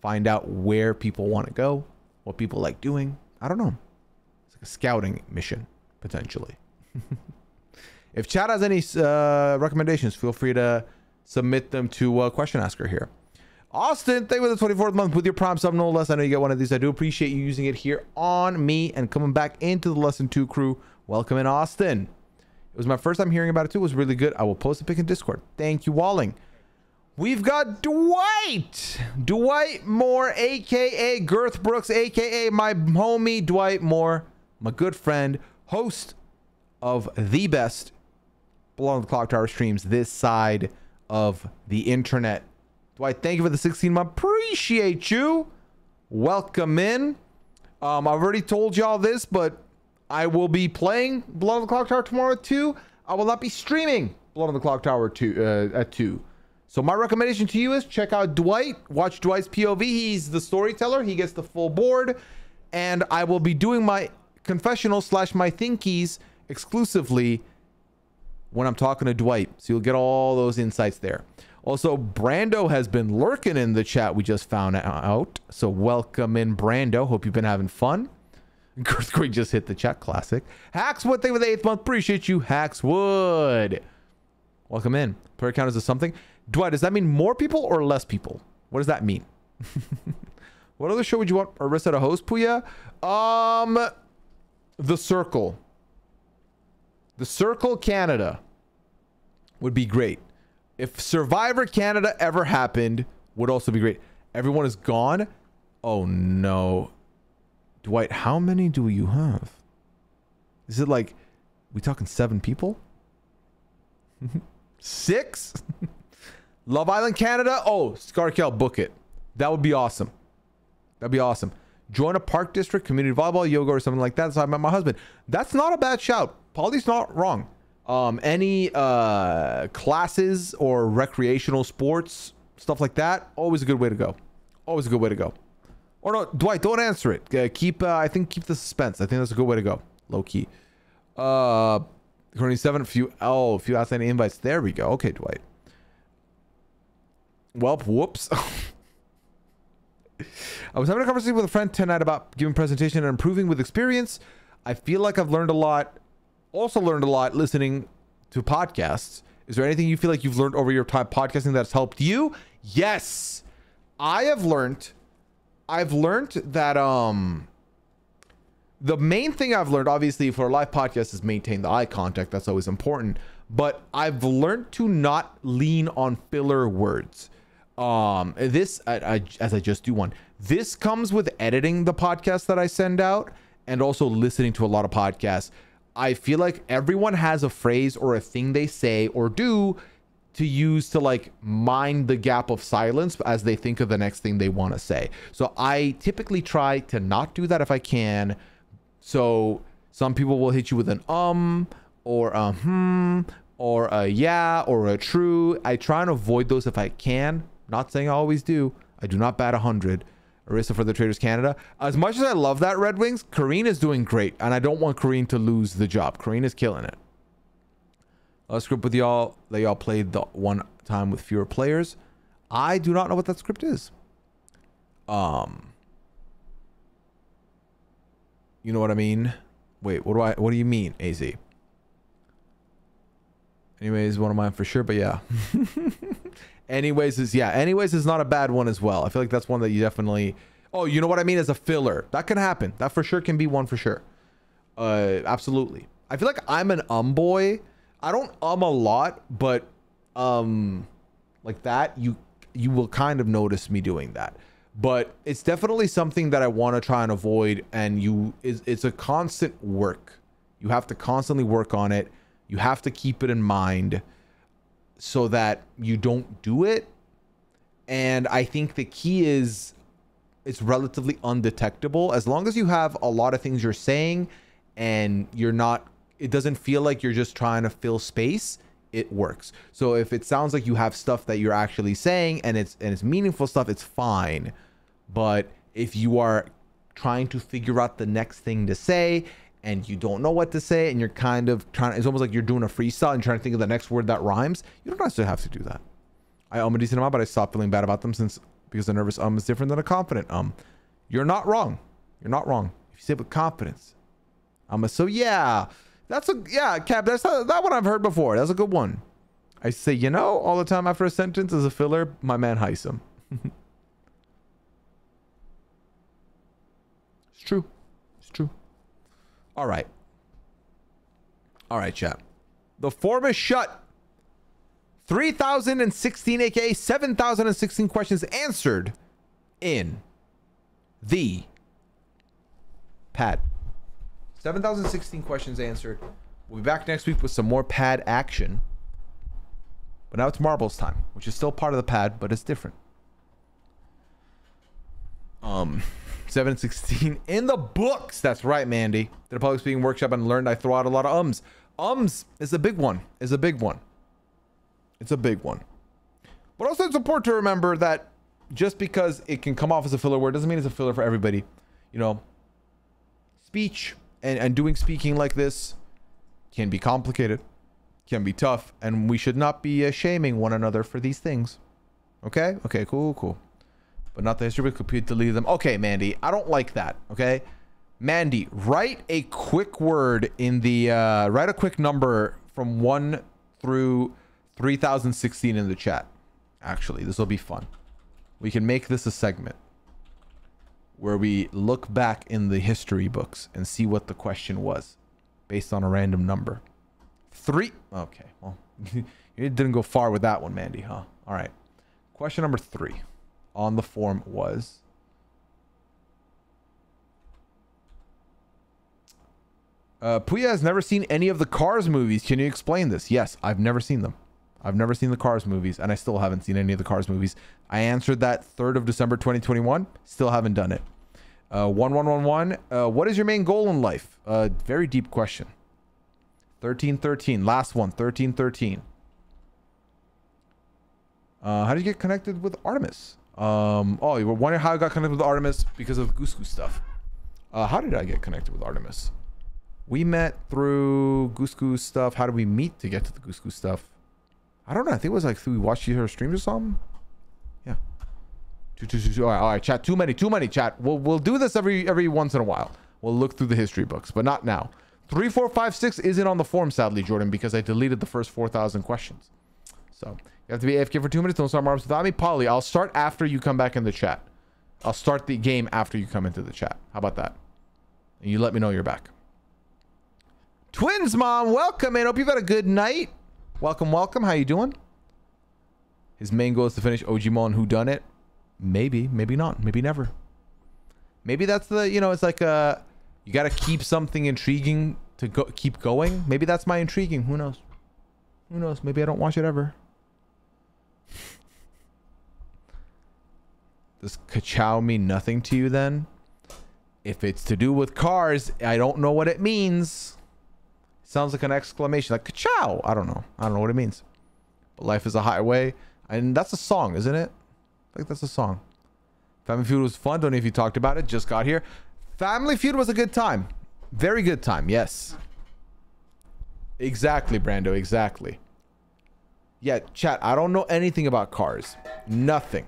find out where people want to go, what people like doing. I don't know. It's like a scouting mission, potentially. if Chad has any uh, recommendations, feel free to submit them to uh, Question Asker here. Austin, thank you for the 24th month with your prime sub, no less. I know you get one of these. I do appreciate you using it here on me and coming back into the Lesson 2 crew. Welcome in, Austin. It was my first time hearing about it too. It was really good. I will post a pic in Discord. Thank you, Walling. We've got Dwight. Dwight Moore, aka Girth Brooks, aka my homie Dwight Moore, my good friend, host of the best Blood on the Clock Tower streams this side of the internet. Dwight, thank you for the 16 month. Appreciate you. Welcome in. Um, I've already told y'all this, but I will be playing Blood on the Clock Tower tomorrow at 2. I will not be streaming Blood on the Clock Tower two, uh, at 2. So my recommendation to you is check out Dwight. Watch Dwight's POV. He's the storyteller. He gets the full board. And I will be doing my confessional slash my thinkies exclusively when I'm talking to Dwight. So you'll get all those insights there. Also, Brando has been lurking in the chat. We just found out. So welcome in, Brando. Hope you've been having fun. Earthquake just hit the chat. Classic. Hackswood, thank you for the eighth month. Appreciate you, Hackswood. Welcome in. Player count is a something. Dwight, does that mean more people or less people? What does that mean? what other show would you want Arisa to host, Pooya? Um, The Circle. The Circle Canada would be great. If Survivor Canada ever happened, would also be great. Everyone is gone. Oh no. Dwight, how many do you have? Is it like we talking seven people? Six? Love Island Canada? Oh, Scarkel, book it. That would be awesome. That'd be awesome. Join a park district, community volleyball, yoga, or something like that. So I met my husband. That's not a bad shout. Polly's not wrong. Um, any uh, classes or recreational sports, stuff like that, always a good way to go. Always a good way to go. Or no, Dwight, don't answer it. Uh, keep, uh, I think, keep the suspense. I think that's a good way to go. Low key. Uh, currently seven. Few. Oh, a few outstanding invites. There we go. Okay, Dwight. Well, whoops. I was having a conversation with a friend tonight about giving presentation and improving with experience. I feel like I've learned a lot. Also learned a lot listening to podcasts. Is there anything you feel like you've learned over your time podcasting that's helped you? Yes. I have learned I've learned that um the main thing I've learned, obviously, for a live podcast is maintain the eye contact. That's always important. But I've learned to not lean on filler words. Um, this I, I, as I just do one. This comes with editing the podcast that I send out, and also listening to a lot of podcasts. I feel like everyone has a phrase or a thing they say or do to use to like mind the gap of silence as they think of the next thing they want to say. So I typically try to not do that if I can. So some people will hit you with an um or a hmm or a yeah or a true. I try and avoid those if I can. Not saying I always do. I do not bat a hundred. Arisa for the Traitors Canada. As much as I love that Red Wings, Karine is doing great, and I don't want Karine to lose the job. Karine is killing it. A script with y'all that y'all played the one time with fewer players. I do not know what that script is. Um, you know what I mean? Wait, what do I? What do you mean, Az? Anyways, one of mine for sure, but yeah. anyways is yeah. Anyways is not a bad one as well. I feel like that's one that you definitely. Oh, you know what I mean as a filler. That can happen. That for sure can be one for sure. Uh, absolutely. I feel like I'm an um boy. I don't um a lot, but um, like that you you will kind of notice me doing that. But it's definitely something that I want to try and avoid. And you is it's a constant work. You have to constantly work on it. You have to keep it in mind so that you don't do it. And I think the key is it's relatively undetectable as long as you have a lot of things you're saying and you're not it doesn't feel like you're just trying to fill space it works. So if it sounds like you have stuff that you're actually saying and it's and it's meaningful stuff it's fine. But if you are trying to figure out the next thing to say and you don't know what to say and you're kind of trying it's almost like you're doing a freestyle and trying to think of the next word that rhymes you don't necessarily have to do that. I um a decent amount but i stopped feeling bad about them since because a nervous um is different than a confident um. You're not wrong. You're not wrong. If you say it with confidence. I'm um so yeah that's a yeah cap that's a, that one i've heard before that's a good one i say you know all the time after a sentence as a filler my man Hisam. it's true it's true all right. All right, chat. The form is shut. 3,016, aka 7,016 questions answered in the pad. 7,016 questions answered. We'll be back next week with some more pad action. But now it's marbles time, which is still part of the pad, but it's different. Um. 716 in the books. That's right, Mandy. Did a public speaking workshop and learned I throw out a lot of ums. Ums is a big one. Is a big one. It's a big one. But also it's important to remember that just because it can come off as a filler word doesn't mean it's a filler for everybody. You know, speech and, and doing speaking like this can be complicated, can be tough, and we should not be uh, shaming one another for these things. Okay? Okay, cool, cool but not the history book. Delete them. Okay, Mandy, I don't like that. Okay, Mandy, write a quick word in the uh, write a quick number from one through 3016 in the chat. Actually, this will be fun. We can make this a segment where we look back in the history books and see what the question was based on a random number. Three. Okay, well, you didn't go far with that one, Mandy, huh? All right. Question number three on the form was uh, Pooya has never seen any of the Cars movies. Can you explain this? Yes, I've never seen them. I've never seen the Cars movies, and I still haven't seen any of the Cars movies. I answered that 3rd of December 2021. Still haven't done it. Uh, 1111, uh, what is your main goal in life? Uh, very deep question. 1313, last one, 1313. Uh, how did you get connected with Artemis? Um, oh, you were wondering how I got connected with Artemis because of Goose Goose stuff. Uh, how did I get connected with Artemis? We met through Goose Goose stuff. How did we meet to get to the Goose Goose stuff? I don't know. I think it was like we watched her streams or something. Yeah. Two, two, two, two. All right, all right, chat. Too many, too many, chat. We'll we'll do this every every once in a while. We'll look through the history books, but not now. Three, four, five, six isn't on the form, sadly, Jordan, because I deleted the first four thousand questions. So you have to be AFK for two minutes. Don't start Marbles without me. Polly, I'll start after you come back in the chat. I'll start the game after you come into the chat. How about that? And you let me know you're back. Twins, mom, welcome, man. Hope you've had a good night. Welcome, welcome. How you doing? His main goal is to finish Ojimon Who Done It. Maybe, maybe not, maybe never. Maybe that's the, you know, it's like uh you got to keep something intriguing to go keep going. Maybe that's my intriguing. Who knows? Who knows? Maybe I don't watch it ever. Does Kachow mean nothing to you then? If it's to do with cars, I don't know what it means. Sounds like an exclamation, like Kachow. I don't know. I don't know what it means. But life is a highway. And that's a song, isn't it? Like that's a song. Family Feud was fun. Don't know if you talked about it. Just got here. Family Feud was a good time. Very good time. Yes. Exactly, Brando. Exactly. Yeah, chat. I don't know anything about cars. Nothing.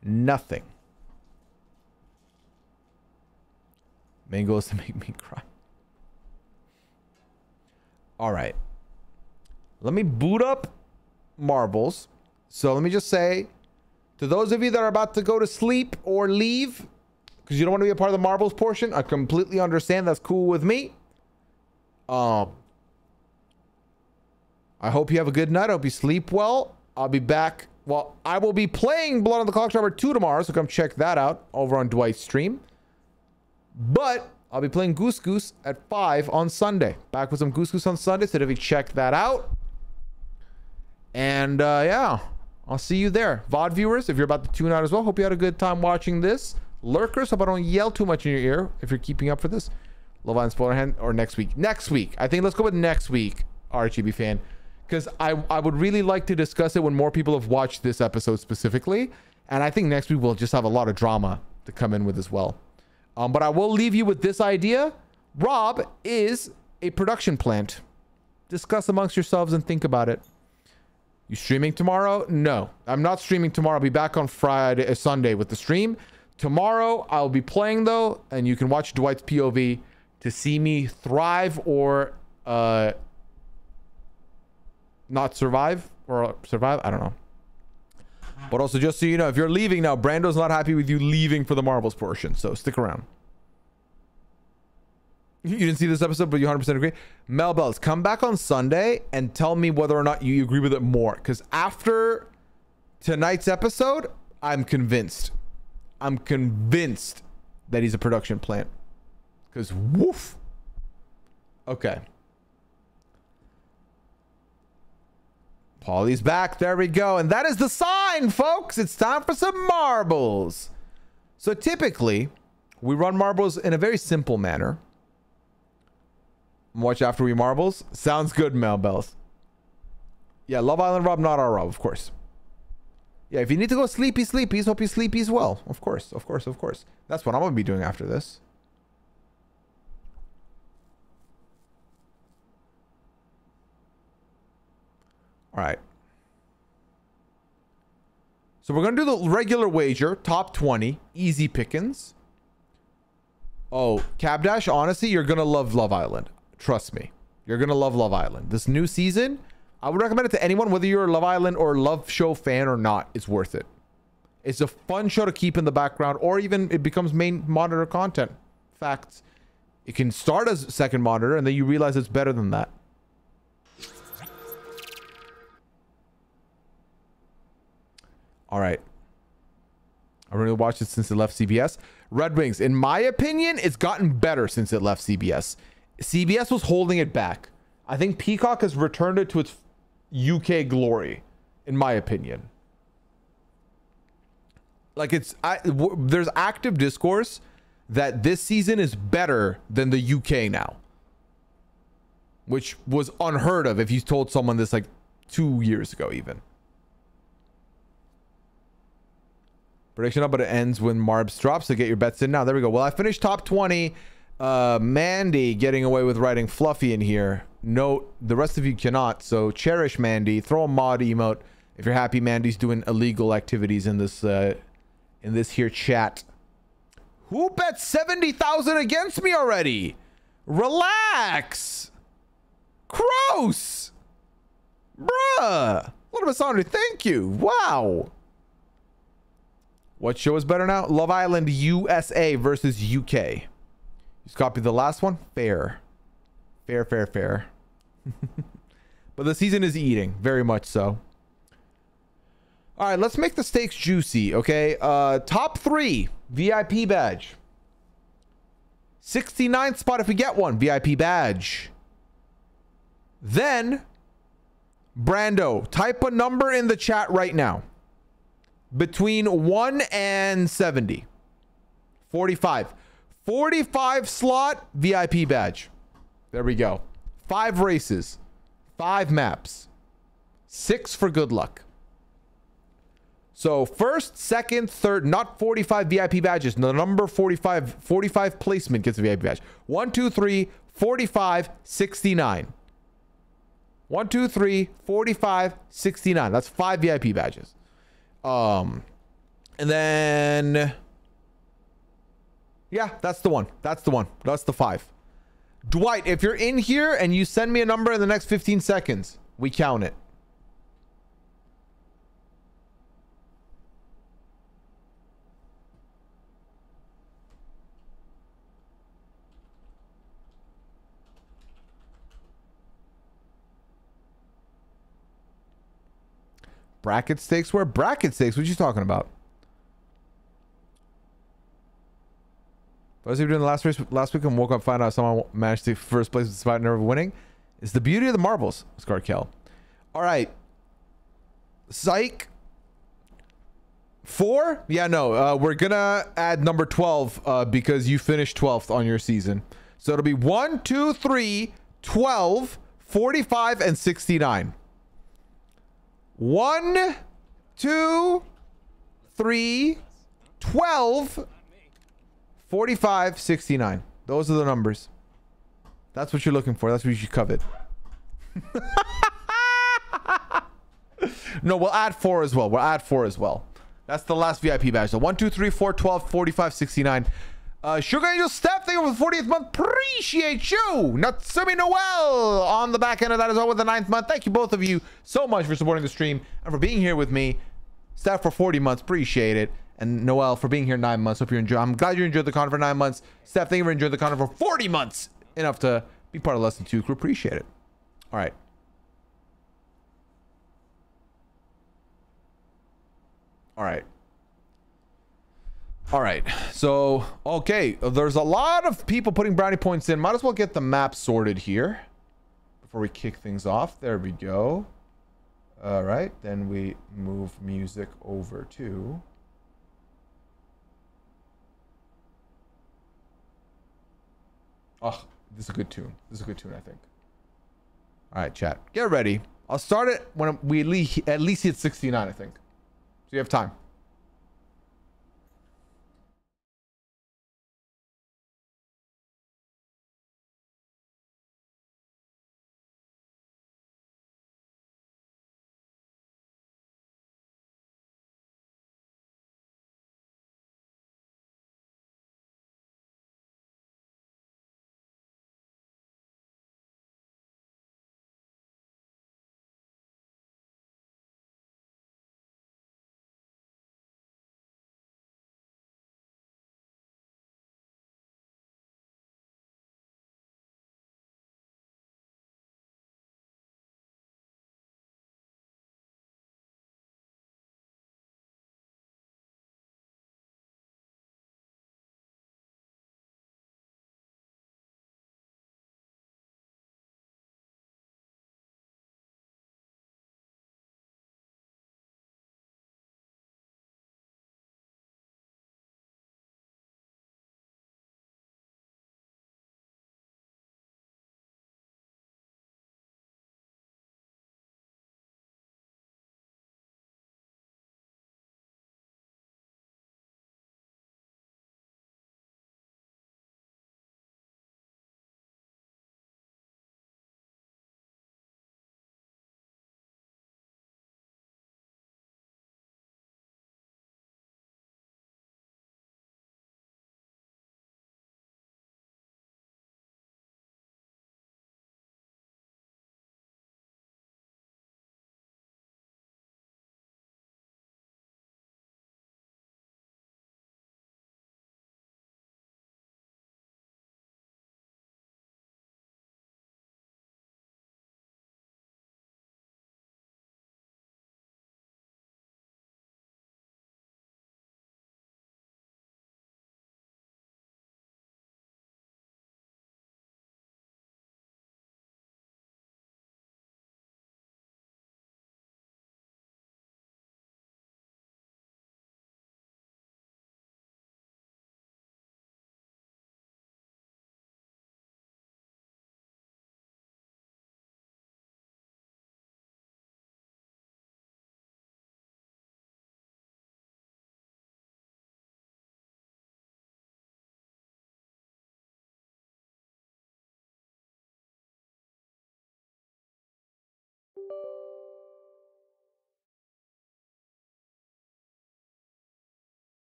Nothing. Is to make me cry. All right. Let me boot up marbles. So let me just say to those of you that are about to go to sleep or leave because you don't want to be a part of the marbles portion, I completely understand. That's cool with me. Um, I hope you have a good night. I hope you sleep well. I'll be back. Well, I will be playing Blood on the Clocktower 2 tomorrow, so come check that out over on Dwight's stream. But I'll be playing Goose Goose at 5 on Sunday. Back with some Goose Goose on Sunday, so you check that out. And uh, yeah, I'll see you there. VOD viewers, if you're about to tune out as well, hope you had a good time watching this. Lurkers, hope I don't yell too much in your ear if you're keeping up for this. Island spoiler hand or next week. Next week. I think let's go with next week, RGB fan. Because I, I would really like to discuss it when more people have watched this episode specifically. And I think next week we'll just have a lot of drama to come in with as well. Um, but I will leave you with this idea. Rob is a production plant. Discuss amongst yourselves and think about it. You streaming tomorrow? No, I'm not streaming tomorrow. I'll be back on Friday, uh, Sunday with the stream. Tomorrow I'll be playing though, and you can watch Dwight's POV to see me thrive or uh, not survive or survive. I don't know. But also, just so you know, if you're leaving now, Brando's not happy with you leaving for the Marvels portion. So stick around. You didn't see this episode, but you 100% agree. Mel Bells, come back on Sunday and tell me whether or not you agree with it more. Because after tonight's episode, I'm convinced. I'm convinced that he's a production plant. Because woof. Okay. Paulie's back. There we go. And that is the sign, folks. It's time for some marbles. So typically, we run marbles in a very simple manner. Watch after we marbles. Sounds good, Mel Bells. Yeah, Love Island Rob, not our Rob, of course. Yeah, if you need to go sleepy, sleepies, hope you sleepy as well. Of course, of course, of course. That's what I'm going to be doing after this. All right. So we're going to do the regular wager, top 20, easy pickings. Oh, Cab Dash, honestly, you're going to love Love Island. Trust me. You're going to love Love Island. This new season, I would recommend it to anyone, whether you're a Love Island or Love Show fan or not. It's worth it. It's a fun show to keep in the background, or even it becomes main monitor content. Facts. It can start as second monitor, and then you realize it's better than that. All right. I've really watched it since it left CBS. Red Wings, in my opinion, it's gotten better since it left CBS. CBS was holding it back. I think Peacock has returned it to its UK glory, in my opinion. Like it's, I, w- there's active discourse that this season is better than the UK now, which was unheard of if you told someone this like two years ago, even. Prediction up, but it ends when Marbs drops. So get your bets in now. There we go. Well, I finished top 20. Uh, Mandy getting away with writing Fluffy in here. Note, the rest of you cannot. So cherish Mandy. Throw a mod emote if you're happy Mandy's doing illegal activities in this uh, in this here chat. Who bet 70,000 against me already? Relax. Gross. Bruh. What a Sandra, thank you. Wow. What show is better now? Love Island USA versus UK. Just copy the last one. Fair. Fair, fair, fair. but the season is eating. Very much so. All right, let's make the stakes juicy, okay? Uh, top three, VIP badge. 69th spot if we get one, VIP badge. Then, Brando, type a number in the chat right now. Between 1 and 70. 45. 45 slot VIP badge. There we go. Five races, five maps, six for good luck. So first, second, third, not 45 VIP badges. The number 45, 45 placement gets a VIP badge. One, two, three, 45, 69. One, two, three, 45, 69. That's five VIP badges. Um, and then, yeah, that's the one. That's the one. That's the five. Dwight, if you're in here and you send me a number in the next 15 seconds, we count it. Bracket stakes? Where bracket stakes? What you talking about? What was he doing the last race last week and woke up find out someone managed to first place despite never winning? It's the beauty of the marbles, Scarkel. All right. Psych. Four? Yeah, no. Uh, we're going to add number 12 uh, because you finished 12th on your season. So it'll be 1, 2, 3, 12, 45, and 69. 1, 2, 3, 12, 45, 69. Those are the numbers. That's what you're looking for. That's what you should covet. no, we'll add four as well. We'll add four as well. That's the last VIP badge. So 1, 2, 3, 4, 12, 45, 69. Uh, Sugar Angel Steph, thank you for the 40th month. Appreciate you. Natsumi Noel on the back end of that as well with the ninth month. Thank you both of you so much for supporting the stream and for being here with me. Steph for 40 months. Appreciate it. And Noel for being here nine months. Hope you enjoy. I'm glad you enjoyed the con for nine months. Steph, thank you for enjoying the con for 40 months. Enough to be part of Lesson 2 crew. Appreciate it. All right. All right. All right. So, okay. There's a lot of people putting brownie points in. Might as well get the map sorted here before we kick things off. There we go. All right. Then we move music over to... Oh, this is a good tune. This is a good tune, I think. All right, chat. Get ready. I'll start it when we at least, hit 69, I think. So you have time.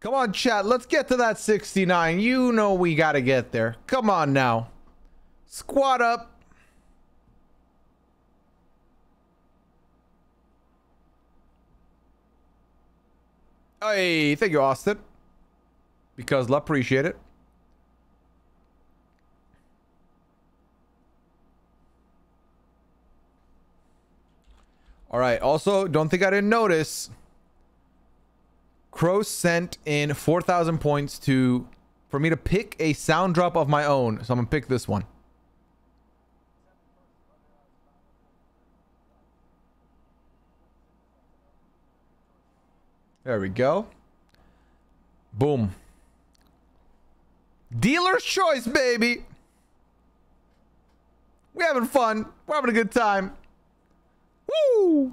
Come on, chat. Let's get to that 69. You know we got to get there. Come on now. Squat up. Hey, thank you, Austin. Because love, appreciate it. All right. Also, don't think I didn't notice. Crow sent in 4,000 points to for me to pick a sound drop of my own. So I'm gonna pick this one. There we go. Boom. Dealer's choice, baby. We're having fun. We're having a good time. Woo!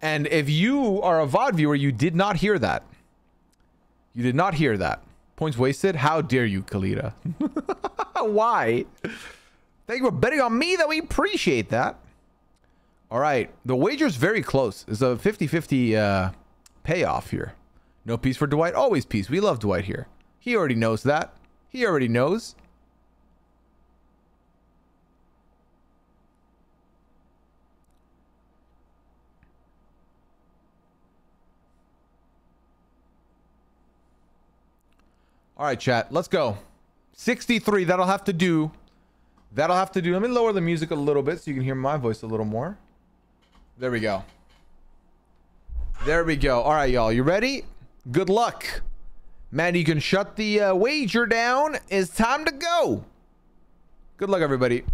And if you are a VOD viewer, you did not hear that. You did not hear that. Points wasted? How dare you, Kalita? Why? Thank you for betting on me, though. We appreciate that. All right. The wager's very close. It's a 50-50 uh, payoff here. No peace for Dwight? Always peace. We love Dwight here. He already knows that. He already knows. All right, chat. Let's go. 63. That'll have to do. That'll have to do. Let me lower the music a little bit so you can hear my voice a little more. There we go. There we go. All right, y'all. You ready? Good luck. Man, you can shut the uh, wager down. It's time to go. Good luck, everybody.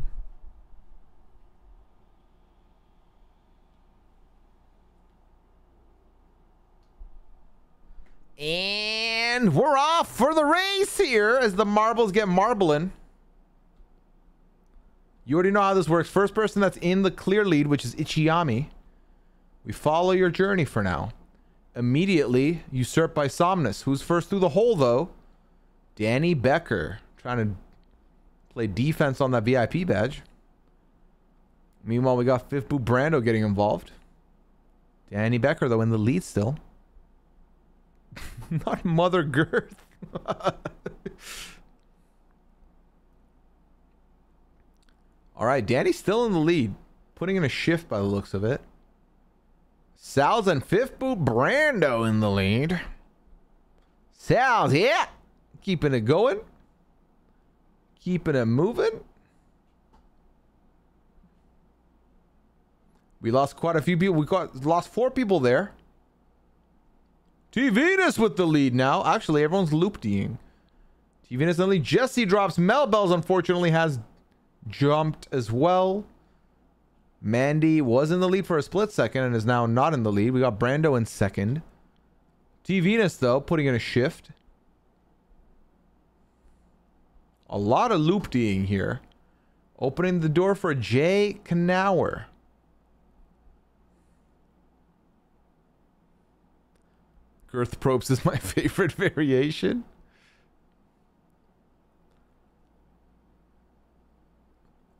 And we're off for the race here as the marbles get marbling. You already know how this works. First person that's in the clear lead, which is Ichiyami. We follow your journey for now. Immediately usurped by Somnus. Who's first through the hole, though? Danny Becker. Trying to play defense on that VIP badge. Meanwhile, we got Fifth Boot Brando getting involved. Danny Becker, though, in the lead still. Not Mother Girth. All right, Danny's still in the lead. Putting in a shift by the looks of it. Sal's and Fifth Boot Brando in the lead. Sal's, yeah. Keeping it going. Keeping it moving. We lost quite a few people. We got lost four people there. T Venus with the lead now. Actually, everyone's looping. T Venus only Jesse drops. Melbells unfortunately has jumped as well. Mandy was in the lead for a split second and is now not in the lead. We got Brando in second. T Venus though putting in a shift. A lot of loop here. Opening the door for Jay Knauer. Girth probes is my favorite variation.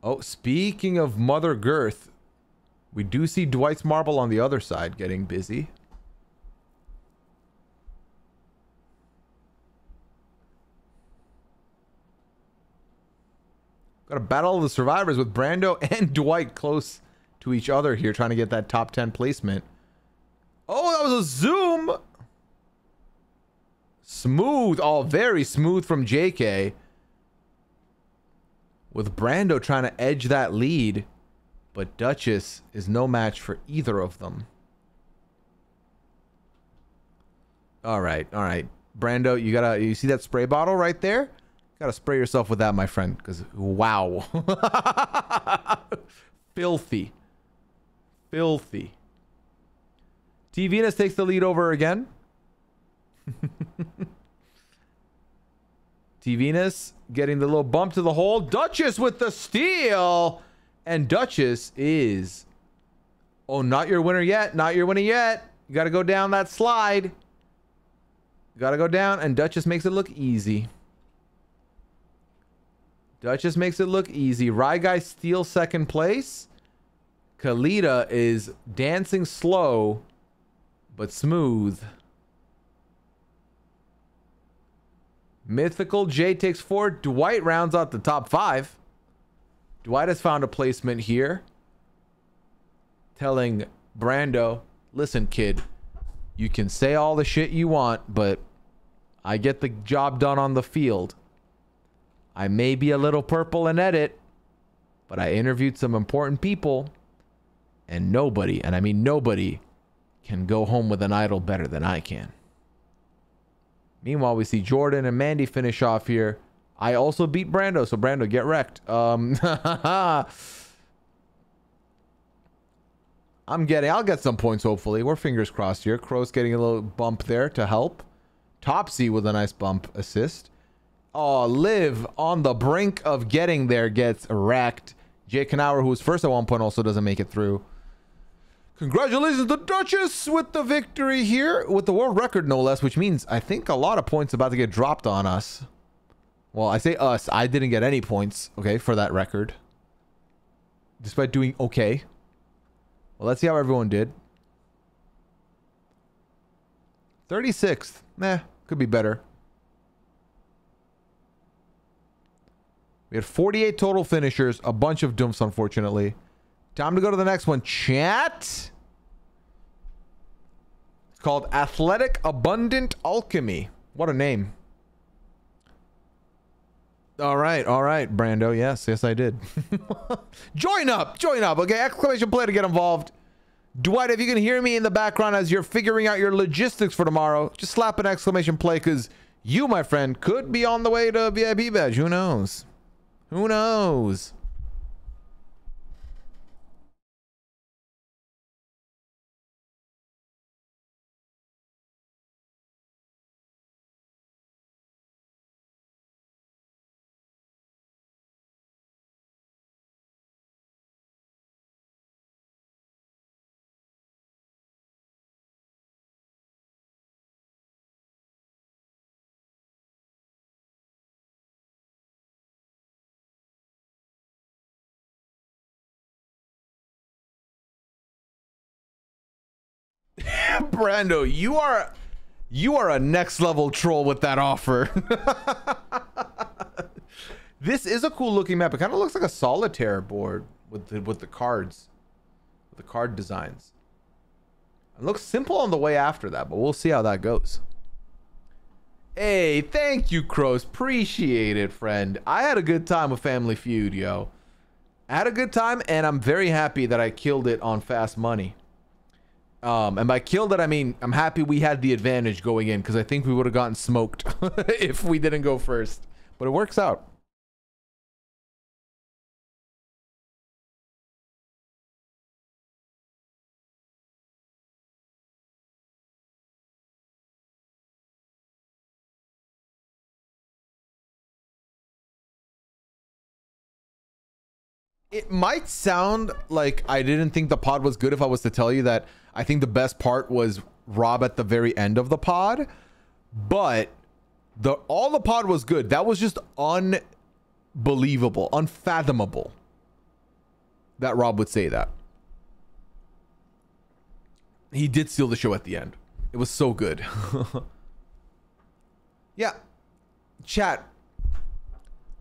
Oh, speaking of Mother Girth, we do see Dwight's marble on the other side getting busy. Got a battle of the survivors with Brando and Dwight close to each other here, trying to get that top 10 placement. Oh, that was a zoom! Smooth. All very smooth from JK. With Brando trying to edge that lead. But Duchess is no match for either of them. All right, all right. Brando, you gotta, you see that spray bottle right there? Gotta spray yourself with that, my friend, because wow. Filthy. Filthy. T Venus takes the lead over again. T Venus getting the little bump to the hole. Duchess with the steal. And Duchess is. Oh, not your winner yet. Not your winner yet. You got to go down that slide. Got to go down. And Duchess makes it look easy. Duchess makes it look easy. Rye Guy steals second place. Kalita is dancing slow but smooth. Mythical J takes four. Dwight rounds out the top five. Dwight has found a placement here. Telling Brando, listen, kid, you can say all the shit you want, but I get the job done on the field. I may be a little purple in edit, but I interviewed some important people, and nobody, and I mean nobody, can go home with an idol better than I can. Meanwhile, we see Jordan and Mandy finish off here. I also beat Brando, so Brando, get wrecked. Um, I'm getting, I'll get some points hopefully. We're fingers crossed here. Crow's getting a little bump there to help. Topsy with a nice bump assist. Oh, Liv on the brink of getting there gets wrecked. Jake Knauer, who was first at one point, also doesn't make it through. Congratulations to Duchess with the victory here, with the world record no less, which means I think a lot of points about to get dropped on us. Well, I say us. I didn't get any points, okay, for that record. Despite doing okay. Well, let's see how everyone did. 36th. Meh, could be better. We had 48 total finishers, a bunch of dumps, unfortunately. Time to go to the next one. Chat. It's called Athletic Abundant Alchemy. What a name. All right, all right, Brando. Yes, yes, I did. join up, join up. Okay, exclamation play to get involved. Dwight, if you can hear me in the background as you're figuring out your logistics for tomorrow, just slap an exclamation play because you, my friend, could be on the way to VIP badge. Who knows? Who knows? Brando, you are you are a next level troll with that offer. this is a cool looking map. It kind of looks like a solitaire board with the, with the cards, with the card designs. It looks simple on the way after that, but we'll see how that goes. Hey, thank you, Crows. Appreciate it, friend. I had a good time with Family Feud, yo. I had a good time, and I'm very happy that I killed it on Fast Money. Um, and by killed it, I mean I'm happy we had the advantage going in because I think we would have gotten smoked if we didn't go first. But it works out. It might sound like I didn't think the pod was good if I was to tell you that I think the best part was Rob at the very end of the pod, but the all the pod was good. That was just unbelievable, unfathomable that Rob would say that. He did steal the show at the end. It was so good. yeah. Chat.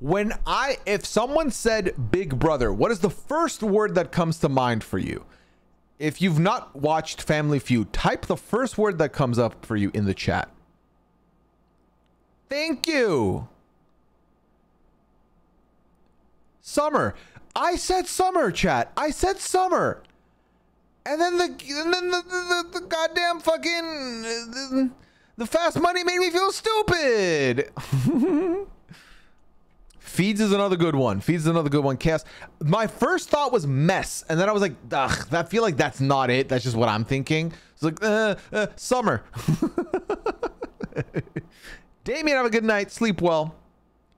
When I if someone said Big Brother, what is the first word that comes to mind for you? If you've not watched Family Feud, type the first word that comes up for you in the chat. Thank you. Summer. I said summer, chat. I said summer. And then the and then the, the, the goddamn fucking the, the fast money made me feel stupid. Feeds is another good one. Feeds is another good one. Chaos. My first thought was mess, and then I was like, ugh, I feel like that's not it. That's just what I'm thinking. It's like, uh, uh, summer. Damien, have a good night. Sleep well.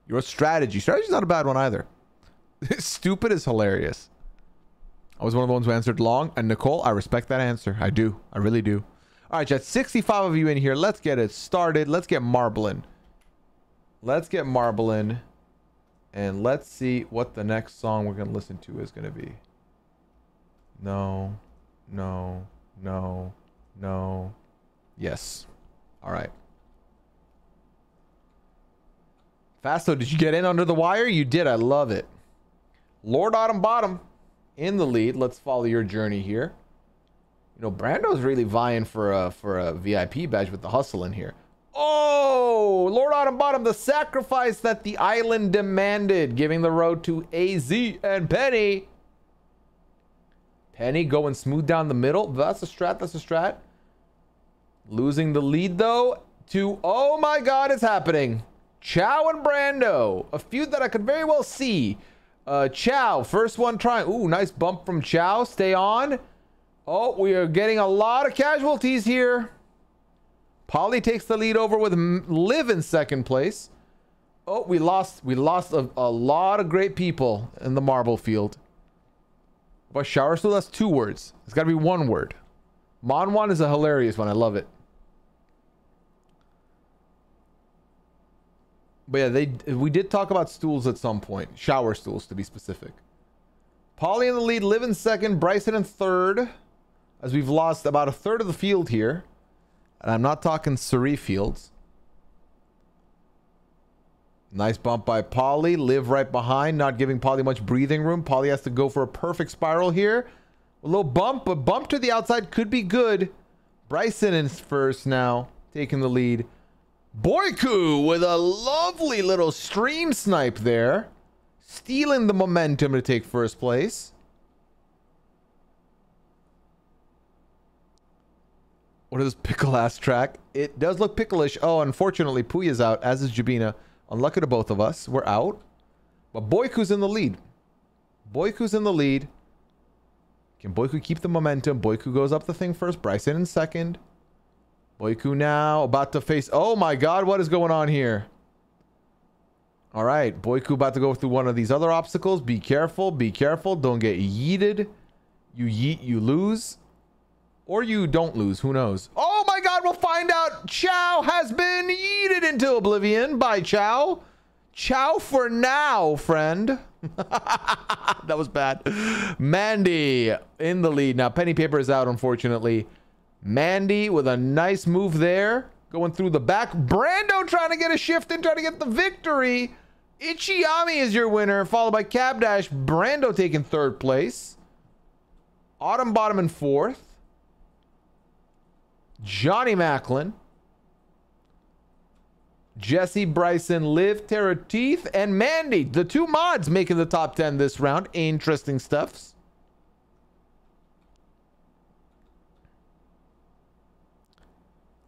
Your strategy. Strategy's not a bad one either. Stupid is hilarious. I was one of the ones who answered long, and Nicole, I respect that answer. I do. I really do. All right, chat. 65 of you in here. Let's get it started. Let's get marbling. Let's get marbling. And let's see what the next song we're going to listen to is going to be. No. No. No. No. Yes. All right. Fasto, did you get in under the wire? You did. I love it. Lord Autumn Bottom in the lead. Let's follow your journey here. You know, Brando's really vying for a for a VIP badge with the hustle in here. Oh, Lord Autumn Bottom, the sacrifice that the island demanded, giving the road to AZ and Penny. Penny going smooth down the middle. That's a strat. That's a strat. Losing the lead though to oh my god, it's happening. Chow and Brando, a feud that I could very well see. Uh, Chow, first one trying. Ooh, nice bump from Chow. Stay on. Oh, we are getting a lot of casualties here. Polly takes the lead over with Liv in second place. Oh, we lost. We lost a, a lot of great people in the marble field. But shower stool, that's two words. It's got to be one word. Monwan is a hilarious one. I love it. But yeah, they we did talk about stools at some point. Shower stools, to be specific. Polly in the lead, Liv in second, Bryson in third. As we've lost about a third of the field here. And I'm not talking Surrey fields. Nice bump by Polly. Live right behind, not giving Polly much breathing room. Polly has to go for a perfect spiral here. A little bump, but bump to the outside could be good. Bryson is first now, taking the lead. Boyku with a lovely little stream snipe there. Stealing the momentum to take first place. What is this pickle ass track? It does look picklish. Oh, unfortunately, Pooya's out, as is Jabina. Unlucky to both of us. We're out. But Boyku's in the lead. Boyku's in the lead. Can Boyku keep the momentum? Boyku goes up the thing first. Bryson in second. Boyku now about to face... Oh my god, what is going on here? All right, Boyku about to go through one of these other obstacles. Be careful, be careful. Don't get yeeted. You yeet, you lose. Or you don't lose, who knows? Oh my god, we'll find out. Chow has been yeeted into oblivion by Chow. Chow for now, friend. that was bad. Mandy in the lead. Now, Penny Paper is out, unfortunately. Mandy with a nice move there. Going through the back. Brando trying to get a shift in, trying to get the victory. Ichiyami is your winner, followed by Cab Dash. Brando taking third place. Autumn Bottom in fourth. Johnny Macklin. Jesse Bryson, Liv, Terra Teeth, and Mandy. The two mods making the top 10 this round. Interesting stuffs.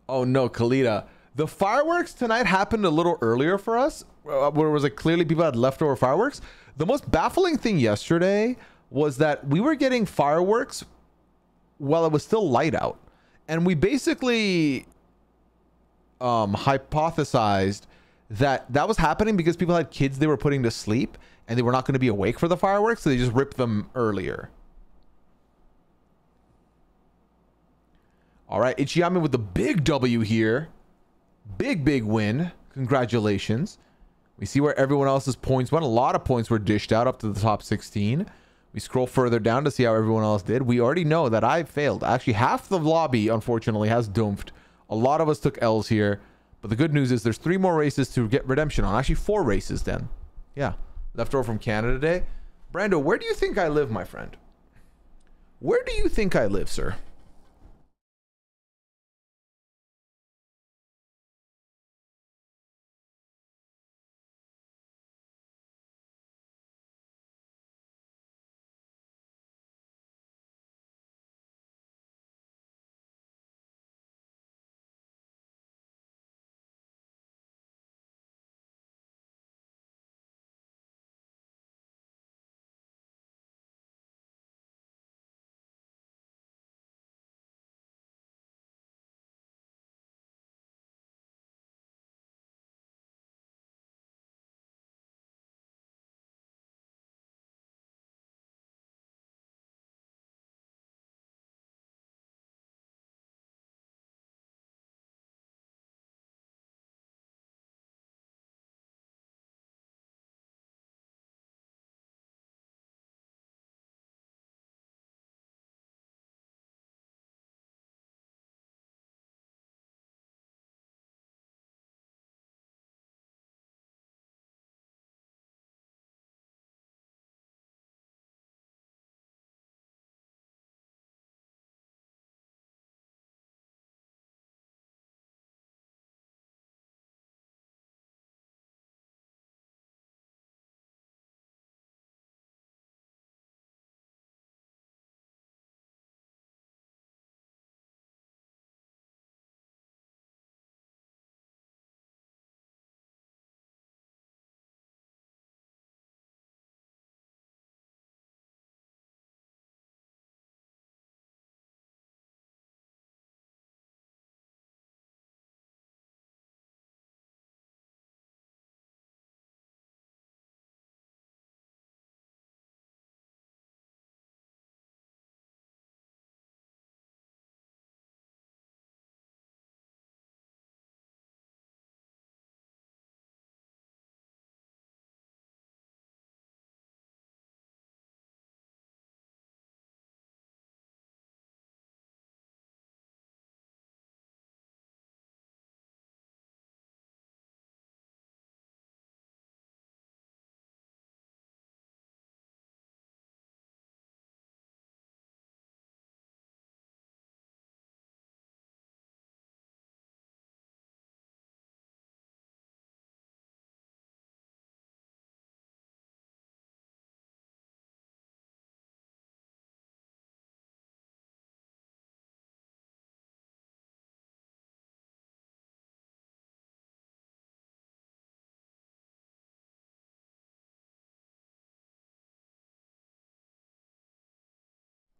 Oh no, Kalita. The fireworks tonight happened a little earlier for us, uh, where it was like clearly people had leftover fireworks. The most baffling thing yesterday was that we were getting fireworks while it was still light out. And we basically um, hypothesized that that was happening because people had kids they were putting to sleep and they were not going to be awake for the fireworks, so they just ripped them earlier. All right, Ichiyami with the big W here. Big, big win. Congratulations. We see where everyone else's points went. A lot of points were dished out up to the top 16. We scroll further down to see how everyone else did. We already know that I failed. Actually, half the lobby, unfortunately, has dumped. A lot of us took L's here. But the good news is there's three more races to get redemption on. Actually, four races then. Yeah. Left over from Canada Day. Brando, where do you think I live, my friend? Where do you think I live, sir?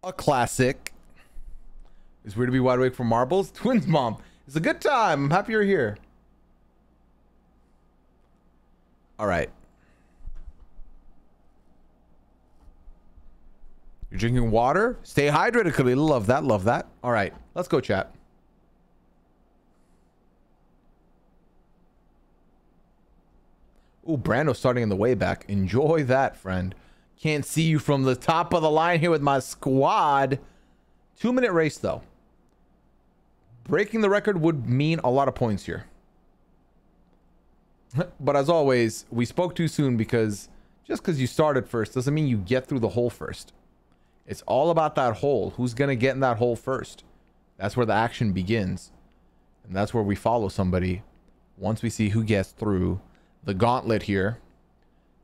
A classic. It's weird to be wide awake for marbles. Twins mom. It's a good time. I'm happy you're here. All right. You're drinking water? Stay hydrated, Khalil. Love that. Love that. All right. Let's go, chat. Ooh, Brando starting in the way back. Enjoy that, friend. Can't see you from the top of the line here with my squad. Two minute race, though. Breaking the record would mean a lot of points here. but as always, we spoke too soon because just because you started first doesn't mean you get through the hole first. It's all about that hole. Who's going to get in that hole first? That's where the action begins. And that's where we follow somebody once we see who gets through the gauntlet here.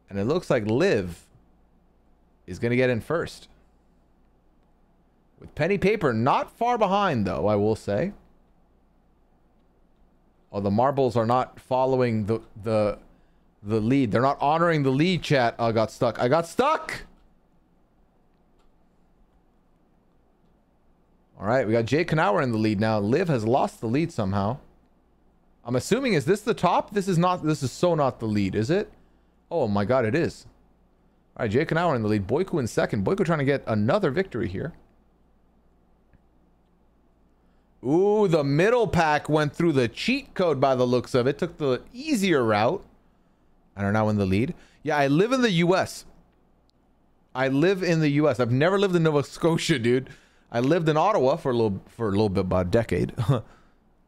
And it looks like Liv is going to get in first. With Penny Paper not far behind, though, I will say. Oh, the marbles are not following the the the lead. They're not honoring the lead, chat. I got stuck. I got stuck! All right, we got Jay Knauer in the lead now. Liv has lost the lead somehow. I'm assuming, is this the top? This is not, this is so not the lead, is it? Oh my god, it is. All right, Jay Knauer in the lead. Boyku in second. Boyku trying to get another victory here. Ooh, the middle pack went through the cheat code by the looks of it. Took the easier route. And are now in the lead. Yeah, I live in the U.S. I live in the U.S. I've never lived in Nova Scotia, dude. I lived in Ottawa for a little for a little bit, about a decade.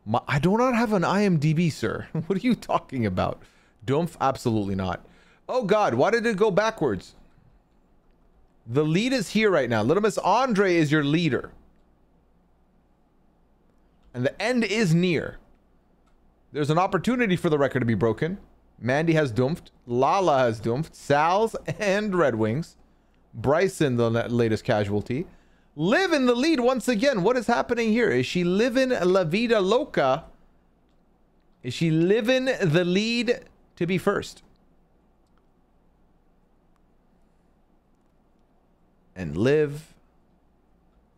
My, I do not have an IMDb, sir. what are you talking about? Dumph? Absolutely not. Oh God, why did it go backwards? The lead is here right now. Little Miss Andre is your leader. And the end is near. There's an opportunity for the record to be broken. Mandy has dumped. Lala has dumped. Sal's and Red Wings. Bryson, the latest casualty. Liv in the lead once again. What is happening here? Is she living La Vida Loca? Is she living the lead to be first? And Liv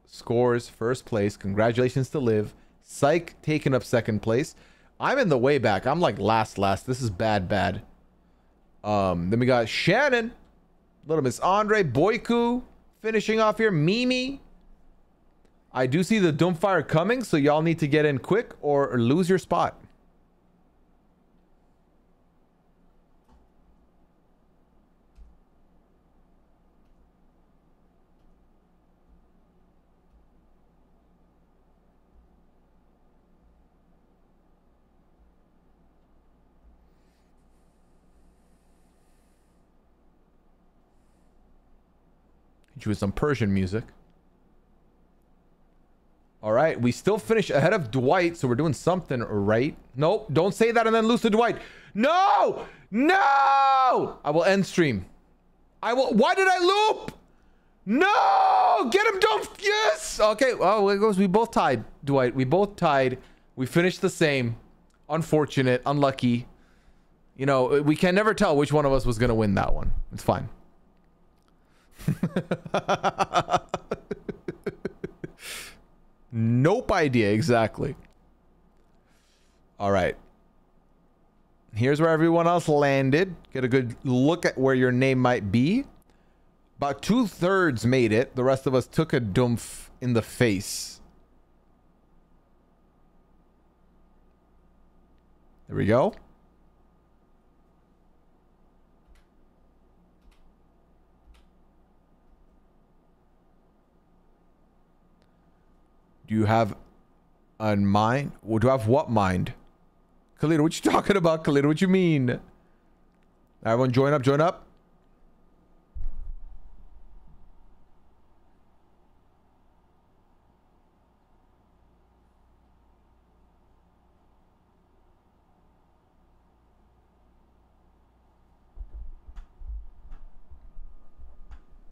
scores first place. Congratulations to Liv. Psych taking up second place. I'm in the way back. I'm like last, last. This is bad, bad. Um, then we got Shannon, Little Miss Andre, Boyku finishing off here. Mimi, I do see the Doomfire coming, so y'all need to get in quick or lose your spot. You with some Persian music. All right, we still finish ahead of Dwight, so we're doing something right. Nope, don't say that and then lose to Dwight. No! No! I will end stream. I will. Why did I loop? No! Get him, don't. Yes! Okay, well, it goes. We both tied, Dwight. We both tied. We finished the same. Unfortunate, unlucky. You know, we can never tell which one of us was going to win that one. It's fine. Nope idea, exactly. All right. Here's where everyone else landed. Get a good look at where your name might be. About two thirds made it. The rest of us took a dumph in the face. There we go. Do you have a mind? Well, do you have what mind? Khalid, what you talking about, Khalid? What you mean? Everyone join up, join up.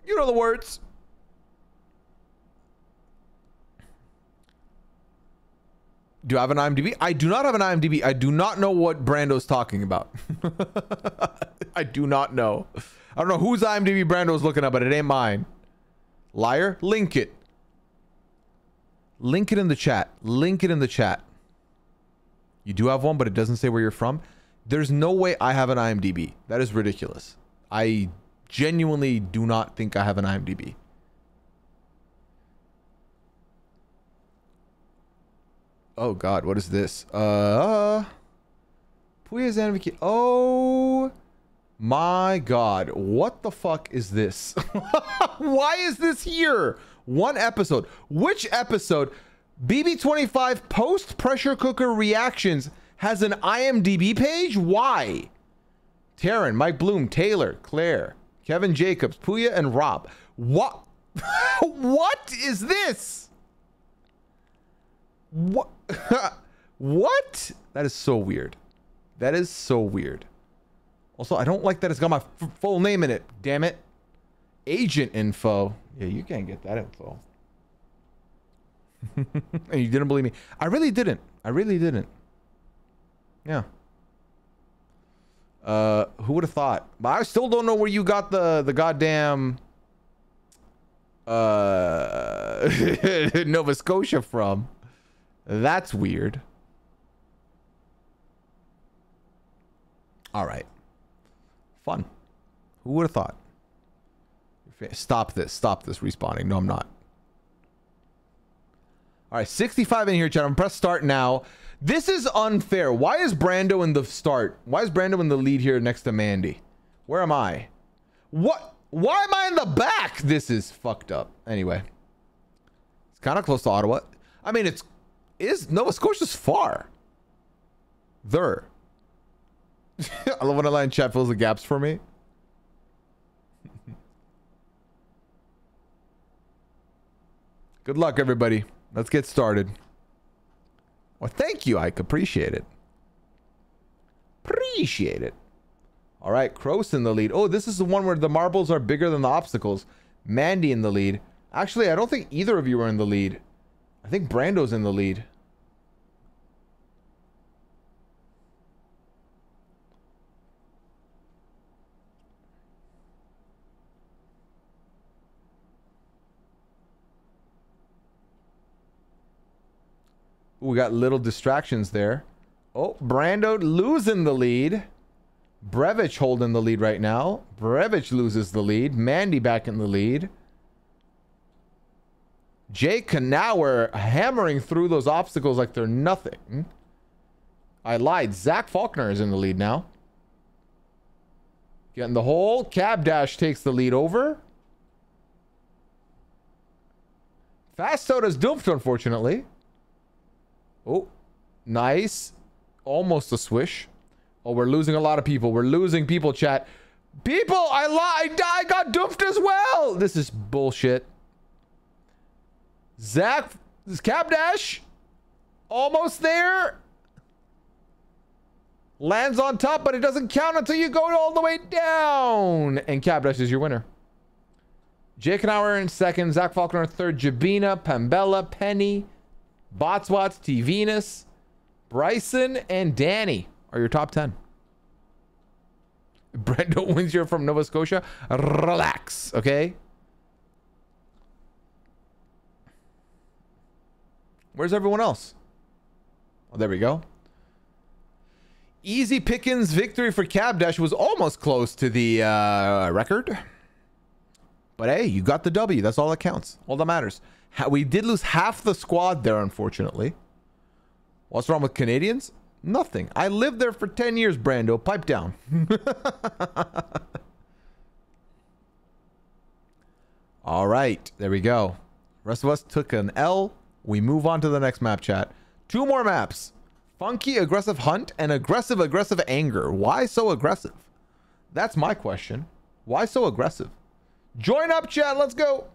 You know the words. Do I have an IMDb? I do not have an IMDb. I do not know what Brando's talking about. I do not know. I don't know whose IMDb Brando's looking at, but it ain't mine. Liar, link it. Link it in the chat. Link it in the chat. You do have one, but it doesn't say where you're from. There's no way I have an IMDb. That is ridiculous. I genuinely do not think I have an IMDb. Oh God, what is this? Uh, Pooya's advocate. Oh my God, what the fuck is this? Why is this here? One episode. Which episode? BB25 post pressure cooker reactions has an IMDb page? Why? Taran, Mike Bloom, Taylor, Claire, Kevin Jacobs, Pooya, and Rob. What? what is this? What? what? That is so weird. That is so weird. Also, I don't like that it's got my full name in it. Damn it. Agent info. Yeah, you can't get that info. and you didn't believe me. I really didn't. I really didn't. Yeah. Uh, who would have thought? But I still don't know where you got the the goddamn uh Nova Scotia from. That's weird. All right. Fun. Who would have thought? Stop this. Stop this respawning. No, I'm not. All right, 65 in here, chat. I'm press start now. This is unfair. Why is Brando in the start? Why is Brando in the lead here next to Mandy? Where am I? What? Why am I in the back? This is fucked up. Anyway. It's kind of close to Ottawa. I mean, it's is Nova Scotia's far. There. I love when a line chat fills the gaps for me. Good luck, everybody. Let's get started. Well, thank you, Ike. Appreciate it. Appreciate it. All right, Kroos in the lead. Oh, this is the one where the marbles are bigger than the obstacles. Mandy in the lead. Actually, I don't think either of you are in the lead. I think Brando's in the lead. We got little distractions there. Oh, Brando losing the lead. Brevich holding the lead right now. Brevich loses the lead. Mandy back in the lead. Jake Knauer hammering through those obstacles like they're nothing. I lied. Zach Faulkner is in the lead now. Getting the hole. Cab Dash takes the lead over. Fast Soda's doomed, unfortunately. Oh, nice. Almost a swish. Oh, we're losing a lot of people. We're losing people, chat. People, I lied. I got doofed as well. This is bullshit. Zach, this cab dash. Almost there. Lands on top, but it doesn't count until you go all the way down. And cab dash is your winner. Jake and I are in second. Zach Faulkner in third. Jabina, Pambella, Penny, Botswats, T Venus, Bryson, and Danny are your top 10. Brendo wins you're from Nova Scotia. Relax, okay? Where's everyone else? Oh, there we go. Easy Pickens victory for Cab Dash was almost close to the uh, record. But hey, you got the W. That's all that counts. All that matters. We did lose half the squad there, unfortunately. What's wrong with Canadians? Nothing. I lived there for 10 years, Brando. Pipe down. All right. There we go. Rest of us took an L. We move on to the next map chat. Two more maps. Funky aggressive hunt and aggressive aggressive anger. Why so aggressive? That's my question. Why so aggressive? Join up, chat. Let's go.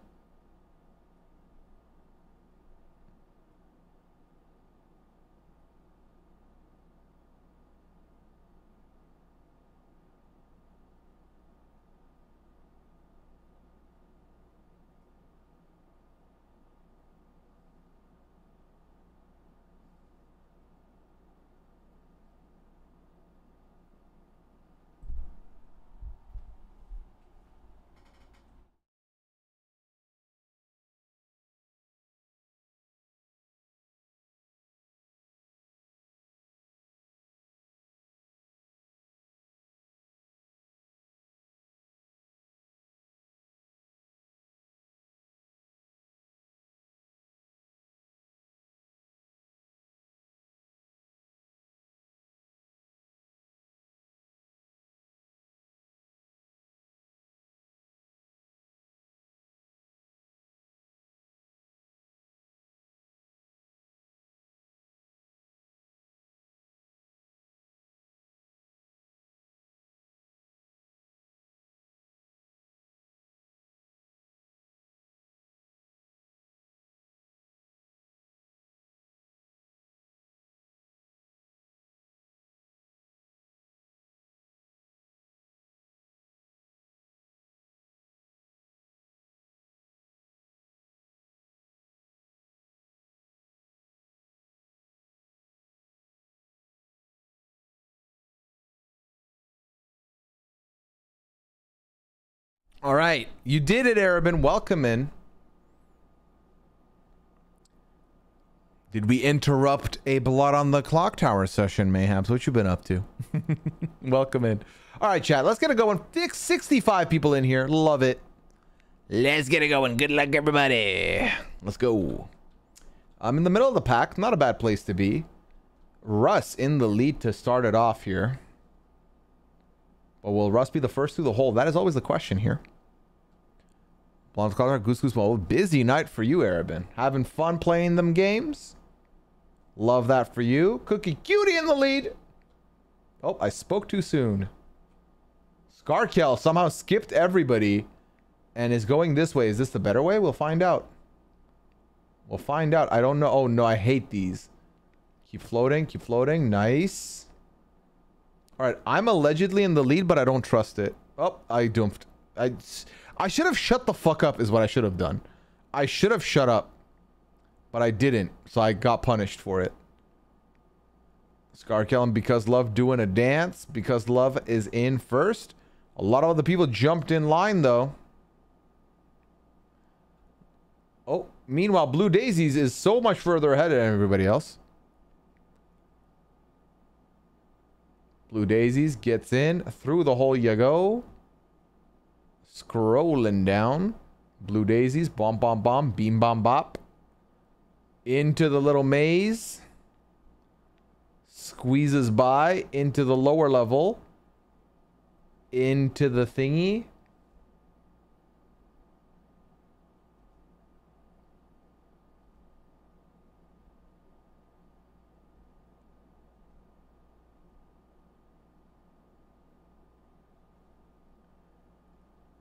All right. You did it, Arabin. Welcome in. Did we interrupt a blood on the clock tower session, mayhaps? What you been up to? Welcome in. All right, chat. Let's get it going. 65 people in here. Love it. Let's get it going. Good luck, everybody. Let's go. I'm in the middle of the pack. Not a bad place to be. Russ in the lead to start it off here. But will Russ be the first through the hole? That is always the question here. Blonde color, goose goose ball. Busy night for you, Arabin. Having fun playing them games? Love that for you. Cookie Cutie in the lead. Oh, I spoke too soon. Skarkel somehow skipped everybody and is going this way. Is this the better way? We'll find out. We'll find out. I don't know. Oh, no, I hate these. Keep floating. Keep floating. Nice. All right, I'm allegedly in the lead, but I don't trust it. Oh, I dumped. I, I should have shut the fuck up is what I should have done. I should have shut up. But I didn't, so I got punished for it. Skarkellen, because love doing a dance, because love is in first. A lot of other people jumped in line, though. Oh, meanwhile, Blue Daisies is so much further ahead than everybody else. Blue Daisies gets in. Through the hole you go. Scrolling down. Blue Daisies. Bomb, bomb, bomb. Beam, bomb, bop. Into the little maze. Squeezes by. Into the lower level. Into the thingy.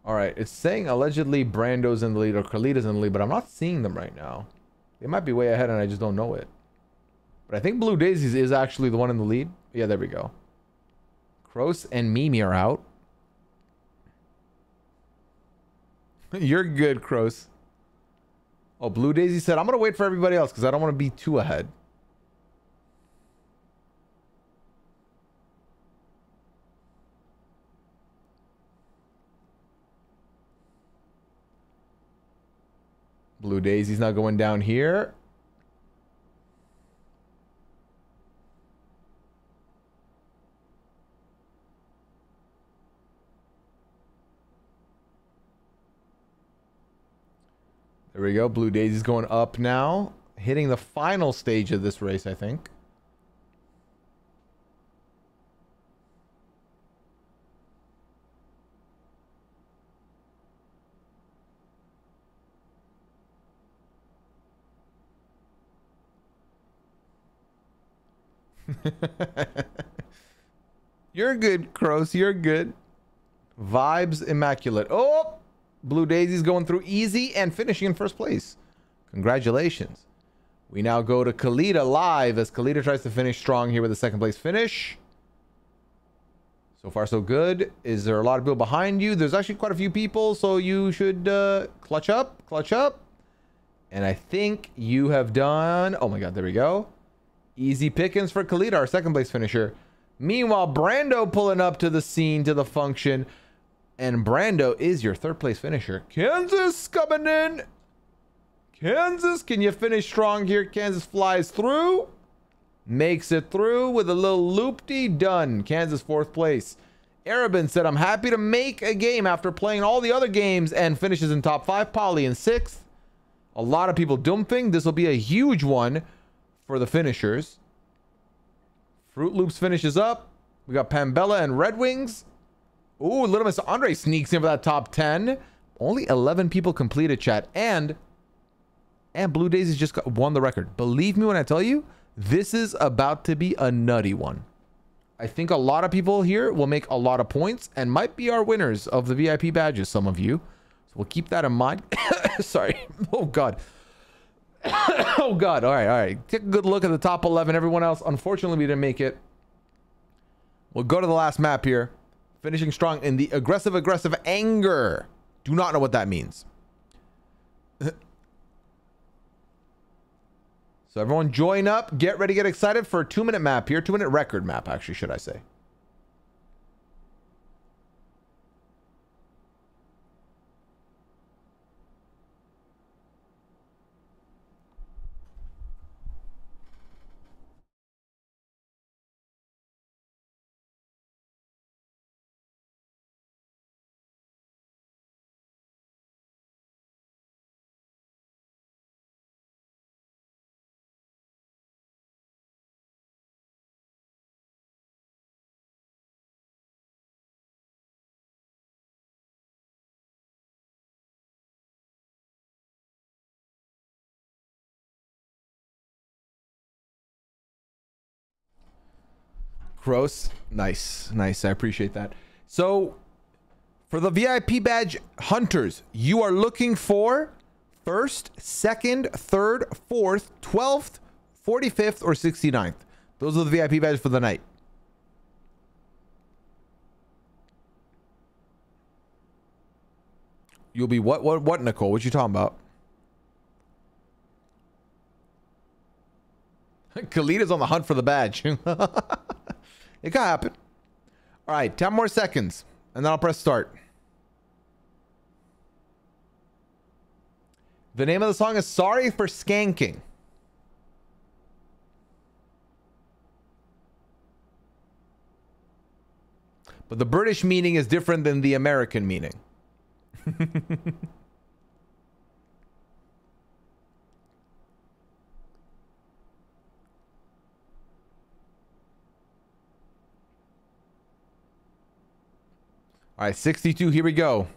All right, it's saying allegedly Brando's in the lead or Carlita's in the lead, but I'm not seeing them right now. They might be way ahead and I just don't know it. But I think Blue Daisies is actually the one in the lead. Yeah, there we go. Kroos and Mimi are out. You're good, Kroos. Oh, Blue Daisy said, I'm going to wait for everybody else because I don't want to be too ahead. Blue Daisy's not going down here. There we go. Blue Daisy's going up now. Hitting the final stage of this race, I think. You're good, Kroos. You're good. Vibes immaculate. Oh, Blue Daisy's going through easy and finishing in first place. Congratulations. We now go to Kalita live as Kalita tries to finish strong here with a second place finish. So far, so good. Is there a lot of people behind you? There's actually quite a few people, so you should uh, clutch up, clutch up. And I think you have done... Oh my god, there we go. Easy pickings for Kalita, our second place finisher. Meanwhile, Brando pulling up to the scene, to the function. And Brando is your third place finisher. Kansas coming in. Kansas, can you finish strong here? Kansas flies through. Makes it through with a little loopty done. Kansas fourth place. Arabin said, I'm happy to make a game after playing all the other games and finishes in top five. Polly in sixth. A lot of people dumping. This will be a huge one for the finishers. Fruit Loops finishes up. We got Pambella and Red Wings. Ooh, Little Miss Andre sneaks in for that top 10. Only 11 people completed chat. And, and Blue Daisies just got, won the record. Believe me when I tell you, this is about to be a nutty one. I think a lot of people here will make a lot of points and might be our winners of the VIP badges, some of you. So we'll keep that in mind. Sorry. Oh, God. oh, God. All right, all right. Take a good look at the top 11. Everyone else, unfortunately, we didn't make it. We'll go to the last map here. Finishing strong in the aggressive, aggressive anger. Do not know what that means. so everyone join up. Get ready, get excited for a two-minute map here. Two-minute record map, actually, should I say. Gross. Nice. Nice. I appreciate that. So, for the VIP badge hunters, you are looking for first, second, third, fourth, 12th, 45th, or 69th. Those are the VIP badges for the night. You'll be what? What? What, Nicole? What you talking about? Khalid is on the hunt for the badge. it can happen. All right, 10 more seconds, and then I'll press start. The name of the song is Sorry for Skanking. But the British meaning is different than the American meaning. All right, 62. Here we go.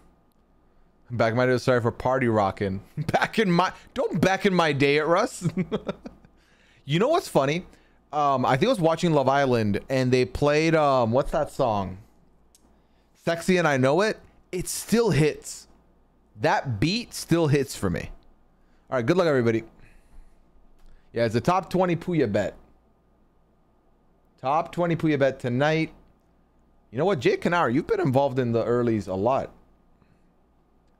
Back in my day. Sorry for party rocking. Back in my don't back in my day at Russ. you know what's funny? Um, I think I was watching Love Island and they played um, what's that song? Sexy and I know it. It still hits. That beat still hits for me. All right, good luck everybody. Yeah, it's a top 20 Pooya bet. Top 20 Pooya bet tonight. You know what, Jake Canaar, you've been involved in the earlies a lot.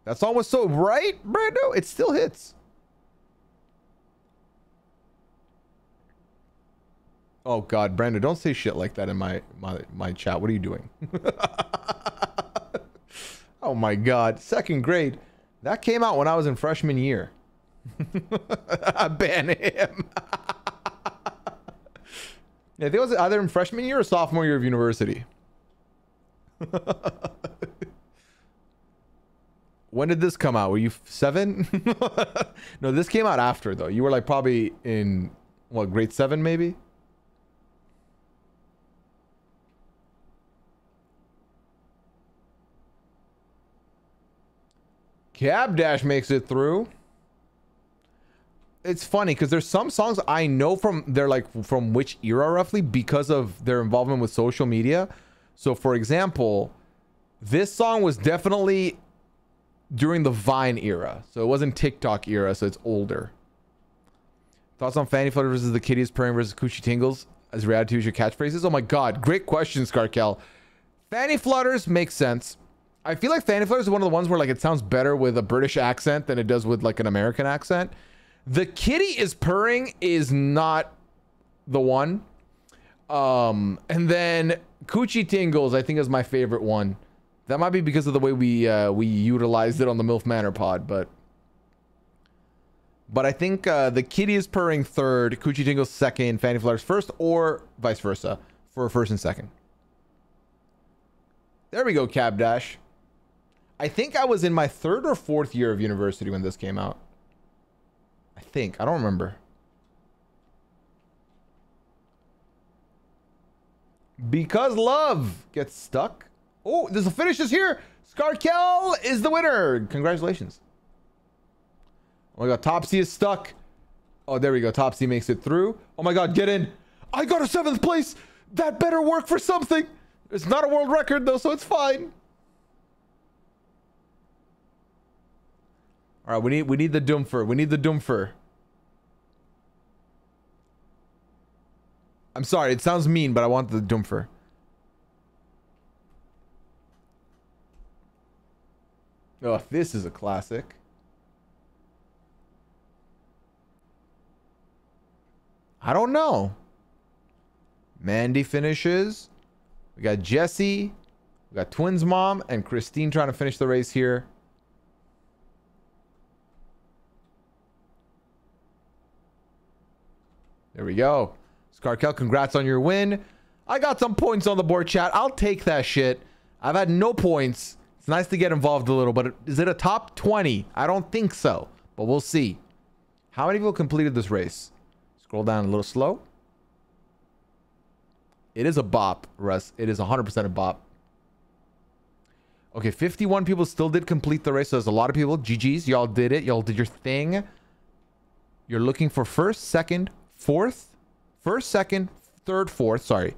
That's almost so right, Brando. It still hits. Oh God, Brando, don't say shit like that in my my my chat. What are you doing? oh my God, second grade. That came out when I was in freshman year. I ban him. yeah, I think it was either in freshman year or sophomore year of university. when did this come out? Were you seven? no, this came out after though. You were like probably in what grade seven, maybe. Cab Dash makes it through. It's funny because there's some songs I know from they're like from which era roughly because of their involvement with social media. So, for example, this song was definitely during the Vine era. So it wasn't TikTok era, so it's older. Thoughts on Fanny Flutter versus the Kitties Purring versus Coochie Tingles as reality your catchphrases? Oh my god, great question, Skarkel. Fanny Flutters makes sense. I feel like Fanny Flutters is one of the ones where like it sounds better with a British accent than it does with like an American accent. The kitty is purring is not the one. Um, and then Coochie Tingles, I think, is my favorite one. That might be because of the way we uh, we utilized it on the MILF Manor pod, but but I think uh, the kitty is purring third, Coochie Tingles second, Fanny Flutters first, or vice versa for first and second. There we go, Cab Dash. I think I was in my third or fourth year of university when this came out. I think. I don't remember. Because love gets stuck. Oh, there's a finish is here. Skarkel is the winner. Congratulations. Oh my god, Topsy is stuck. Oh, there we go. Topsy makes it through. Oh my god, get in. I got a seventh place. That better work for something. It's not a world record though, so it's fine. All right, we need we need the Doomfer. We need the Doomfer. I'm sorry, it sounds mean, but I want the Doomfer. Oh, this is a classic. I don't know. Mandy finishes. We got Jesse. We got Twins mom and Christine trying to finish the race here. There we go. Skarkel, congrats on your win. I got some points on the board, chat. I'll take that shit. I've had no points. It's nice to get involved a little, but is it a top 20? I don't think so, but we'll see. How many people completed this race? Scroll down a little slow. It is a bop, Russ. It is 100% a bop. Okay, 51 people still did complete the race. So there's a lot of people. GG's. Y'all did it. Y'all did your thing. You're looking for first, second, fourth, first, second, third, fourth. Sorry.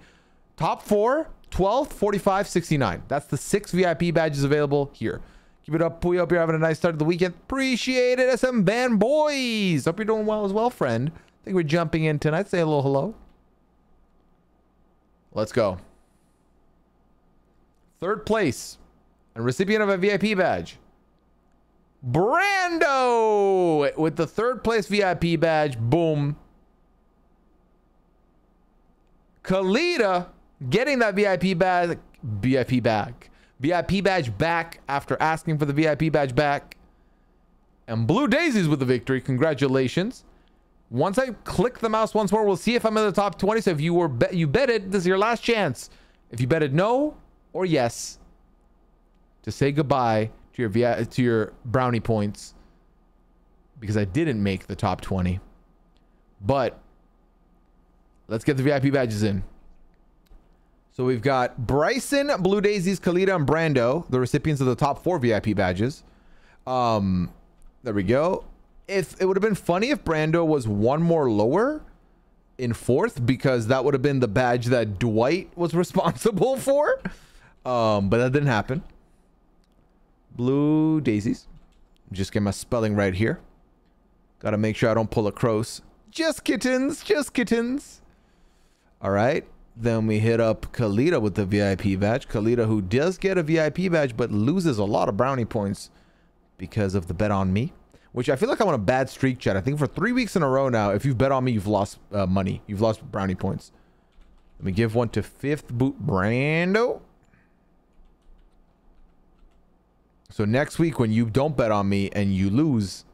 Top four, 12th, 45, 69. That's the six VIP badges available here. Keep it up. We hope you're having a nice start of the weekend. Appreciate it, SM Band Boys. Hope you're doing well as well, friend. I think we're jumping in tonight. Say a little hello. Let's go. Third place and recipient of a VIP badge. Brando with the third place VIP badge. Boom. Kalita getting that VIP badge. VIP bag. VIP badge back after asking for the VIP badge back. And Blue Daisies with the victory. Congratulations. Once I click the mouse once more, we'll see if I'm in the top 20. So if you were bet you betted, this is your last chance. If you betted no or yes, to say goodbye to your VI to your brownie points because I didn't make the top 20. But let's get the VIP badges in. So we've got Bryson, Blue Daisies, Kalita, and Brando, the recipients of the top four VIP badges. Um, there we go. If it would have been funny if Brando was one more lower in fourth, because that would have been the badge that Dwight was responsible for. Um, but that didn't happen. Blue Daisies. Just get my spelling right here. Gotta make sure I don't pull a cross. Just kittens, just kittens. All right. Then we hit up Kalita with the VIP badge. Kalita, who does get a VIP badge, but loses a lot of brownie points because of the bet on me, which I feel like I'm on a bad streak, chat. I think for three weeks in a row now, if you've bet on me, you've lost uh, money. You've lost brownie points. Let me give one to fifth boot Brando. So next week, when you don't bet on me and you lose,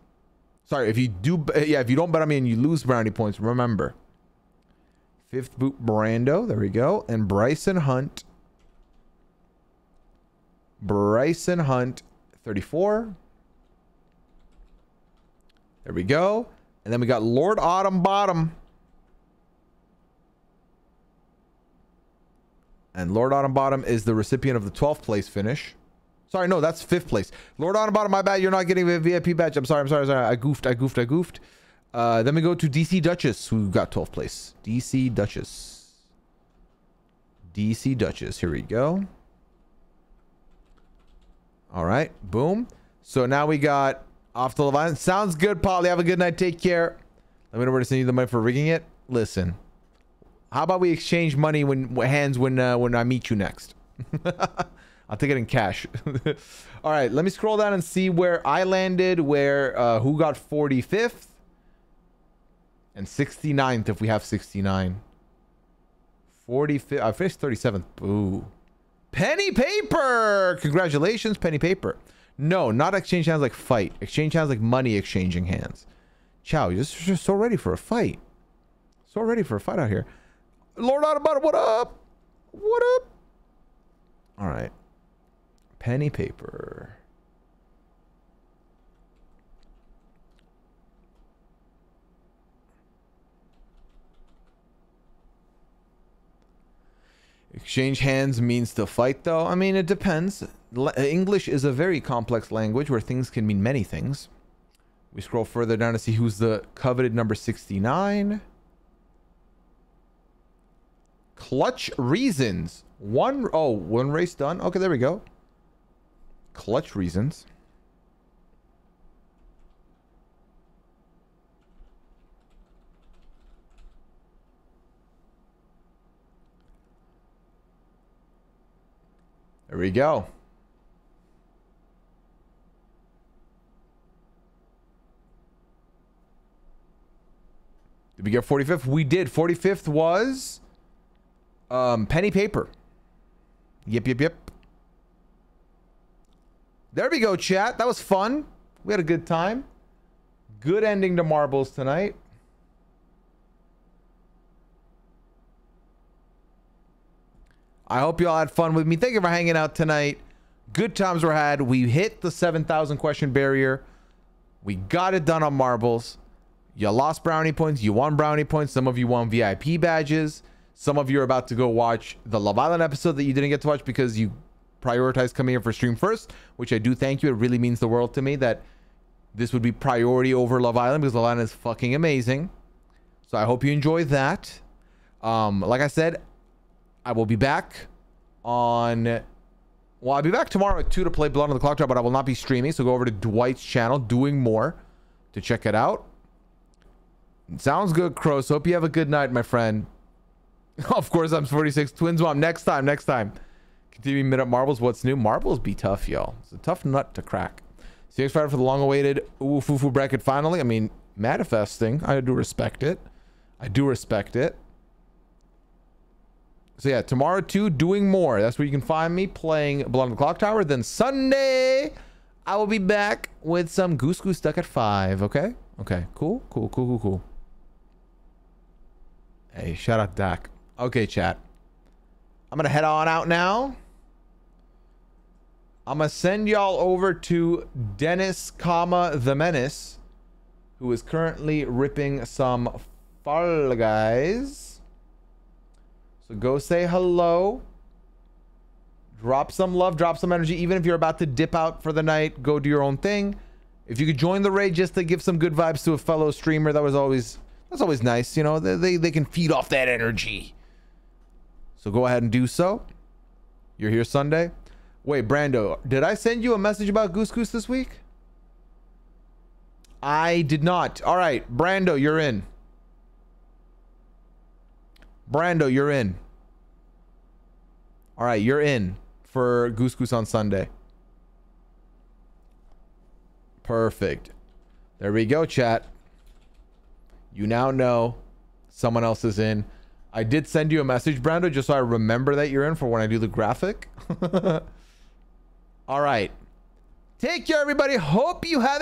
sorry, if you do, yeah, if you don't bet on me and you lose brownie points, remember Fifth boot Brando. There we go. And Bryson Hunt. Bryson Hunt, 34. There we go. And then we got Lord Autumn Bottom. And Lord Autumn Bottom is the recipient of the 12th place finish. Sorry, no, that's fifth place. Lord Autumn Bottom, my bad. You're not getting a VIP badge. I'm sorry, I'm sorry, I'm sorry. I goofed, I goofed, I goofed. Uh, then we go to DC Duchess, who got 12th place. DC Duchess. DC Duchess. Here we go. All right. Boom. So now we got off the line. Sounds good, Polly. Have a good night. Take care. Let me know where to send you the money for rigging it. Listen. How about we exchange money when hands when uh, when I meet you next? I'll take it in cash. All right, let me scroll down and see where I landed, where uh, who got 45th. And 69th if we have 69. 45th. I finished 37th. Boo. Penny paper. Congratulations, penny paper. No, not exchange hands like fight. Exchange hands like money exchanging hands. Chow, you're just, so ready for a fight. So ready for a fight out here. Lord Autobot, what up? What up? All right. Penny paper. Exchange hands means to fight, though. I mean, it depends. English is a very complex language where things can mean many things. We scroll further down to see who's the coveted number 69. Clutch Reasons. One, oh, one race done. Okay, there we go. Clutch Reasons. There we go. Did we get 45th? We did. 45th was um, penny paper. Yep, yep, yep. There we go, chat. That was fun. We had a good time. Good ending to marbles tonight. I hope you all had fun with me. Thank you for hanging out tonight. Good times were had. We hit the 7,000 question barrier. We got it done on marbles. You lost brownie points. You won brownie points. Some of you won VIP badges. Some of you are about to go watch the Love Island episode that you didn't get to watch because you prioritized coming here for stream first, which I do thank you. It really means the world to me that this would be priority over Love Island because Love Island is fucking amazing. So I hope you enjoy that. Um, like I said, I will be back on. Well, I'll be back tomorrow at 2 to play Blood on the Clock Tower, but I will not be streaming. So go over to Dwight's channel, Doing More, to check it out. Sounds good, Crows. Hope you have a good night, my friend. of course, I'm 46. Twins Mom. Next time, next time. Continuing mid up marbles. What's new? Marbles be tough, y'all. It's a tough nut to crack. CX Fighter for the long awaited Ooh Fufu bracket finally. I mean, manifesting. I do respect it. I do respect it. So yeah, tomorrow too, doing more. That's where you can find me playing Blood on the Clock Tower. Then Sunday, I will be back with some Goose Goose Duck at 5, okay? Okay, cool, cool, cool, cool, cool. Hey, shout out Dak. Okay, chat. I'm gonna head on out now. I'm gonna send y'all over to Dennis, comma the Menace, who is currently ripping some Fall Guys. So go say hello. Drop some love, drop some energy. Even if you're about to dip out for the night, go do your own thing. If you could join the raid just to give some good vibes to a fellow streamer, that was always that's always nice. You know, they, they, they can feed off that energy. So go ahead and do so. You're here Sunday. Wait, Brando, did I send you a message about Goose Goose this week? I did not. All right, Brando, you're in. Brando, you're in. All right, you're in for Goose Goose on Sunday. Perfect. There we go, chat. You now know someone else is in. I did send you a message, Brando, just so I remember that you're in for when I do the graphic. All right. Take care, everybody. Hope you have a